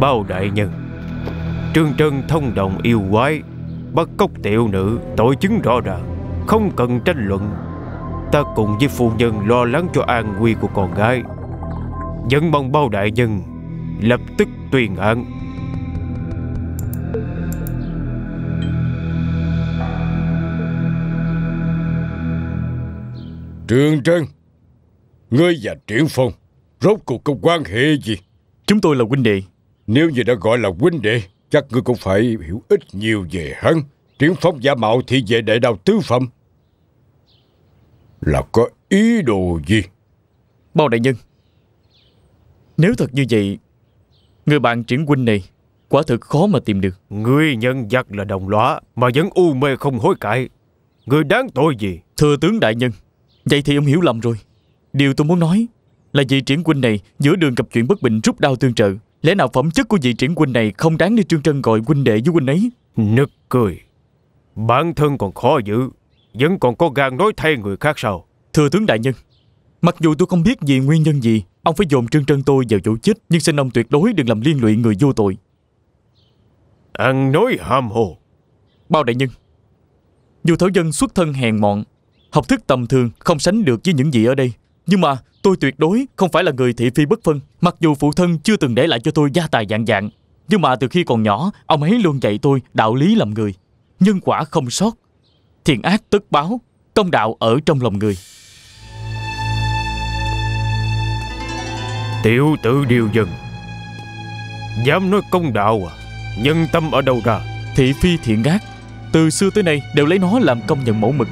Bao đại nhân. Trương Trân thông đồng yêu quái, Bắt cóc tiểu nữ, Tội chứng rõ ràng, Không cần tranh luận. Ta cùng với phu nhân lo lắng cho an nguy của con gái. Vẫn mong bao đại nhân Lập tức tuyên án. Trương Trân Ngươi và Triển Phong Rốt cuộc có quan hệ gì? Chúng tôi là huynh đệ. Nếu như đã gọi là huynh đệ Chắc ngươi cũng phải hiểu ít nhiều về hắn. Triển Phong giả mạo thì về đại đạo tứ phẩm. Là có ý đồ gì? Bao đại nhân Nếu thật như vậy Người bạn triển huynh này Quả thực khó mà tìm được. Ngươi nhân vật là đồng lõa Mà vẫn u mê không hối cải. Ngươi đáng tội gì? Thưa tướng đại nhân Vậy thì ông hiểu lầm rồi. Điều tôi muốn nói Là vị triển huynh này giữa đường gặp chuyện bất bình rút đau tương trợ. Lẽ nào phẩm chất của vị triển huynh này Không đáng để Trương Trân gọi huynh đệ với huynh ấy? Nực cười. Bản thân còn khó giữ Vẫn còn có gan nói thay người khác sao? Thưa tướng đại nhân Mặc dù tôi không biết vì nguyên nhân gì Ông phải dồn Trương Trân tôi vào chỗ chết Nhưng xin ông tuyệt đối đừng làm liên lụy người vô tội. Ăn nói ham hồ Bao đại nhân Dù Thảo Dân xuất thân hèn mọn Học thức tầm thường không sánh được với những gì ở đây. Nhưng mà tôi tuyệt đối không phải là người thị phi bất phân. Mặc dù phụ thân chưa từng để lại cho tôi gia tài dạng dạng Nhưng mà từ khi còn nhỏ Ông ấy luôn dạy tôi đạo lý làm người. Nhân quả không sót thiện ác tất báo công đạo ở trong lòng người. Tiểu tử điều dân Dám nói công đạo à? Nhân tâm ở đâu ra? Thị phi thiện ác từ xưa tới nay đều lấy nó làm công nhận mẫu mực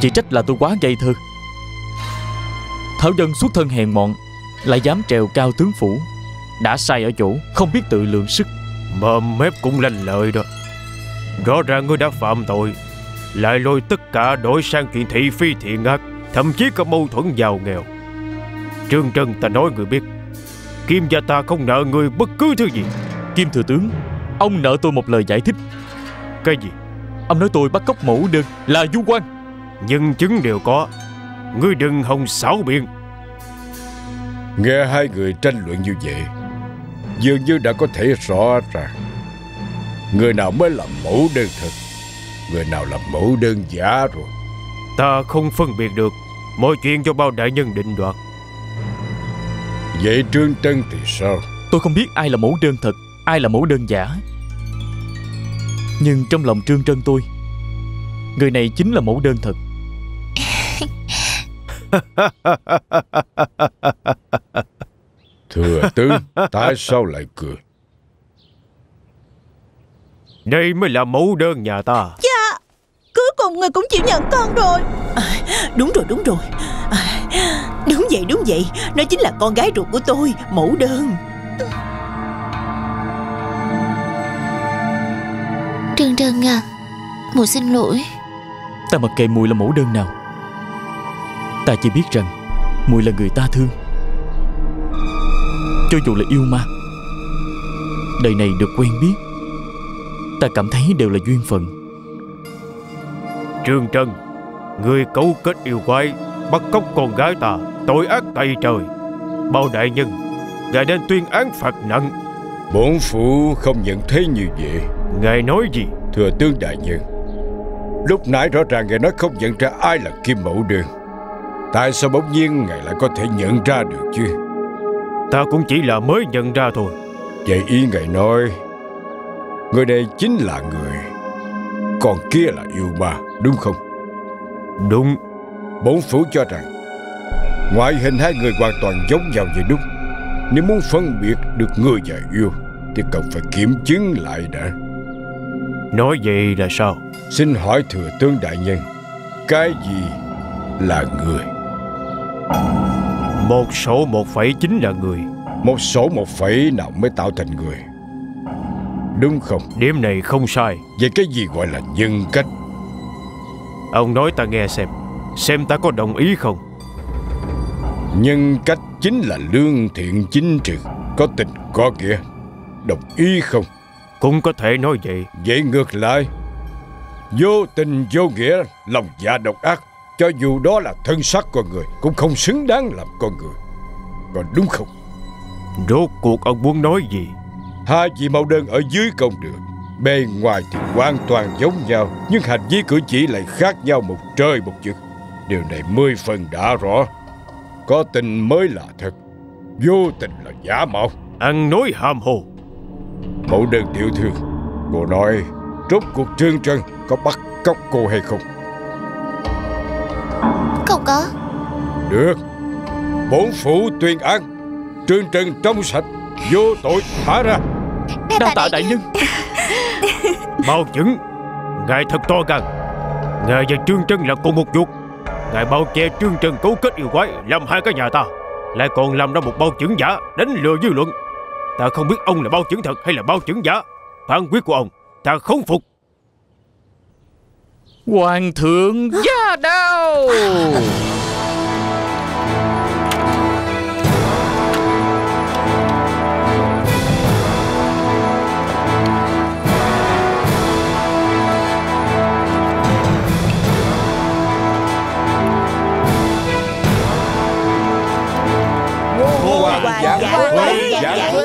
chỉ trách là tôi quá ngây thơ. Thảo dân xuất thân hèn mọn lại dám trèo cao tướng phủ đã sai ở chỗ không biết tự lượng sức. Mồm mép cũng lanh lợi đó. Rõ ràng ngươi đã phạm tội Lại lôi tất cả đổi sang chuyện thị phi thiện ác Thậm chí có mâu thuẫn giàu nghèo. Trương Trân ta nói người biết Kim gia ta không nợ người bất cứ thứ gì. Kim thừa tướng ông nợ tôi một lời giải thích. Cái gì? Ông nói tôi bắt cóc mẫu đơn là du quan Nhân chứng đều có Ngươi đừng hòng xảo biện. Nghe hai người tranh luận như vậy Dường như đã có thể rõ ràng. Người nào mới là mẫu đơn thật Người nào là mẫu đơn giả rồi. Ta không phân biệt được Mọi chuyện do bao đại nhân định đoạt. Vậy Trương Tân thì sao? Tôi không biết ai là mẫu đơn thật ai là mẫu đơn giả. Nhưng trong lòng trương trân tôi người này chính là mẫu đơn thật. Thừa tướng Tại sao lại cười? Đây mới là mẫu đơn nhà ta. Cuối cùng người cũng chịu nhận con rồi. Đúng rồi đúng rồi. À, Đúng vậy đúng vậy. Nó chính là con gái ruột của tôi Mẫu đơn. Trân Trân à Mùi xin lỗi ta mặc kệ mùi là mẫu đơn nào. Ta chỉ biết rằng mùi là người ta thương. Cho dù là yêu ma đời này được quen biết ta cảm thấy đều là duyên phận. Trương Trân Ngươi cấu kết yêu quái Bắt cóc con gái ta Tội ác tày trời. Bao đại nhân Ngài nên tuyên án phạt nặng. Bổn phụ không nhận thấy như vậy. Ngài nói gì? Thừa tướng đại nhân Lúc nãy rõ ràng ngài nói không nhận ra ai là Kim Mẫu Đơn Tại sao bỗng nhiên ngài lại có thể nhận ra được chứ? Ta cũng chỉ là mới nhận ra thôi. Vậy ý ngài nói Người này chính là người Còn kia là yêu ma Đúng không? Đúng. Bổn phủ cho rằng Ngoại hình hai người hoàn toàn giống nhau như đúc Nếu muốn phân biệt được người và yêu Thì cần phải kiểm chứng lại đã Nói vậy là sao? Xin hỏi thừa tướng đại nhân Cái gì là người? Một số một phẩy chính là người. Một số một phẩy nào mới tạo thành người? Đúng không? Điểm này không sai. Vậy cái gì gọi là nhân cách? Ông nói ta nghe xem Xem ta có đồng ý không? Nhân cách chính là lương thiện chính trực Có tình có nghĩa. Đồng ý không Cũng có thể nói vậy. Vậy ngược lại. Vô tình vô nghĩa Lòng dạ độc ác Cho dù đó là thân xác con người Cũng không xứng đáng làm con người. Còn đúng không? Rốt cuộc ông muốn nói gì? Hai vị mẫu đơn ở dưới công đường. Bề ngoài thì hoàn toàn giống nhau Nhưng hành vi cử chỉ lại khác nhau một trời một vực. Điều này mười phần đã rõ. Có tình mới là thật Vô tình là giả mạo. Ăn nói hàm hồ Mẫu đơn tiểu thư Cô nói Rốt cuộc trương trân có bắt cóc cô hay không? Không có. Được. Bổn phủ tuyên án. Trương trân trong sạch Vô tội thả ra. Đa tạ đại nhân. Bao chứng. Ngài thật to gan. Ngài và Trương Trân là cùng một ruột. Ngài bao che Trương Trân cấu kết yêu quái Làm hai cái nhà ta. Lại còn làm ra một bao chứng giả Đánh lừa dư luận Ta không biết ông là bao chứng thật hay là bao chứng giả. Phán quyết của ông. Ta không phục. Hoàng thượng gia đao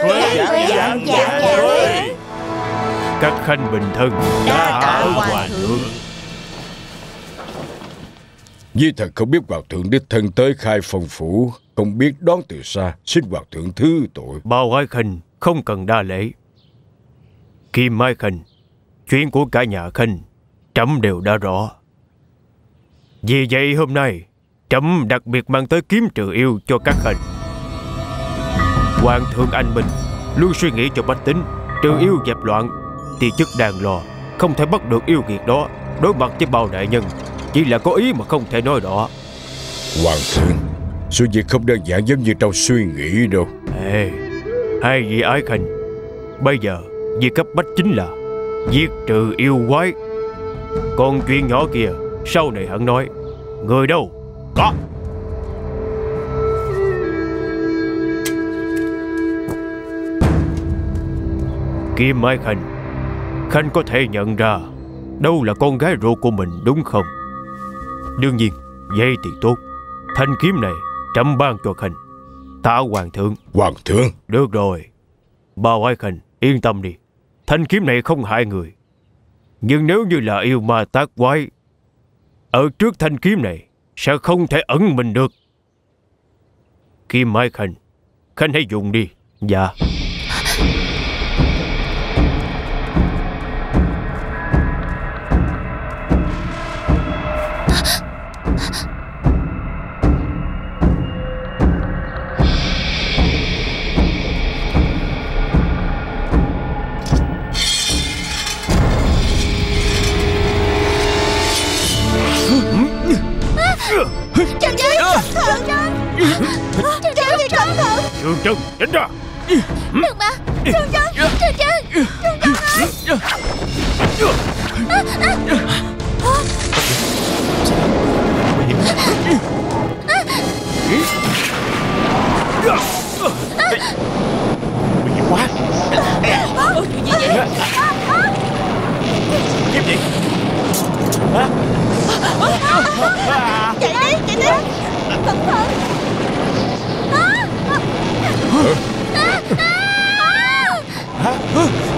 thuế, giảng, giảng, thuế. Các khanh bình thân Đa tạ Hoàng hoàng thượng Di thần không biết Hoàng thượng đích thân tới khai phong phủ Không biết đón từ xa Xin Hoàng thượng thứ tội Bao Ái Khanh không cần đa lễ Kim Mai Khanh Chuyện của cả nhà Khanh trẫm đều đã rõ. Vì vậy hôm nay, trẫm đặc biệt mang tới kiếm trừ yêu cho các khanh. Hoàng thượng anh Minh luôn suy nghĩ cho bách tính, trừ yêu dẹp loạn, thì chức đàn lo, không thể bắt được yêu nghiệt đó, đối mặt với bao đại nhân, chỉ là có ý mà không thể nói rõ. Hoàng thượng Sự việc không đơn giản giống như trong suy nghĩ đâu Ê, hai vị ái khanh, bây giờ việc cấp bách chính là diệt trừ yêu quái. Còn chuyện nhỏ kia, sau này hẳn nói. Người đâu? Có. Kim Mai Khanh. Khanh có thể nhận ra Đâu là con gái ruột của mình đúng không? Đương nhiên Vậy thì tốt. Thanh kiếm này trẫm ban cho Khanh. Tạ hoàng thượng. Hoàng thượng? Được rồi. Bao Ái Khanh yên tâm đi. Thanh kiếm này không hại người. Nhưng nếu như là yêu ma tác quái Ở trước thanh kiếm này Sẽ không thể ẩn mình được. Kim Mai Khanh Khanh hãy dùng đi. Dạ Trường Trân đánh ra Đừng mà Trần Trân Trần Trân Trần Trân Nguy hiểm quá Chuyện gì vậy Kiếm gì Chạy đi Chạy đi Cẩn thận Nó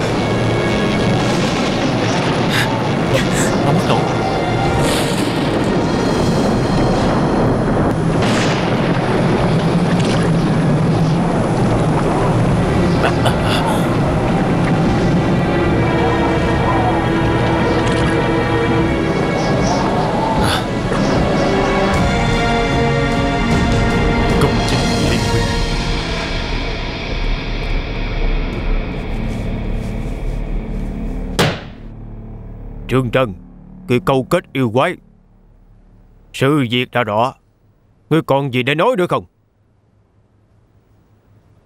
Trương Trân Người câu kết yêu quái. Sự việc đã rõ. Ngươi còn gì để nói nữa không?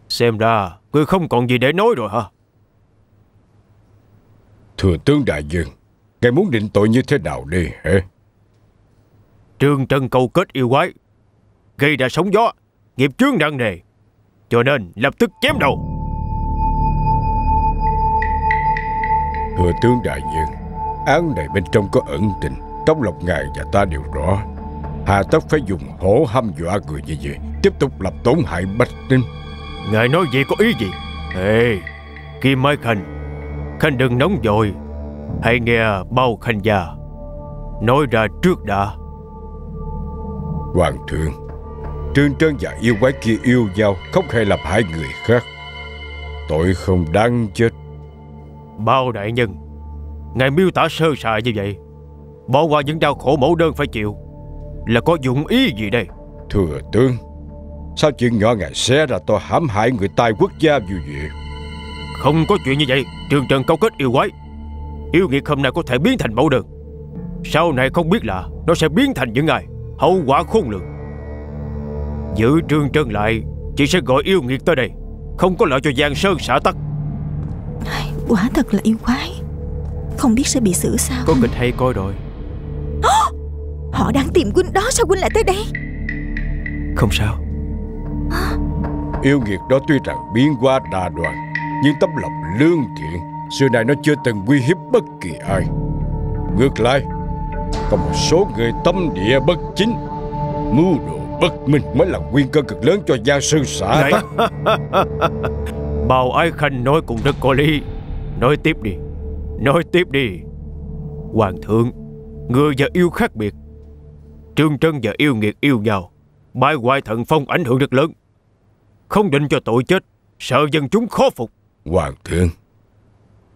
Xem ra Ngươi không còn gì để nói rồi hả? Thừa tướng đại dương Ngài muốn định tội như thế nào đi hả? Trương Trân câu kết yêu quái. Gây ra sóng gió Nghiệp chướng nặng nề Cho nên lập tức chém đầu. Thừa tướng đại dương Án này bên trong có ẩn tình Trong lòng ngài và ta đều rõ. Hà tất phải dùng hổ hăm dọa người như vậy Tiếp tục làm tổn hại bách tính Ngài nói vậy có ý gì? Ê Kim Mai Khanh Khanh đừng nóng vội. Hãy nghe bao khanh già Nói ra trước đã. Hoàng thượng Trương Trân và yêu quái kia yêu nhau Không hề làm hại người khác. Tội không đáng chết. Bao đại nhân Ngài miêu tả sơ sài như vậy Bỏ qua những đau khổ mẫu đơn phải chịu Là có dụng ý gì đây? Thừa tướng Sao chuyện nhỏ ngài xé ra tôi hãm hại người tài quốc gia như vậy? Không có chuyện như vậy Trường Trần câu kết yêu quái. Yêu nghiệt hôm nay có thể biến thành mẫu đơn. Sau này không biết là Nó sẽ biến thành những ai Hậu quả khôn lường. Giữ Trương Trân lại Chị sẽ gọi yêu nghiệt tới đây. Không có lợi cho Giang Sơn xã tắc. Quả thật là yêu quái Không biết sẽ bị xử sao Có kịch hay coi rồi. Họ đang tìm huynh đó sao huynh lại tới đây? Không sao. Yêu nghiệt đó tuy rằng biến hóa đa đoàn Nhưng tấm lòng lương thiện Xưa nay nó chưa từng uy hiếp bất kỳ ai. Ngược lại Có một số người tâm địa bất chính Mưu đồ bất minh Mới là nguyên cơ cực lớn cho Giang Sơn xã tắc Bào Ái Khanh nói cũng rất có lý. Nói tiếp đi Nói tiếp đi. Hoàng thượng Người và yêu khác biệt. Trương Trân và yêu nghiệt yêu nhau. Bại hoại thần phong ảnh hưởng rất lớn. Không định cho tội chết Sợ dân chúng khó phục. Hoàng thượng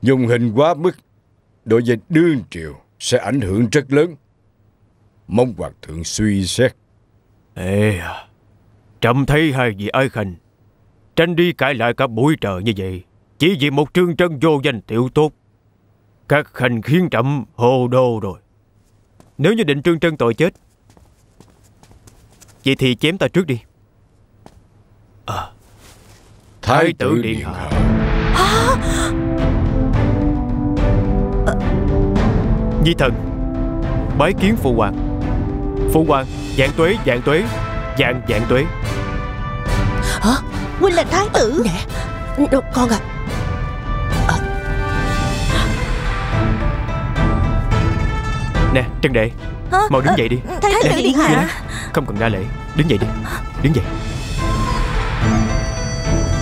Dùng hình quá mức Đối với đương triều sẽ ảnh hưởng rất lớn. Mong Hoàng thượng suy xét. Ê à, trông thấy hai vị ái khanh tranh đi cãi lại cả buổi trời như vậy. Chỉ vì một trương trân vô danh tiểu tốt các khanh khiến trẫm hồ đồ rồi. Nếu như định trương trân tội chết vậy thì chém ta trước đi. À, thái tử điện hạ. Di thần Bái kiến phụ hoàng. Phụ hoàng Dạng tuế Dạng tuế Dạng dạng tuế. Hả? Huynh là thái tử. Nè Đâu, Con à Nè Trân Đệ. Hả? Mau đứng dậy đi. Thái tử điện hạ Không cần đa lễ. Đứng dậy đi. Đứng dậy.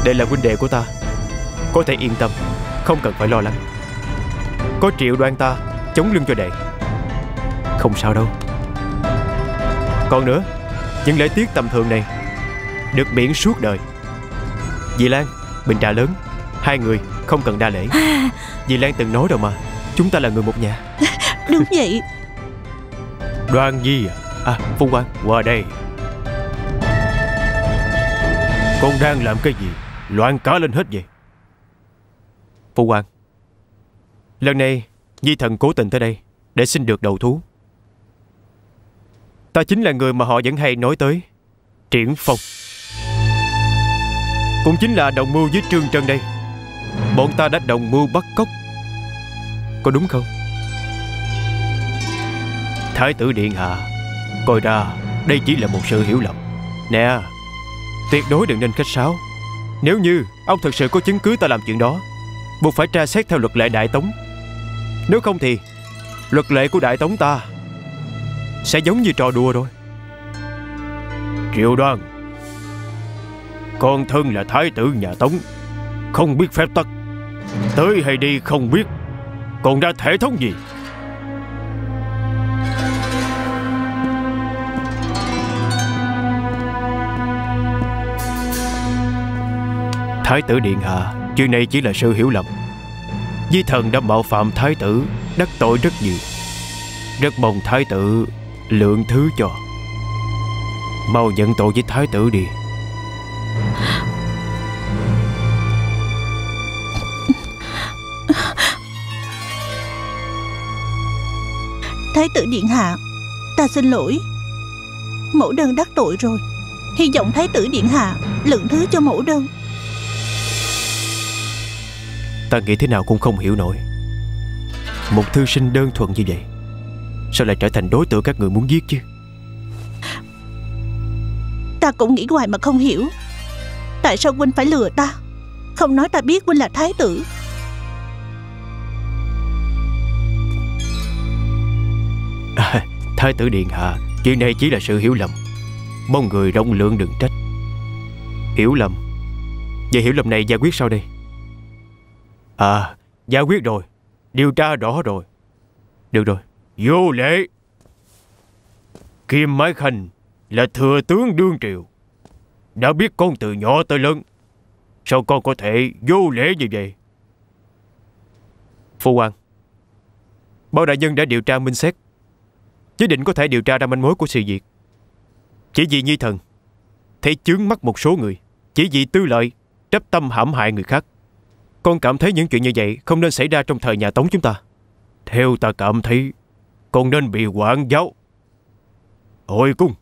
Đây là huynh đệ của ta. Có thể yên tâm. Không cần phải lo lắng. Có triệu đoan ta Chống lưng cho đệ. Không sao đâu. Còn nữa Những lễ tiết tầm thường này Được miễn suốt đời. Dì Lan Bình trà lớn. Hai người không cần đa lễ. Dì Lan từng nói rồi mà. Chúng ta là người một nhà. Đúng vậy Đoan Nhi à? À Phu Quan Qua đây. Con đang làm cái gì? Loạn cả lên hết vậy? Phu Quan Lần này, Di thần cố tình tới đây Để xin được đầu thú. Ta chính là người mà họ vẫn hay nói tới, Triển Phong. Cũng chính là đồng mưu với Trương Trân đây. Bọn ta đã đồng mưu bắt cóc. Có đúng không? Thái tử Điện Hạ. Coi ra, đây chỉ là một sự hiểu lầm. Nè, Tuyệt đối đừng nên khách sáo. Nếu như ông thật sự có chứng cứ ta làm chuyện đó, Buộc phải tra xét theo luật lệ Đại Tống. Nếu không thì, Luật lệ của Đại Tống ta Sẽ giống như trò đùa rồi. Triệu đoan, Con thân là thái tử nhà Tống, Không biết phép tắc. Tới hay đi không biết, Còn ra thể thống gì? Thái tử Điện Hạ, Chuyện này chỉ là sự hiểu lầm. Di thần đã mạo phạm thái tử, Đắc tội rất nhiều. Rất mong thái tử lượng thứ cho. Mau nhận tội với thái tử đi. Thái tử điện hạ, Ta xin lỗi. Mẫu đơn đắc tội rồi. Hy vọng thái tử điện hạ Lượng thứ cho mẫu đơn. Ta nghĩ thế nào cũng không hiểu nổi. Một thư sinh đơn thuần như vậy Sao lại trở thành đối tượng các người muốn giết chứ? Ta cũng nghĩ hoài mà không hiểu. Tại sao huynh phải lừa ta? Không nói ta biết huynh là thái tử. À, Thái tử Điện Hạ Chuyện này chỉ là sự hiểu lầm. Mong người rộng lượng đừng trách. Hiểu lầm? Vậy hiểu lầm này giải quyết sau đây À giải quyết rồi. Điều tra rõ rồi. Được rồi. Vô lễ. Kim Mái Khanh Là thừa tướng đương triều. Đã biết con từ nhỏ tới lớn. Sao con có thể vô lễ như vậy? Phu quan Bao đại nhân đã điều tra minh xét. Chứ định có thể điều tra ra manh mối của sự việc. Chỉ vì nhi thần, Thấy chướng mắt một số người, Chỉ vì tư lợi Chấp tâm hãm hại người khác. Con cảm thấy những chuyện như vậy Không nên xảy ra trong thời nhà Tống chúng ta. Theo ta cảm thấy, Con nên bị quản giáo. Hồi cung!